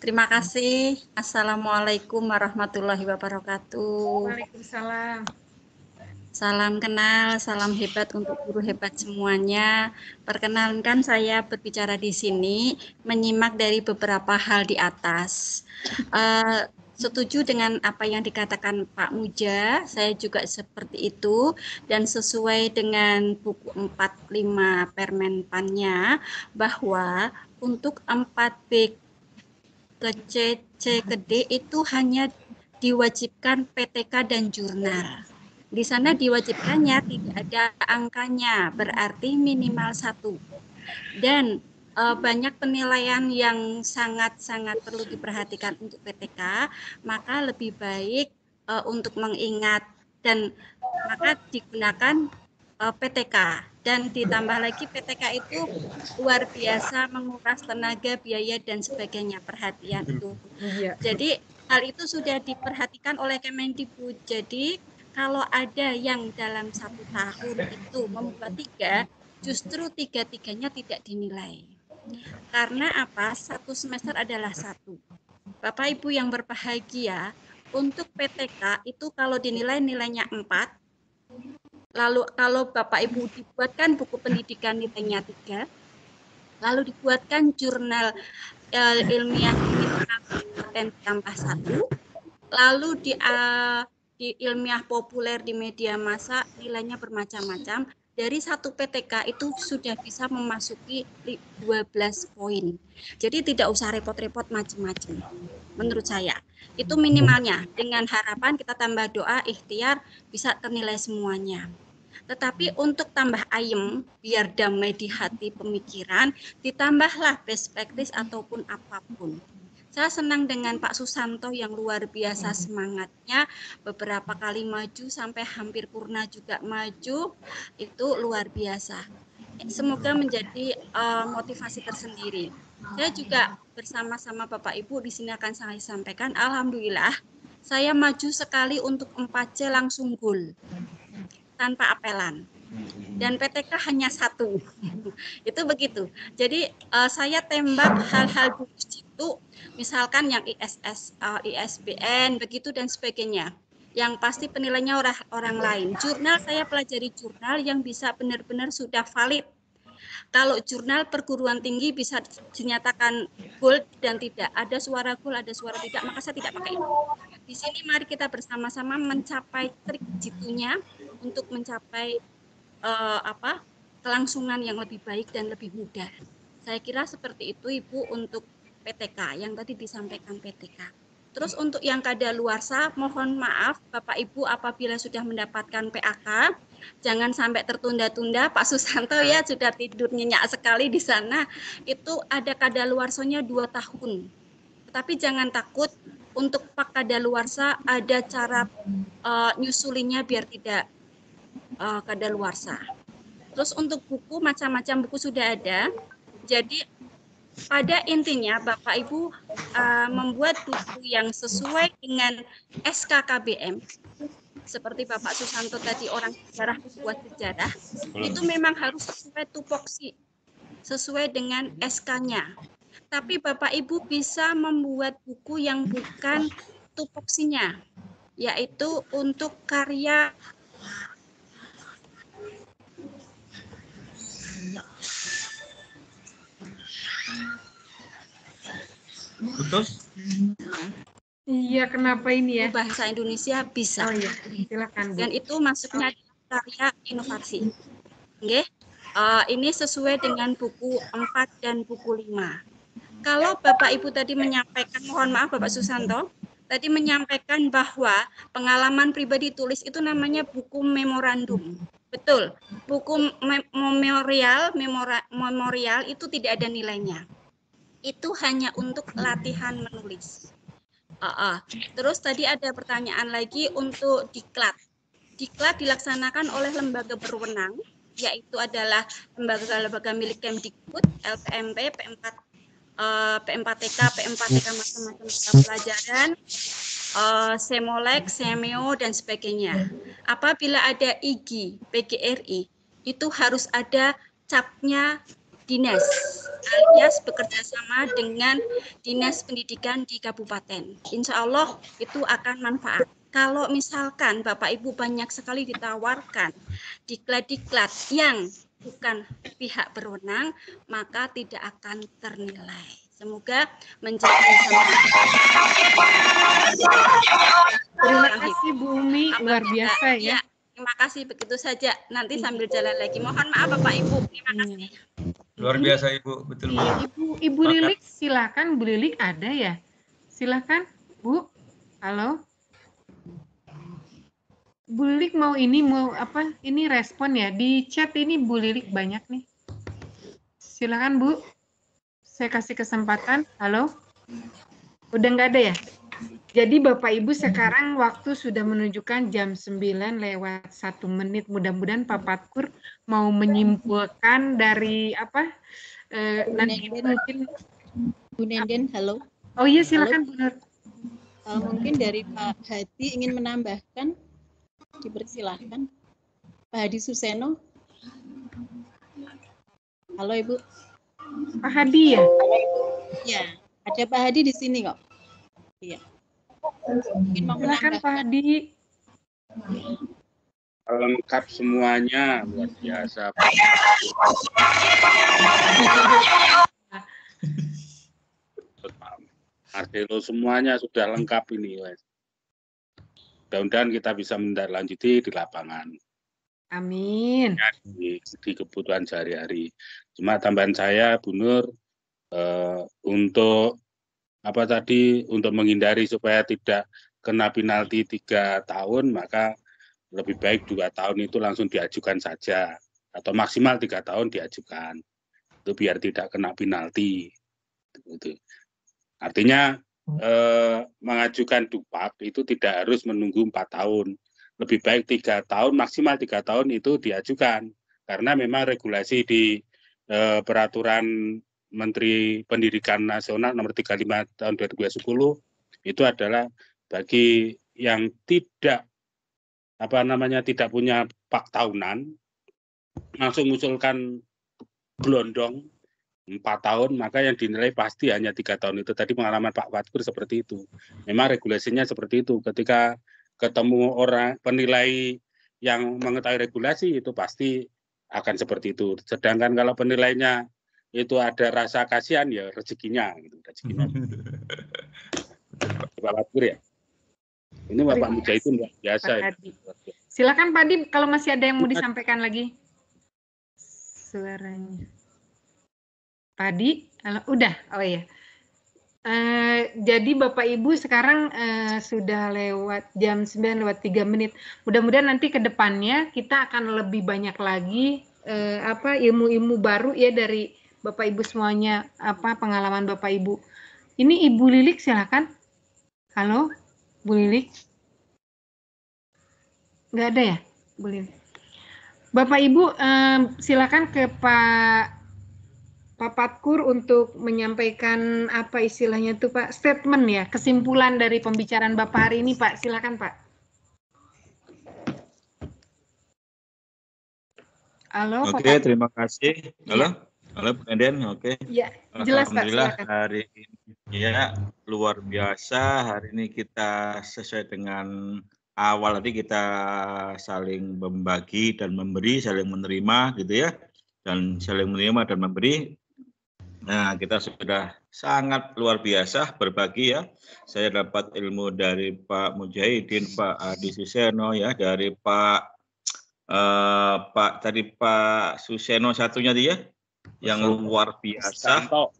Terima kasih. Assalamualaikum warahmatullahi wabarakatuh. Waalaikumsalam. Salam kenal, salam hebat untuk guru hebat semuanya. Perkenalkan saya berbicara di sini menyimak dari beberapa hal di atas. Eh, setuju dengan apa yang dikatakan Pak Muja, saya juga seperti itu dan sesuai dengan buku 45 Permenpannya bahwa untuk 4B ke C, C ke D itu hanya diwajibkan PTK dan jurnal. Di sana diwajibkannya tidak ada angkanya, berarti minimal satu. Dan eh, banyak penilaian yang sangat-sangat perlu diperhatikan untuk PTK, maka lebih baik eh, untuk mengingat dan maka digunakan eh, PTK dan ditambah lagi PTK itu luar biasa menguras tenaga, biaya dan sebagainya perhatian itu. Iya. Jadi hal itu sudah diperhatikan oleh Kemendikbud. Jadi kalau ada yang dalam satu tahun itu membuat tiga, justru tiga-tiganya tidak dinilai. Karena apa? Satu semester adalah satu. Bapak Ibu yang berbahagia, untuk PTK itu kalau dinilai nilainya 4, lalu kalau Bapak Ibu dibuatkan buku pendidikan nilainya 3, lalu dibuatkan jurnal eh, ilmiah dan tambah satu, lalu di eh, di ilmiah populer di media massa nilainya bermacam-macam. Dari satu PTK itu sudah bisa memasuki li- 12 poin. Jadi tidak usah repot-repot macam-macam. Menurut saya itu minimalnya. Dengan harapan kita tambah doa, ikhtiar bisa ternilai semuanya. Tetapi untuk tambah ayem, biar damai di hati pemikiran, ditambahlah best practice ataupun apa pun. Saya senang dengan Pak Susanto yang luar biasa semangatnya, beberapa kali maju sampai hampir purna juga maju, itu luar biasa. Semoga menjadi eh, motivasi tersendiri. Saya juga bersama-sama Bapak Ibu di sini akan saya sampaikan, Alhamdulillah, saya maju sekali untuk 4C langsung gol. Tanpa apelan. Dan PTK hanya satu. Itu begitu. Jadi eh, saya tembak hal-hal dulu itu misalkan yang ISS eh, ISBN begitu dan sebagainya. Yang pasti penilainya orang orang lain. Jurnal saya pelajari jurnal yang bisa benar-benar sudah valid. Kalau jurnal perguruan tinggi bisa dinyatakan gold dan tidak ada suara gold ada suara tidak maka saya tidak pakai. Di sini mari kita bersama-sama mencapai trik jitunya untuk mencapai eh, apa kelangsungan yang lebih baik dan lebih mudah. Saya kira seperti itu Ibu untuk PTK yang tadi disampaikan PTK. Terus untuk yang kadaluarsa mohon maaf Bapak Ibu apabila sudah mendapatkan PAK jangan sampai tertunda-tunda Pak Susanto ya sudah tidur nyenyak sekali di sana itu ada kadaluarsanya dua tahun. Tetapi jangan takut untuk Pak kadaluarsa ada cara eh, nyusulinnya biar tidak uh, kadaluarsa. Terus untuk buku macam-macam buku sudah ada. Jadi pada intinya Bapak Ibu uh, membuat buku yang sesuai dengan SKKBM seperti Bapak Susanto tadi orang sejarah membuat sejarah itu memang harus sesuai tupoksi sesuai dengan SK-nya. Tapi Bapak Ibu bisa membuat buku yang bukan tupoksinya yaitu untuk karya putus. Iya, kenapa ini ya? Bahasa Indonesia bisa. Oh iya, silakan Bu. Dan itu masuknya di karya inovasi. Oke. Eh, ini sesuai dengan buku 4 dan buku 5. Kalau Bapak Ibu tadi menyampaikan, mohon maaf Bapak Susanto, tadi menyampaikan bahwa pengalaman pribadi tulis itu namanya buku memorandum. Betul. Buku me- memorial, memora- memorial itu tidak ada nilainya. Itu hanya untuk latihan menulis. Ah, ah. Terus tadi ada pertanyaan lagi untuk diklat. Diklat dilaksanakan oleh lembaga berwenang, yaitu adalah lembaga-lembaga milik Kemdikbud, LPMP, P4, eh, P4TK, P4TK macam-macam pelajaran, eh, Semolek, Semeo, dan sebagainya. Apabila ada IGI, PGRI, itu harus ada capnya dinas alias bekerja sama dengan dinas pendidikan di kabupaten. Insya Allah itu akan manfaat. Kalau misalkan Bapak Ibu banyak sekali ditawarkan diklat-diklat yang bukan pihak berwenang, maka tidak akan ternilai. Semoga menjadi Terima kasih Bu Umi, luar biasa ya. Terima kasih begitu saja. Nanti sambil jalan lagi. Mohon maaf Bapak Ibu. Terima kasih. Luar biasa Ibu, betul Bu. Iya, Ibu Ibu Lilik silakan Bu Lilik ada ya? Silakan Bu. Halo. Bu Lilik mau ini mau apa? Ini respon ya di chat ini Bu Lilik banyak nih. Silakan Bu. Saya kasih kesempatan. Halo. Udah nggak ada ya? Jadi Bapak Ibu sekarang waktu sudah menunjukkan jam 9 lewat satu menit. Mudah-mudahan Pak Patkur mau menyimpulkan dari apa? Eh, nanti mungkin Bu Nenden, halo. Oh iya silakan Bu Nur. Eh, mungkin dari Pak Hadi ingin menambahkan, dipersilahkan. Pak Hadi Suseno. Halo Ibu. Pak Hadi ya? Ya, ada Pak Hadi di sini kok. Iya. Mungkin mau Silakan Pak Hadi. lengkap semuanya luar biasa. Marcelo semuanya sudah lengkap ini wes mudah-mudahan kita bisa menindaklanjuti di lapangan. Amin. di, di kebutuhan sehari-hari. Cuma tambahan saya Bu Nur eh, untuk apa tadi untuk menghindari supaya tidak kena penalti tiga tahun maka lebih baik dua tahun itu langsung diajukan saja. Atau maksimal tiga tahun diajukan. Itu biar tidak kena penalti. Itu artinya eh, mengajukan dupak itu tidak harus menunggu empat tahun. Lebih baik tiga tahun maksimal tiga tahun itu diajukan. Karena memang regulasi di eh, peraturan Menteri Pendidikan Nasional nomor 35 tahun 2010 itu adalah bagi yang tidak apa namanya tidak punya pak tahunan langsung mengusulkan gelondong empat tahun maka yang dinilai pasti hanya tiga tahun. Itu tadi pengalaman Pak Fatkur seperti itu. Memang regulasinya seperti itu. Ketika ketemu orang penilai yang mengetahui regulasi itu pasti akan seperti itu. Sedangkan kalau penilainya itu ada rasa kasihan ya rezekinya gitu rezekinya Pak Fatkur ya ini Bapak Terima Mujahidin luar biasa Pak ya. Silakan Pak Dim kalau masih ada yang mau disampaikan lagi. Suaranya. Padi, halo, udah. Oh iya. Eh, jadi Bapak Ibu sekarang eh, sudah lewat jam 9 lewat 3 menit. Mudah-mudahan nanti ke depannya kita akan lebih banyak lagi eh, apa ilmu-ilmu baru ya dari Bapak Ibu semuanya apa pengalaman Bapak Ibu. Ini Ibu Lilik silakan. Halo, Bu Lilik. Nggak ada ya, Bu Lilik. Bapak Ibu em, silakan ke Pak Pak Patkur untuk menyampaikan apa istilahnya itu Pak statement ya kesimpulan dari pembicaraan Bapak hari ini Pak silakan Pak. Halo Oke, Pat- terima kasih. Halo, halo Bu Nenden. Oke. Ya, jelas Pak Alhamdulillah silakan. hari ini ya luar biasa. Hari ini kita sesuai dengan awal tadi kita saling membagi dan memberi, saling menerima gitu ya. Dan saling menerima dan memberi Nah, kita sudah sangat luar biasa berbagi ya. Saya dapat ilmu dari Pak Mujahidin, Pak Adi Suseno ya, dari Pak eh, Pak tadi Pak Suseno satunya dia yang luar biasa.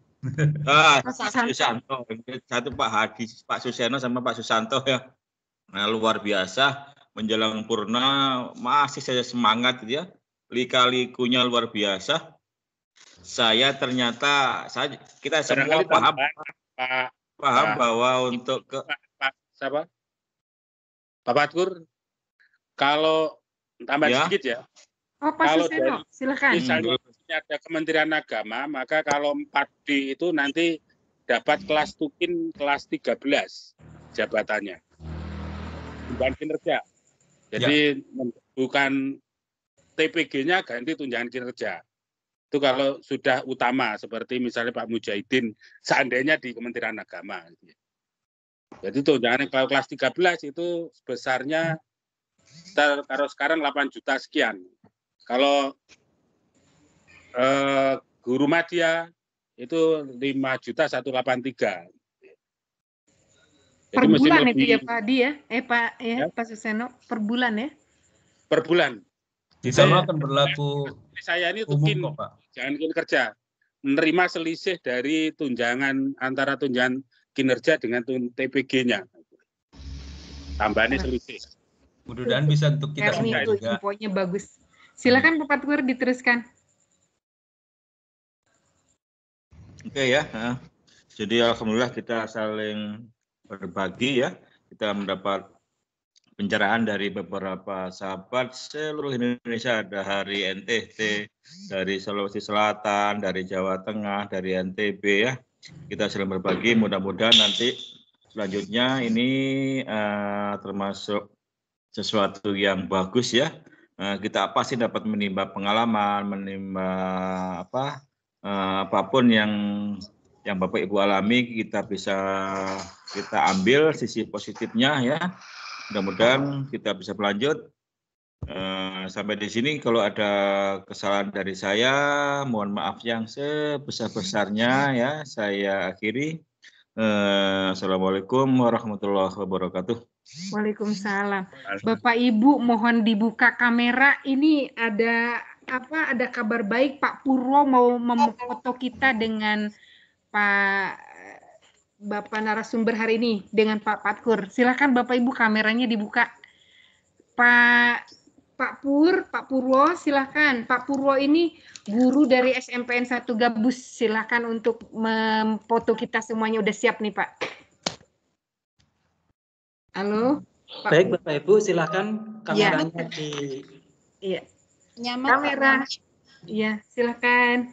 Ah, Mas Pak Susanto. Susanto. Satu Pak Hadi, Pak Suseno sama Pak Susanto ya. Nah, luar biasa. Menjelang purna masih saja semangat gitu ya. Lika-likunya luar biasa. Saya ternyata saya kita semua Barangkali paham tambahan, Pak paham Pak- bahwa untuk ke Pak siapa? Pak Patkur, kalau tambah Ya. sedikit ya. Oh, Pak Kalau Suseno, dari- silakan. Misalnya ada Kementerian Agama, maka kalau 4D itu nanti dapat kelas tukin kelas 13 jabatannya. Bukan kinerja. Jadi men- bukan TPG-nya ganti tunjangan kinerja. Itu kalau sudah utama seperti misalnya Pak Mujahidin seandainya di Kementerian Agama. ya. Jadi tunjangan kalau kelas 13 itu sebesarnya kalau sekarang 8 juta sekian. Kalau eh, guru media itu 5 juta 183. Per Jadi mesti bulan itu ya Pak Adi ya? Eh Pak ya, Pak Suseno, per bulan ya? per bulan. Di sana akan berlaku Saya ini umum tukin kok, Pak. jangan kerja. Menerima selisih dari tunjangan antara tunjangan kinerja dengan tun- TPG-nya. Tambahannya selisih. Mudah-mudahan bisa untuk kita itu juga. infonya bagus. Silakan Pak Patkur diteruskan. Oke ya. nah. Jadi alhamdulillah kita saling berbagi ya. Kita mendapat pencerahan dari beberapa sahabat seluruh Indonesia. Ada hari NTT, dari Sulawesi Selatan, dari Jawa Tengah, dari NTB ya. Kita saling berbagi. Mudah-mudahan nanti selanjutnya ini eh, termasuk sesuatu yang bagus ya. Eh, kita pasti dapat menimba pengalaman, menimba apa apa pun yang yang Bapak Ibu alami kita bisa kita ambil sisi positifnya ya. Mudah-mudahan kita bisa berlanjut. Eh, sampai di sini kalau ada kesalahan dari saya, mohon maaf yang sebesar-besarnya ya. Saya akhiri. Eh, Assalamualaikum warahmatullahi wabarakatuh. Waalaikumsalam. Bapak Ibu mohon dibuka kamera. Ini ada apa? Ada kabar baik Pak Purwo mau memfoto kita dengan Pak Bapak narasumber hari ini dengan Pak Patkur. Silakan Bapak Ibu kameranya dibuka. Pak Pak Pur, Pak Purwo, silakan. Pak Purwo ini guru dari SMPN 1 Gabus. Silakan untuk memfoto kita semuanya udah siap nih, Pak. Halo. Pak Baik Bapak Ibu silakan Iya. kameranya di Iya. Nyaman Kamera. Iya, silakan.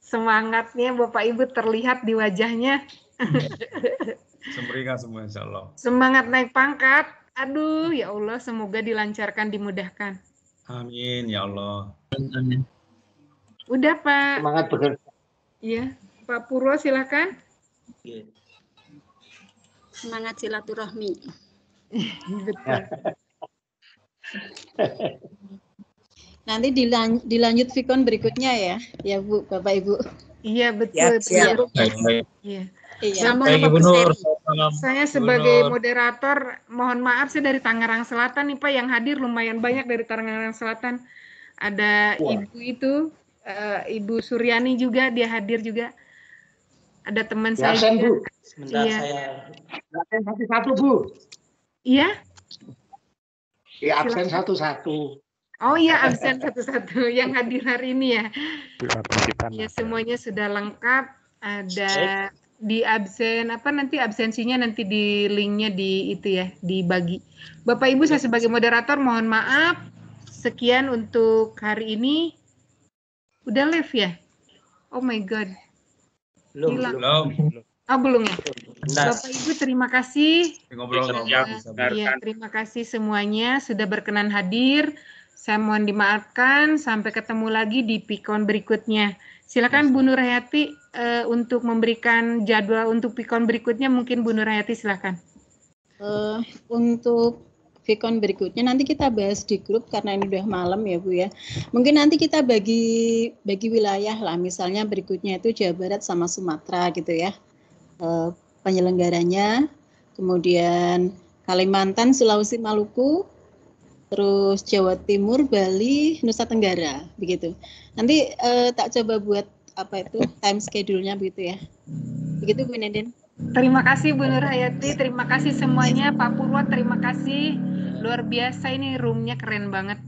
Semangatnya Bapak Ibu terlihat di wajahnya. Sumringah semua insya Allah. Semangat naik pangkat. Aduh, ya Allah, semoga dilancarkan, dimudahkan. Amin ya Allah. Udah, Pak. Semangat bekerja. Iya, Pak Purwo silakan. Semangat silaturahmi. Betul. Nanti dilan- dilanjut Vicon berikutnya ya, ya Bu, Bapak Ibu. Iya, betul. Siap, betul. Baik. Iya. Iya. Baik, Ibu Nur. Presiden. Salam. Saya Ibu sebagai Nur. moderator, mohon maaf saya dari Tangerang Selatan nih Pak, yang hadir lumayan banyak dari Tangerang Selatan. Ada Wah. Ibu itu, eh, Ibu Suryani juga, dia hadir juga. Ada teman Ya, saya juga. Bu. Sebentar Iya. saya Absen satu-satu, Bu. Iya? Ya, absen satu-satu. Oh iya, absen satu-satu yang hadir hari ini ya. Ya semuanya sudah lengkap. Ada di absen apa nanti absensinya nanti di linknya di itu ya dibagi. Bapak Ibu saya sebagai moderator mohon maaf. Sekian untuk hari ini. Udah live ya? Oh my god. belum. Belum. Oh belum ya. Bapak Ibu terima kasih. Ngobrol-ngobrol. Siap. Iya, terima kasih semuanya sudah berkenan hadir. Saya mohon dimaafkan. Sampai ketemu lagi di Pikon berikutnya. Silakan Bu Nurhayati eh, untuk memberikan jadwal untuk Pikon berikutnya. Mungkin Bu Nurhayati silakan. Eh, untuk Vicon berikutnya nanti kita bahas di grup karena ini udah malam ya Bu ya. Mungkin nanti kita bagi bagi wilayah lah misalnya berikutnya itu Jawa Barat sama Sumatera gitu ya. Eh, penyelenggaranya kemudian Kalimantan, Sulawesi, Maluku, terus Jawa Timur, Bali, Nusa Tenggara begitu. Nanti eh, tak coba buat apa itu time schedule-nya begitu ya. Begitu Bu Nenden. Terima kasih Bu Nur Hayati, terima kasih semuanya Pak Purwo, terima kasih. Luar biasa ini roomnya keren banget.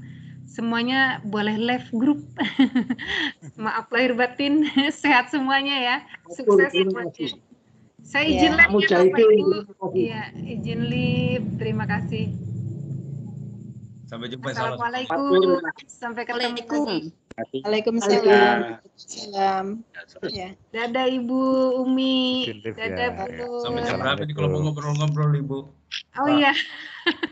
Semuanya boleh live group. Maaf lahir batin, sehat semuanya ya. Sukses semuanya. Saya Ya. izin live ya Mujahidin, Bapak Ibu. terima kasih. Iya, izin live. Terima kasih. Sampai jumpa. Assalamualaikum. Sampai ketemu. Waalaikumsalam. Waalaikumsalam. Ya. Dadah Ibu Umi. Dadah ya. Bu. Sampai jam berapa nih kalau mau ngobrol-ngobrol Ibu? Oh iya.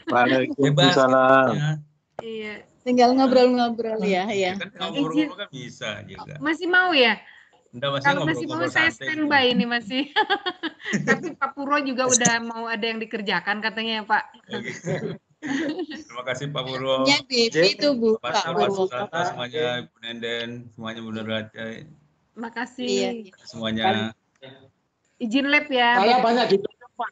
Waalaikumsalam. Iya. Tinggal ngobrol-ngobrol ya, ya. Kan ngobrol-ngobrol kan bisa juga. Masih mau ya? Enggak masih Kalau masih mau saya standby ini masih. Tapi Pak Purwo juga udah mau ada yang dikerjakan katanya ya Pak. Terima kasih Pak Purwo. Ya, itu Bu, Pak. Susanto, semuanya Ibu Nenden, semuanya Bu Nurraja, Makasih. Iya. semuanya. Izin lab ya. Saya banyak dibantu Pak.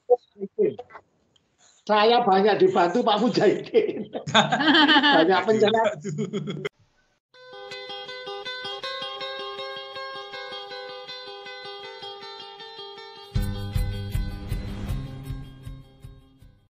Saya banyak dibantu Pak Mujahidin. banyak penjelasan.